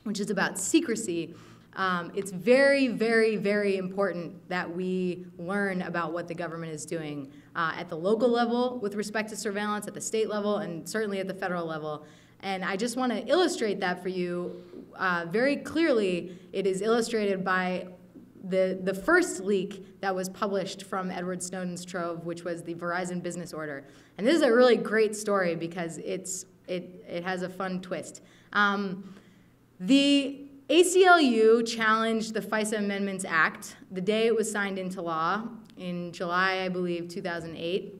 which is about secrecy. Um, it's very, very, very important that we learn about what the government is doing uh, at the local level with respect to surveillance, at the state level, and certainly at the federal level. And I just want to illustrate that for you uh, very clearly. It is illustrated by the, the first leak that was published from Edward Snowden's trove, which was the Verizon business order. And this is a really great story because it's, it, it has a fun twist. Um, the ACLU challenged the FISA Amendments Act the day it was signed into law in July, I believe, 2008.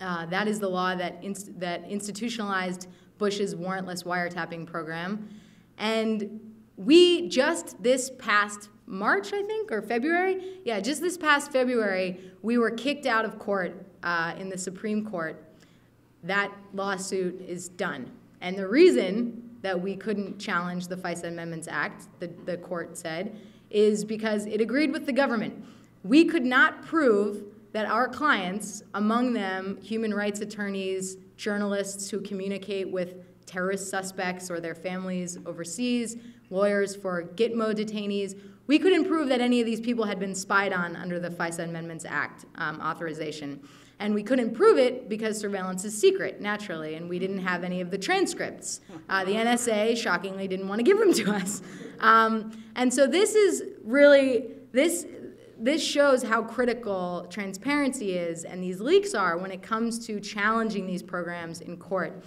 Uh, that is the law that, inst that institutionalized Bush's warrantless wiretapping program. And we just this past March, I think, or February, yeah, just this past February, we were kicked out of court uh, in the Supreme Court. That lawsuit is done. And the reason that we couldn't challenge the FISA Amendments Act, the, the court said, is because it agreed with the government. We could not prove that our clients, among them human rights attorneys, journalists who communicate with terrorist suspects or their families overseas, lawyers for Gitmo detainees, we couldn't prove that any of these people had been spied on under the FISA Amendments Act um, authorization. And we couldn't prove it because surveillance is secret, naturally, and we didn't have any of the transcripts. Uh, the NSA, shockingly, didn't want to give them to us. Um, and so this is really, this, this shows how critical transparency is and these leaks are when it comes to challenging these programs in court.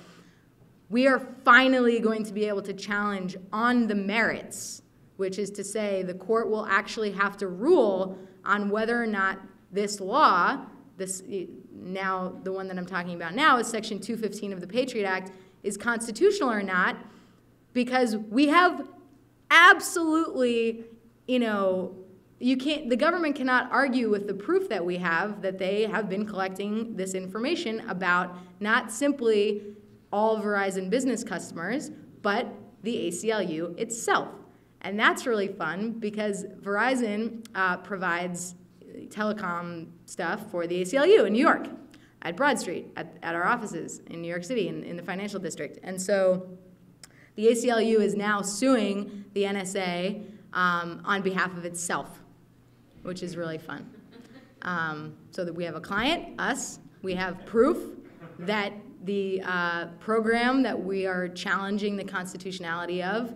We are finally going to be able to challenge on the merits which is to say the court will actually have to rule on whether or not this law, this now the one that I'm talking about now is Section 215 of the Patriot Act, is constitutional or not, because we have absolutely, you know, you can't the government cannot argue with the proof that we have that they have been collecting this information about not simply all Verizon business customers, but the ACLU itself. And that's really fun because Verizon uh, provides telecom stuff for the ACLU in New York at Broad Street, at, at our offices in New York City, in, in the financial district. And so the ACLU is now suing the NSA um, on behalf of itself, which is really fun. Um, so that we have a client, us, we have proof that the uh, program that we are challenging the constitutionality of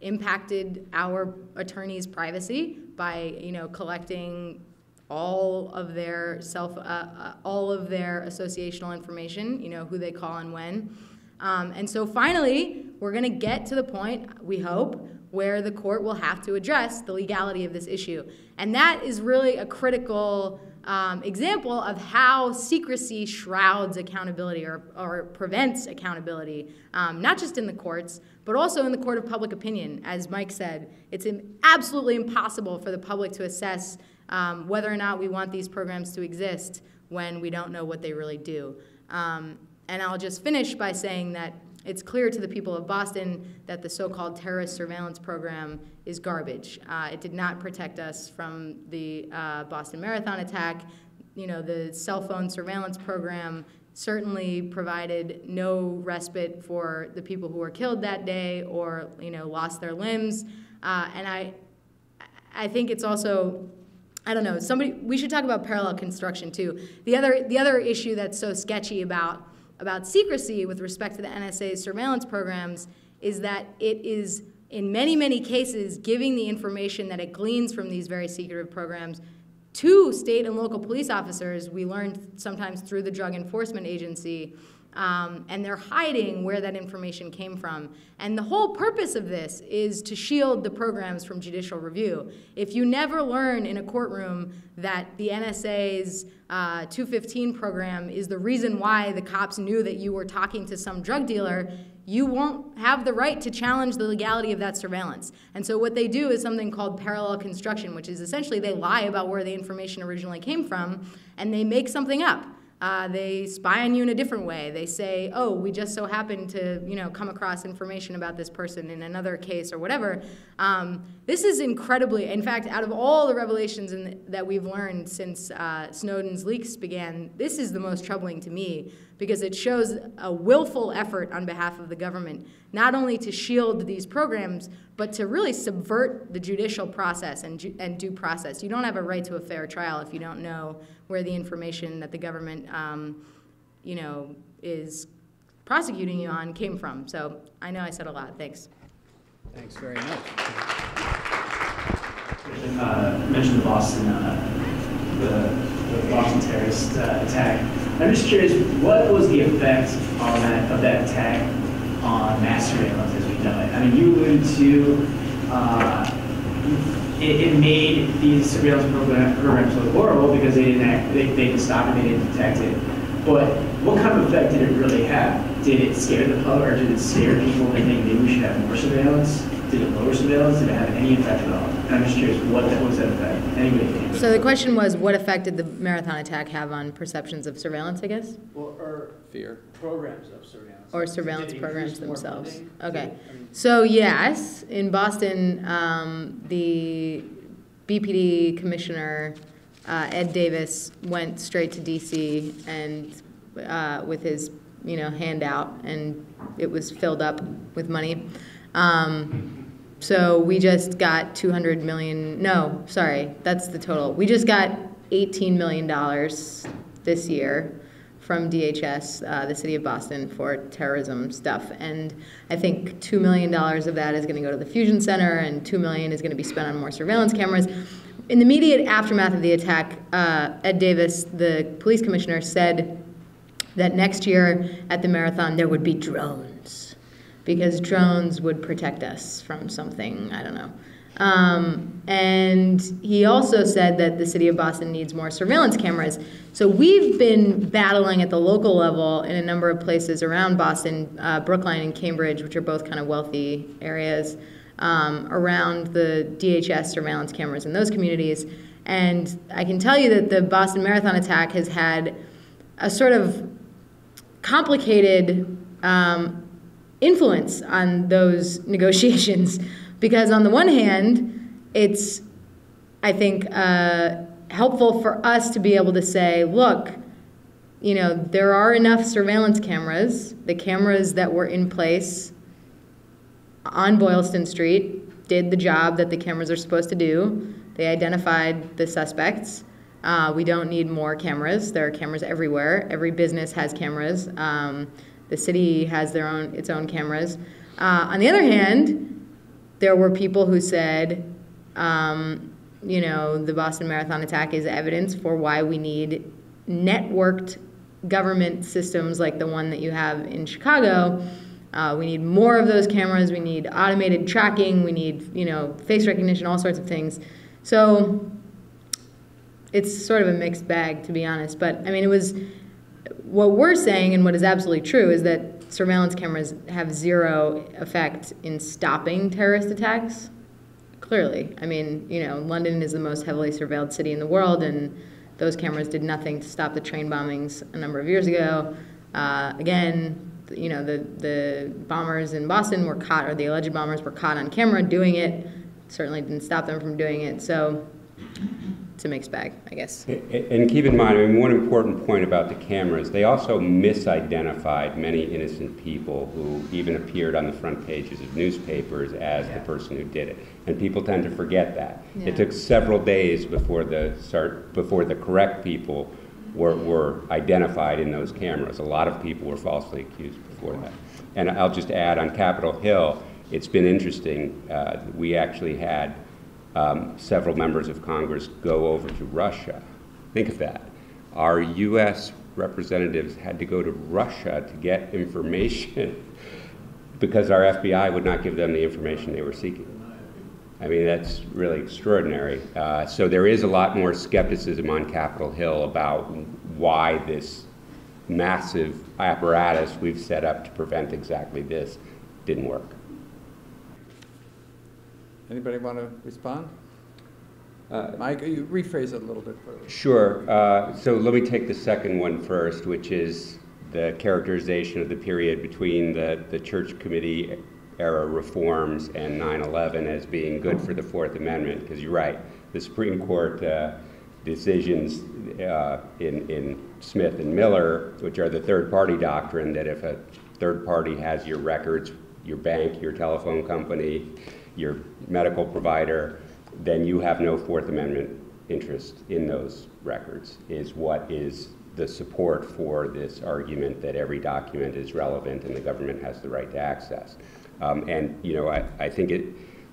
impacted our attorney's privacy by you know collecting all of their self uh, uh, all of their associational information you know who they call and when um, and so finally we're going to get to the point we hope where the court will have to address the legality of this issue and that is really a critical um, example of how secrecy shrouds accountability or, or prevents accountability, um, not just in the courts, but also in the court of public opinion. As Mike said, it's absolutely impossible for the public to assess um, whether or not we want these programs to exist when we don't know what they really do. Um, and I'll just finish by saying that it's clear to the people of Boston that the so-called terrorist surveillance program is garbage. Uh, it did not protect us from the uh, Boston Marathon attack. You know, the cell phone surveillance program certainly provided no respite for the people who were killed that day or, you know, lost their limbs. Uh, and I, I think it's also I don't know. Somebody, we should talk about parallel construction too. The other, the other issue that's so sketchy about about secrecy with respect to the NSA's surveillance programs is that it is, in many, many cases, giving the information that it gleans from these very secretive programs to state and local police officers. We learned sometimes through the Drug Enforcement Agency Um, and they're hiding where that information came from. And the whole purpose of this is to shield the programs from judicial review. If you never learn in a courtroom that the NSA's uh, 215 program is the reason why the cops knew that you were talking to some drug dealer, you won't have the right to challenge the legality of that surveillance. And so what they do is something called parallel construction, which is essentially they lie about where the information originally came from and they make something up. Uh, they spy on you in a different way. They say, "Oh, we just so happened to, you know, come across information about this person in another case or whatever." Um, this is incredibly. In fact, out of all the revelations the, that we've learned since uh, Snowden's leaks began, this is the most troubling to me because it shows a willful effort on behalf of the government not only to shield these programs, but to really subvert the judicial process and, and due process. You don't have a right to a fair trial if you don't know where the information that the government, um, you know, is prosecuting you on came from. So I know I said a lot. Thanks. Thanks very much. Uh, mentioned the Boston, uh, the, the, Boston terrorist uh, attack. I'm just curious, what was the effect on that of that attack on mass surveillance as we know it? I mean, you alluded to uh, it, it, made these surveillance program, programs look horrible because they didn't act, they, they didn't stop it, they didn't detect it. But what kind of effect did it really have? Did it scare the public, or did it scare people to think maybe we should have more surveillance? Did it lower surveillance? Did it have any effect at all? And I'm just curious, what that was that effect? Anybody So the question was, what effect did the marathon attack have on perceptions of surveillance, I guess? Well, or fear. Programs of surveillance. Or surveillance programs themselves. Okay. So yes, in Boston, um, the BPD commissioner uh, Ed Davis went straight to DC and uh, with his you know handout, and it was filled up with money. Um, so we just got 200 million. No, sorry, that's the total. We just got 18 million dollars this year from DHS, uh, the city of Boston, for terrorism stuff. And I think $2 million of that is going to go to the Fusion Center, and 2 million is going to be spent on more surveillance cameras. In the immediate aftermath of the attack, uh, Ed Davis, the police commissioner, said that next year at the marathon there would be drones because drones would protect us from something, I don't know. Um, and he also said that the city of Boston needs more surveillance cameras. So we've been battling at the local level in a number of places around Boston, uh, Brookline and Cambridge, which are both kind of wealthy areas, um, around the DHS surveillance cameras in those communities. And I can tell you that the Boston Marathon attack has had a sort of complicated um, influence on those negotiations. [laughs] Because on the one hand, it's, I think, uh, helpful for us to be able to say, look, you know, there are enough surveillance cameras. The cameras that were in place on Boylston Street did the job that the cameras are supposed to do. They identified the suspects. Uh, we don't need more cameras. There are cameras everywhere. Every business has cameras. Um, the city has their own its own cameras. Uh, on the other hand, there were people who said, um, you know, the Boston Marathon attack is evidence for why we need networked government systems like the one that you have in Chicago. Uh, we need more of those cameras. We need automated tracking. We need, you know, face recognition, all sorts of things. So it's sort of a mixed bag, to be honest. But I mean, it was what we're saying, and what is absolutely true, is that surveillance cameras have zero effect in stopping terrorist attacks. Clearly, I mean, you know, London is the most heavily surveilled city in the world, and those cameras did nothing to stop the train bombings a number of years ago. Uh, again, you know, the the bombers in Boston were caught, or the alleged bombers were caught on camera doing it. Certainly didn't stop them from doing it. So it's a mixed bag, I guess. And keep in mind, I mean, one important point about the cameras, they also misidentified many innocent people who even appeared on the front pages of newspapers as the person who did it. And people tend to forget that. Yeah. It took several days before the start, before the correct people were, were identified in those cameras. A lot of people were falsely accused before that. And I'll just add on Capitol Hill, it's been interesting. Uh, we actually had um, several members of Congress go over to Russia. Think of that. Our U.S. representatives had to go to Russia to get information [laughs] because our FBI would not give them the information they were seeking. I mean, that's really extraordinary. Uh, so there is a lot more skepticism on Capitol Hill about why this massive apparatus we've set up to prevent exactly this didn't work. Anybody want to respond? Uh, Mike, you rephrase it a little bit further. Sure. Uh, so let me take the second one first, which is the characterization of the period between the, the church committee era reforms and 9-11 as being good for the Fourth Amendment, because you're right, the Supreme Court uh, decisions uh, in, in Smith and Miller, which are the third party doctrine, that if a third party has your records, your bank, your telephone company, your medical provider, then you have no Fourth Amendment interest in those records, is what is the support for this argument that every document is relevant and the government has the right to access. Um, and, you know, I, I think it,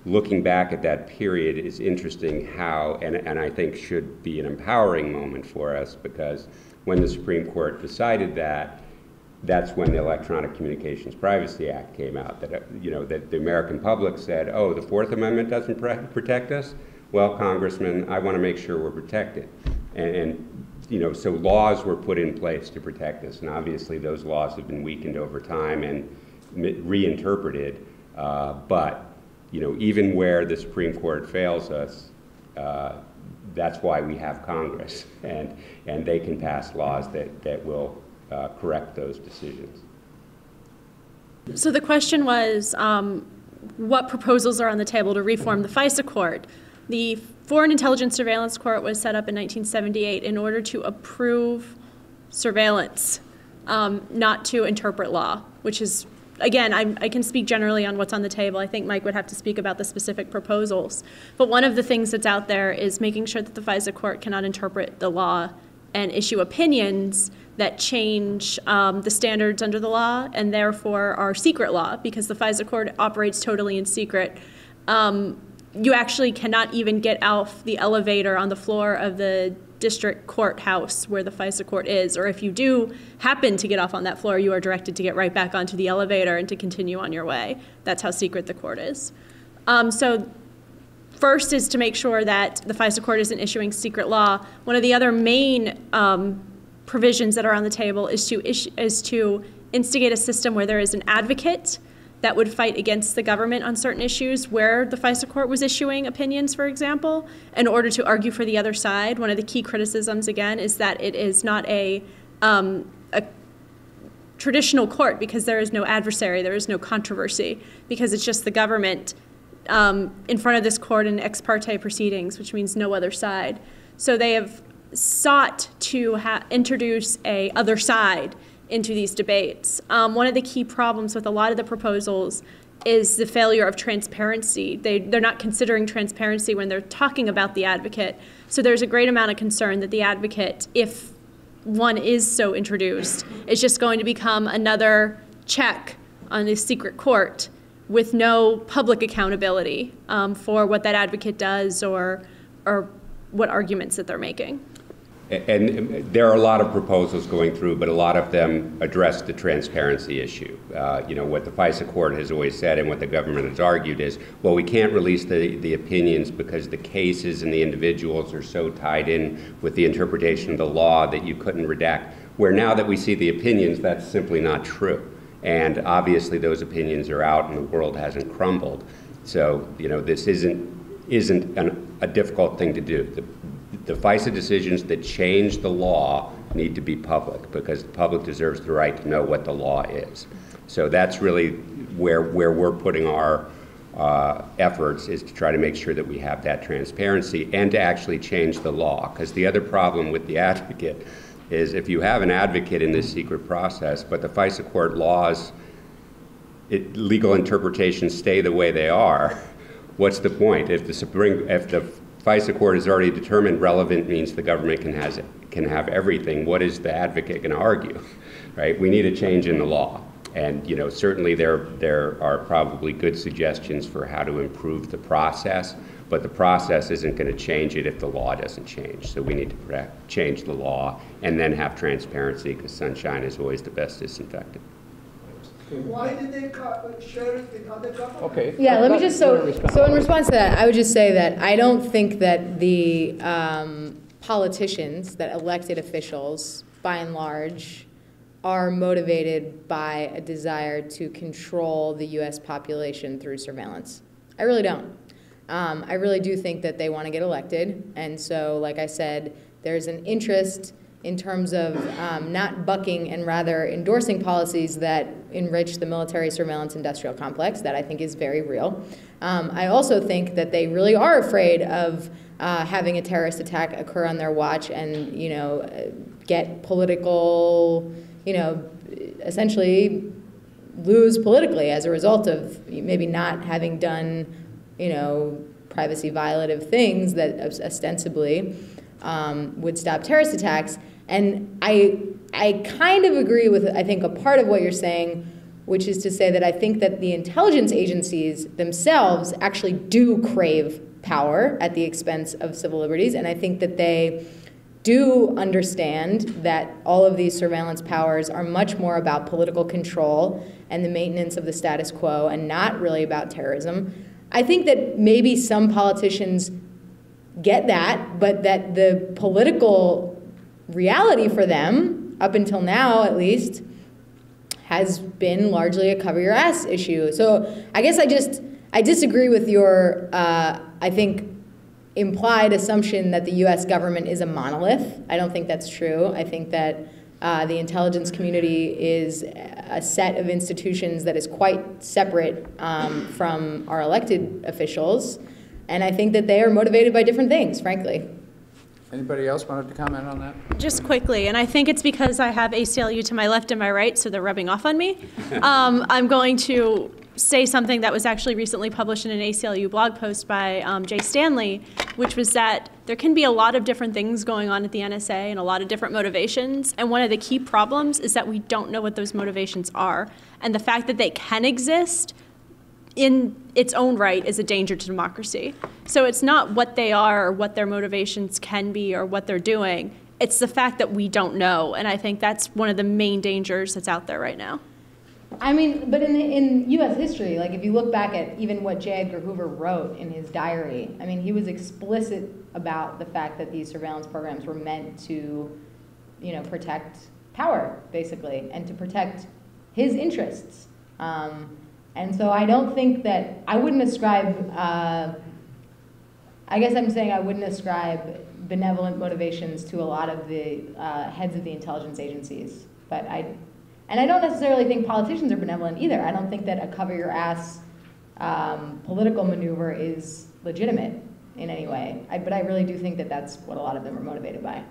looking back at that period is interesting how, and, and I think should be an empowering moment for us because when the Supreme Court decided that, that's when the Electronic Communications Privacy Act came out. That you know that the American public said, "Oh, the Fourth Amendment doesn't protect us." Well, Congressman, I want to make sure we're protected, and, and you know, so laws were put in place to protect us, and obviously those laws have been weakened over time and reinterpreted. Uh, but you know, even where the Supreme Court fails us, uh, that's why we have Congress, [laughs] and and they can pass laws that that will uh, correct those decisions. So the question was, um, what proposals are on the table to reform the FISA court? The Foreign Intelligence Surveillance Court was set up in 1978 in order to approve surveillance, um, not to interpret law, which is, again, I'm, i can speak generally on what's on the table. I think Mike would have to speak about the specific proposals. But one of the things that's out there is making sure that the FISA court cannot interpret the law and issue opinions that change um, the standards under the law and therefore are secret law because the FISA court operates totally in secret. Um, you actually cannot even get off the elevator on the floor of the district courthouse where the FISA court is, or if you do happen to get off on that floor, you are directed to get right back onto the elevator and to continue on your way. That's how secret the court is. Um, so first is to make sure that the FISA court isn't issuing secret law. One of the other main um, provisions that are on the table is to, is to instigate a system where there is an advocate that would fight against the government on certain issues where the FISA court was issuing opinions, for example, in order to argue for the other side. One of the key criticisms, again, is that it is not a, um, a traditional court because there is no adversary, there is no controversy, because it's just the government um, in front of this court in ex parte proceedings, which means no other side. So they have sought to introduce a other side into these debates. Um, one of the key problems with a lot of the proposals is the failure of transparency. They, they're not considering transparency when they're talking about the advocate. So there's a great amount of concern that the advocate, if one is so introduced, is just going to become another check on a secret court with no public accountability um, for what that advocate does or, or what arguments that they're making. And there are a lot of proposals going through, but a lot of them address the transparency issue. Uh, you know, what the FISA court has always said and what the government has argued is, well, we can't release the, the opinions because the cases and the individuals are so tied in with the interpretation of the law that you couldn't redact. Where now that we see the opinions, that's simply not true. And obviously those opinions are out and the world hasn't crumbled. So, you know, this isn't, isn't an, a difficult thing to do. The, the FISA decisions that change the law need to be public because the public deserves the right to know what the law is. So that's really where, where we're putting our uh, efforts is to try to make sure that we have that transparency and to actually change the law. Because the other problem with the advocate is if you have an advocate in this secret process, but the FISA court laws, it, legal interpretations stay the way they are, what's the point? If the Supreme, if the FISA court has already determined relevant means the government can, has, can have everything. What is the advocate going to argue? Right? We need a change in the law. And you know, certainly there, there are probably good suggestions for how to improve the process. But the process isn't going to change it if the law doesn't change. So we need to correct, change the law and then have transparency because sunshine is always the best disinfectant. Why did they share it with other governments? Okay. Yeah, let me just, so, so in response to that, I would just say that I don't think that the um, politicians, that elected officials, by and large, are motivated by a desire to control the US population through surveillance. I really don't. Um, I really do think that they want to get elected, and so, like I said, there's an interest in terms of um, not bucking and rather endorsing policies that enrich the military surveillance industrial complex, that I think is very real. Um, I also think that they really are afraid of uh, having a terrorist attack occur on their watch and, you know, uh, get political, you know, essentially lose politically as a result of maybe not having done, you know, privacy violative things that ostensibly um, would stop terrorist attacks. And I, I kind of agree with, I think, a part of what you're saying, which is to say that I think that the intelligence agencies themselves actually do crave power at the expense of civil liberties. And I think that they do understand that all of these surveillance powers are much more about political control and the maintenance of the status quo and not really about terrorism. I think that maybe some politicians get that, but that the political reality for them, up until now at least, has been largely a cover your ass issue. So I guess I just I disagree with your uh, I think implied assumption that the U.S. government is a monolith. I don't think that's true. I think that uh, the intelligence community is a set of institutions that is quite separate um, from our elected officials, and I think that they are motivated by different things, frankly. Anybody else wanted to comment on that? Just quickly, and I think it's because I have ACLU to my left and my right, so they're rubbing off on me. [laughs] Um, I'm going to say something that was actually recently published in an ACLU blog post by um, Jay Stanley, which was that there can be a lot of different things going on at the NSA and a lot of different motivations. And one of the key problems is that we don't know what those motivations are. And the fact that they can exist in its own right is a danger to democracy. So it's not what they are or what their motivations can be or what they're doing. It's the fact that we don't know. And I think that's one of the main dangers that's out there right now. I mean, but in, in U.S. history, like if you look back at even what J. Edgar Hoover wrote in his diary, I mean, he was explicit about the fact that these surveillance programs were meant to, you know, protect power, basically, and to protect his interests. Um, and so I don't think that, I wouldn't ascribe, uh, I guess I'm saying I wouldn't ascribe benevolent motivations to a lot of the uh, heads of the intelligence agencies. But I, and I don't necessarily think politicians are benevolent either. I don't think that a cover your ass um, political maneuver is legitimate in any way. I, but I really do think that that's what a lot of them are motivated by.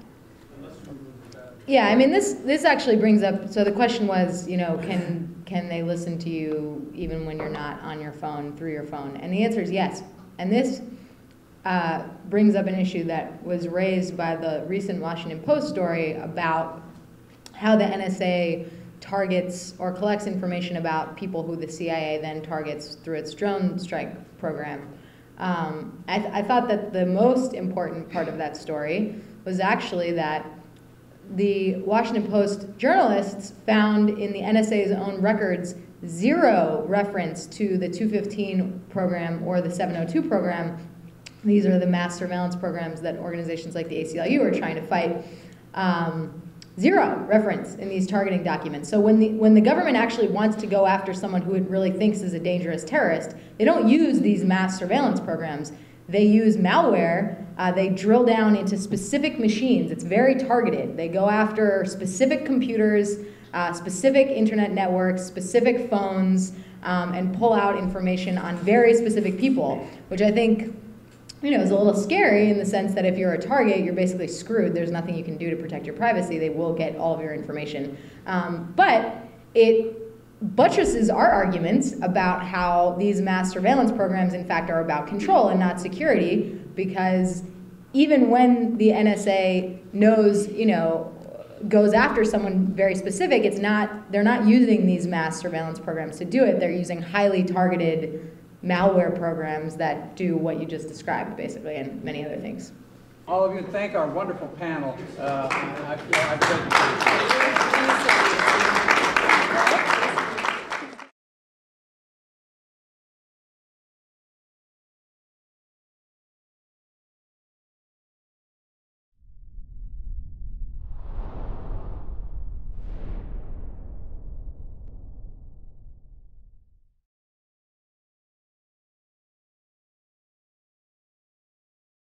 Yeah, I mean this this actually brings up so the question was, you know, can can they listen to you even when you're not on your phone through your phone? And the answer is yes. And this uh, brings up an issue that was raised by the recent Washington Post story about how the NSA targets or collects information about people who the CIA then targets through its drone strike program. Um, I, th- I thought that the most important part of that story was actually that the Washington Post journalists found in the NSA's own records zero reference to the 215 program or the 702 program. These are the mass surveillance programs that organizations like the ACLU are trying to fight. Um, zero reference in these targeting documents. So when the, when the government actually wants to go after someone who it really thinks is a dangerous terrorist, they don't use these mass surveillance programs. They use malware. Uh, they drill down into specific machines. It's very targeted. They go after specific computers, uh, specific internet networks, specific phones, um, and pull out information on very specific people, which I think you know, is a little scary in the sense that if you're a target, you're basically screwed. There's nothing you can do to protect your privacy. They will get all of your information. Um, but it buttresses our arguments about how these mass surveillance programs, in fact, are about control and not security, because even when the NSA knows, you know, goes after someone very specific, it's not they're not using these mass surveillance programs to do it. They're using highly targeted malware programs that do what you just described, basically, and many other things. All of you, thank our wonderful panel. Uh, I've been-